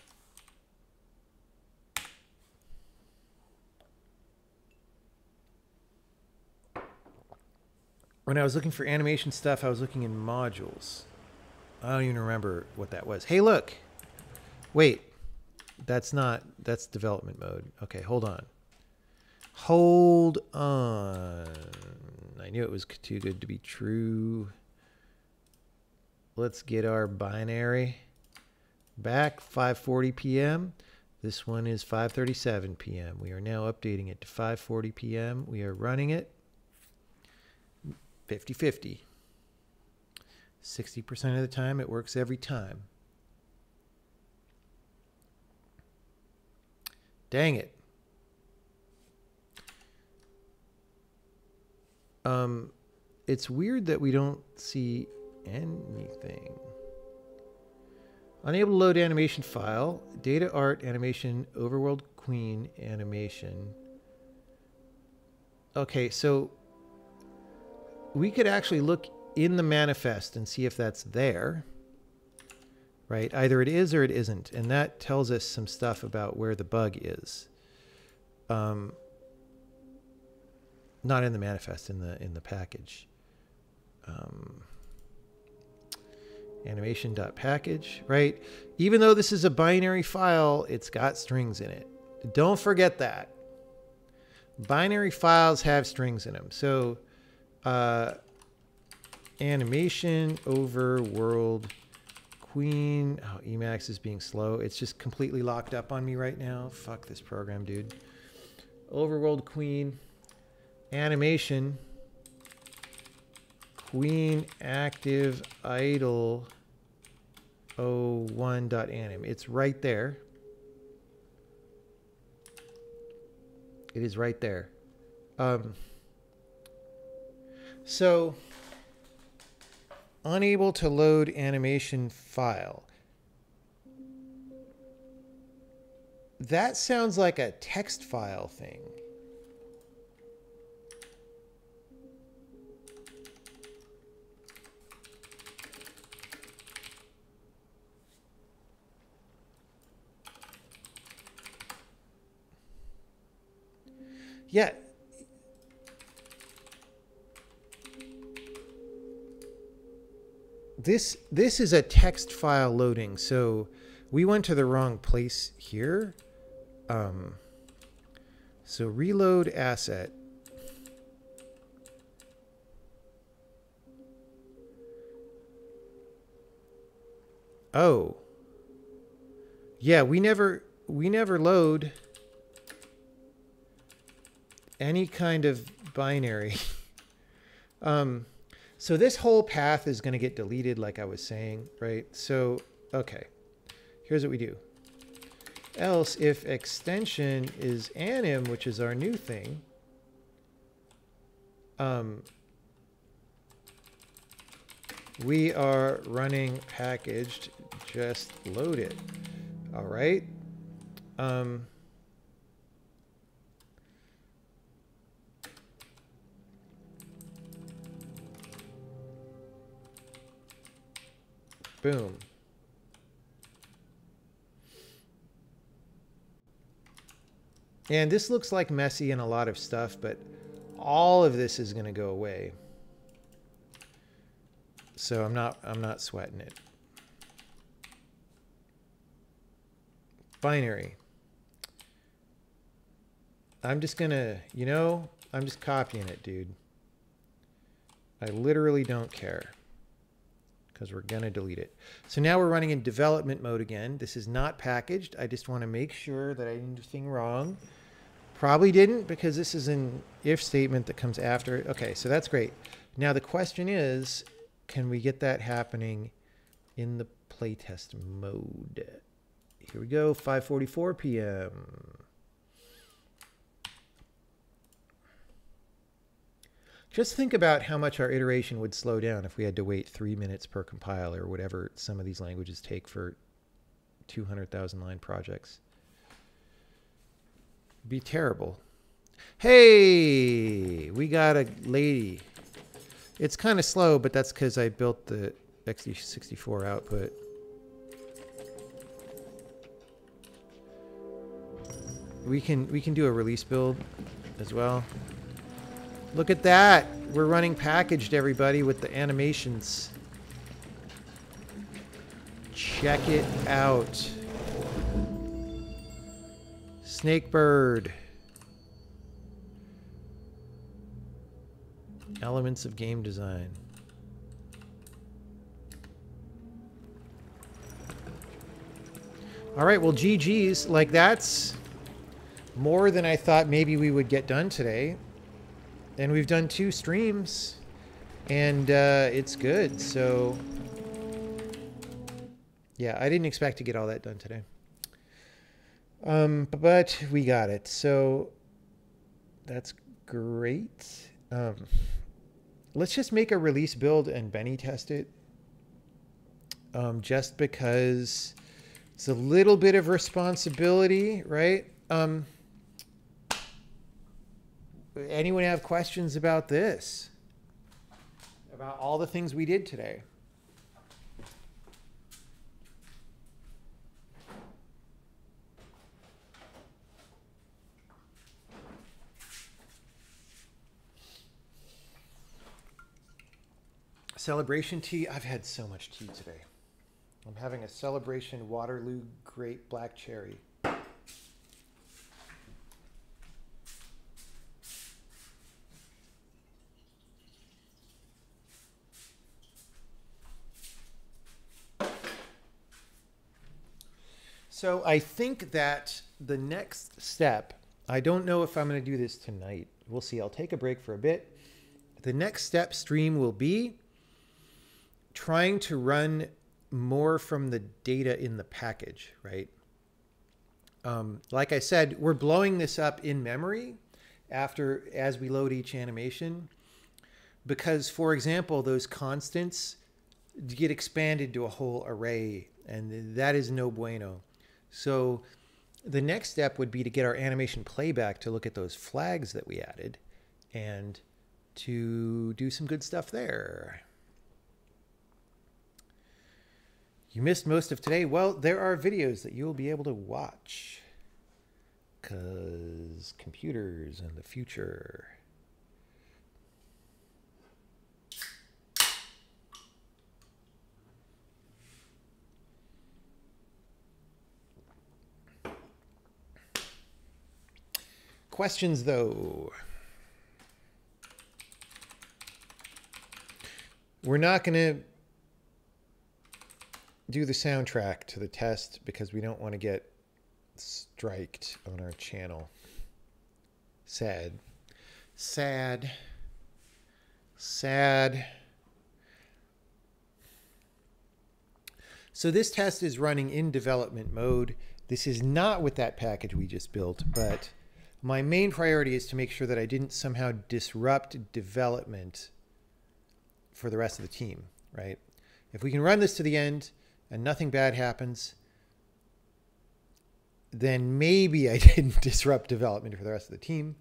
when I was looking for animation stuff, I was looking in modules. I don't even remember what that was. Hey, look. Wait. That's not, that's development mode. Okay, hold on. Hold on. I knew it was too good to be true. Let's get our binary back 5:40 p.m. This one is 5:37 p.m. We are now updating it to 5:40 p.m. We are running it 50 50. 60% of the time, it works every time. Dang it. Um, it's weird that we don't see anything. Unable to load animation file, data art animation, overworld queen animation. Okay, so we could actually look in the manifest and see if that's there. Right? Either it is or it isn't. And that tells us some stuff about where the bug is. Um, not in the manifest, in the in the package. Um, animation.package, right? Even though this is a binary file, it's got strings in it. Don't forget that. Binary files have strings in them. So uh, animation over world queen. Oh, Emacs is being slow. It's just completely locked up on me right now. Fuck this program, dude. Overworld queen. Animation. Queen active idle 01.anim. It's right there. It is right there. Um, so, unable to load animation file. That sounds like a text file thing. Yeah, this this is a text file loading, so we went to the wrong place here. Um, so reload asset. Oh. Yeah, we never we never load any kind of binary. um, so this whole path is going to get deleted like I was saying, right? So, okay, here's what we do. Else, if extension is anim, which is our new thing, um, we are running packaged, just load it. All right. Um, boom. And this looks like messy and a lot of stuff, but all of this is going to go away. So I'm not I'm not sweating it. Binary. I'm just going to, you know, I'm just copying it, dude. I literally don't care because we're going to delete it. So now we're running in development mode again. This is not packaged. I just want to make sure that I didn't do anything wrong. Probably didn't because this is an if statement that comes after it. Okay, so that's great. Now the question is, can we get that happening in the playtest mode? Here we go, 5.44 p.m. Just think about how much our iteration would slow down if we had to wait three minutes per compile or whatever some of these languages take for 200,000 line projects be terrible. Hey, we got a lady. It's kind of slow, but that's because I built the x64 output. We can we can do a release build as well. Look at that. We're running packaged, everybody, with the animations. Check it out. Snakebird. Elements of game design. All right, well, GG's. Like, that's more than I thought maybe we would get done today. And we've done two streams. And uh, it's good, so... Yeah, I didn't expect to get all that done today. Um, but we got it. So that's great. Um, let's just make a release build and Benny test it. Um, just because it's a little bit of responsibility, right? Um, anyone have questions about this? About all the things we did today? Celebration tea. I've had so much tea today. I'm having a celebration Waterloo Great Black Cherry. So I think that the next step, I don't know if I'm going to do this tonight. We'll see. I'll take a break for a bit. The next step stream will be trying to run more from the data in the package, right? Um, like I said, we're blowing this up in memory after as we load each animation because, for example, those constants get expanded to a whole array, and that is no bueno. So the next step would be to get our animation playback to look at those flags that we added and to do some good stuff there. You missed most of today. Well, there are videos that you'll be able to watch. Because computers and the future. Questions, though. We're not going to do the soundtrack to the test because we don't want to get striked on our channel. Sad. Sad. Sad. So this test is running in development mode. This is not with that package we just built, but my main priority is to make sure that I didn't somehow disrupt development for the rest of the team, right? If we can run this to the end and nothing bad happens, then maybe I didn't disrupt development for the rest of the team.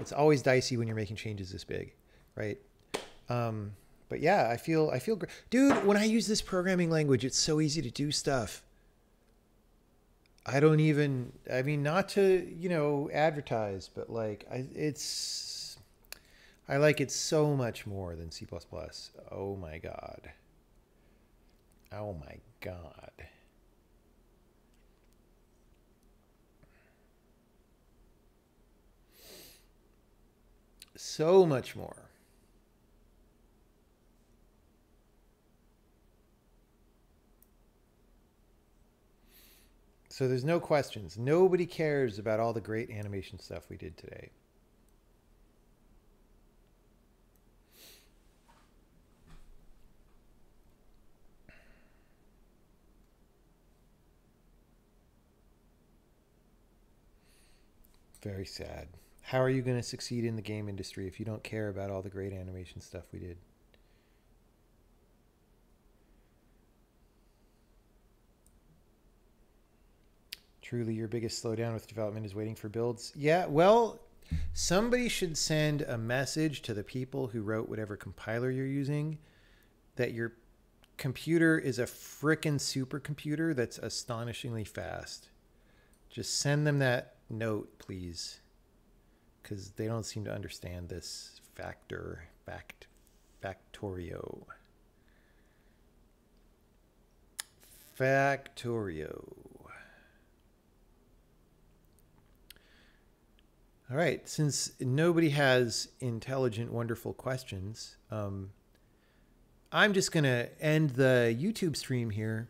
It's always dicey when you're making changes this big, right? Um, but yeah, I feel I feel great, dude. When I use this programming language, it's so easy to do stuff. I don't even. I mean, not to you know advertise, but like I, it's. I like it so much more than C++. Oh my god. Oh my god. So much more. So there's no questions. Nobody cares about all the great animation stuff we did today. Very sad. How are you going to succeed in the game industry if you don't care about all the great animation stuff we did? Truly, your biggest slowdown with development is waiting for builds. Yeah, well, somebody should send a message to the people who wrote whatever compiler you're using that your computer is a frickin' supercomputer that's astonishingly fast. Just send them that note, please, because they don't seem to understand this factor, fact, factorio. Factorio. All right, since nobody has intelligent, wonderful questions, um, I'm just going to end the YouTube stream here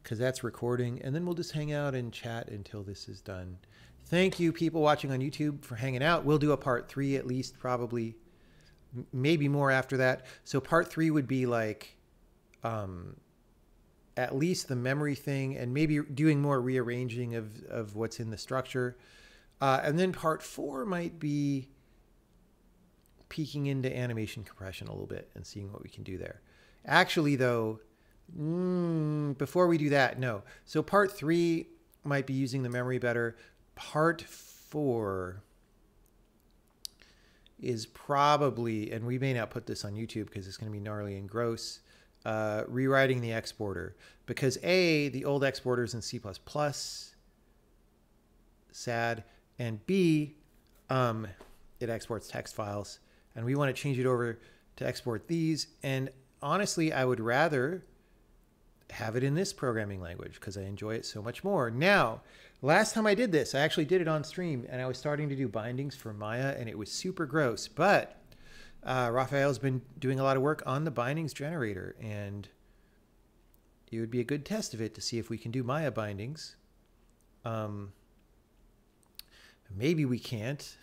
because that's recording, and then we'll just hang out and chat until this is done. Thank you, people watching on YouTube, for hanging out. We'll do a part three at least, probably, maybe more after that. So part three would be like um, at least the memory thing and maybe doing more rearranging of, of what's in the structure. Uh, and then part four might be peeking into animation compression a little bit and seeing what we can do there. Actually, though, mm, before we do that, no. So part three might be using the memory better. Part four is probably, and we may not put this on YouTube because it's going to be gnarly and gross, uh, rewriting the exporter. Because A, the old exporters in C++, sad, and B, um, it exports text files, and we want to change it over to export these. And honestly, I would rather have it in this programming language because I enjoy it so much more. Now, last time I did this, I actually did it on stream, and I was starting to do bindings for Maya, and it was super gross. But uh, Raphael's been doing a lot of work on the bindings generator, and it would be a good test of it to see if we can do Maya bindings. Um, maybe we can't.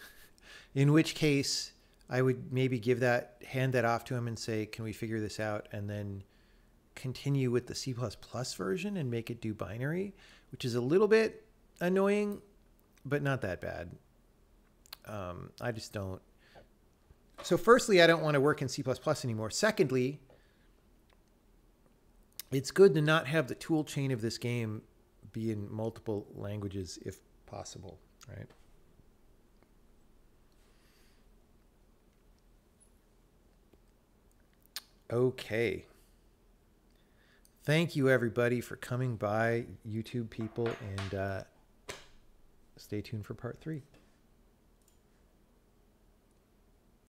In which case, I would maybe give that, hand that off to him and say, can we figure this out? And then continue with the C++ version and make it do binary, which is a little bit annoying, but not that bad. Um, I just don't. So firstly, I don't want to work in C++ anymore. Secondly, it's good to not have the tool chain of this game be in multiple languages if possible, right? Okay. Thank you, everybody, for coming by, YouTube people, and uh, stay tuned for part three.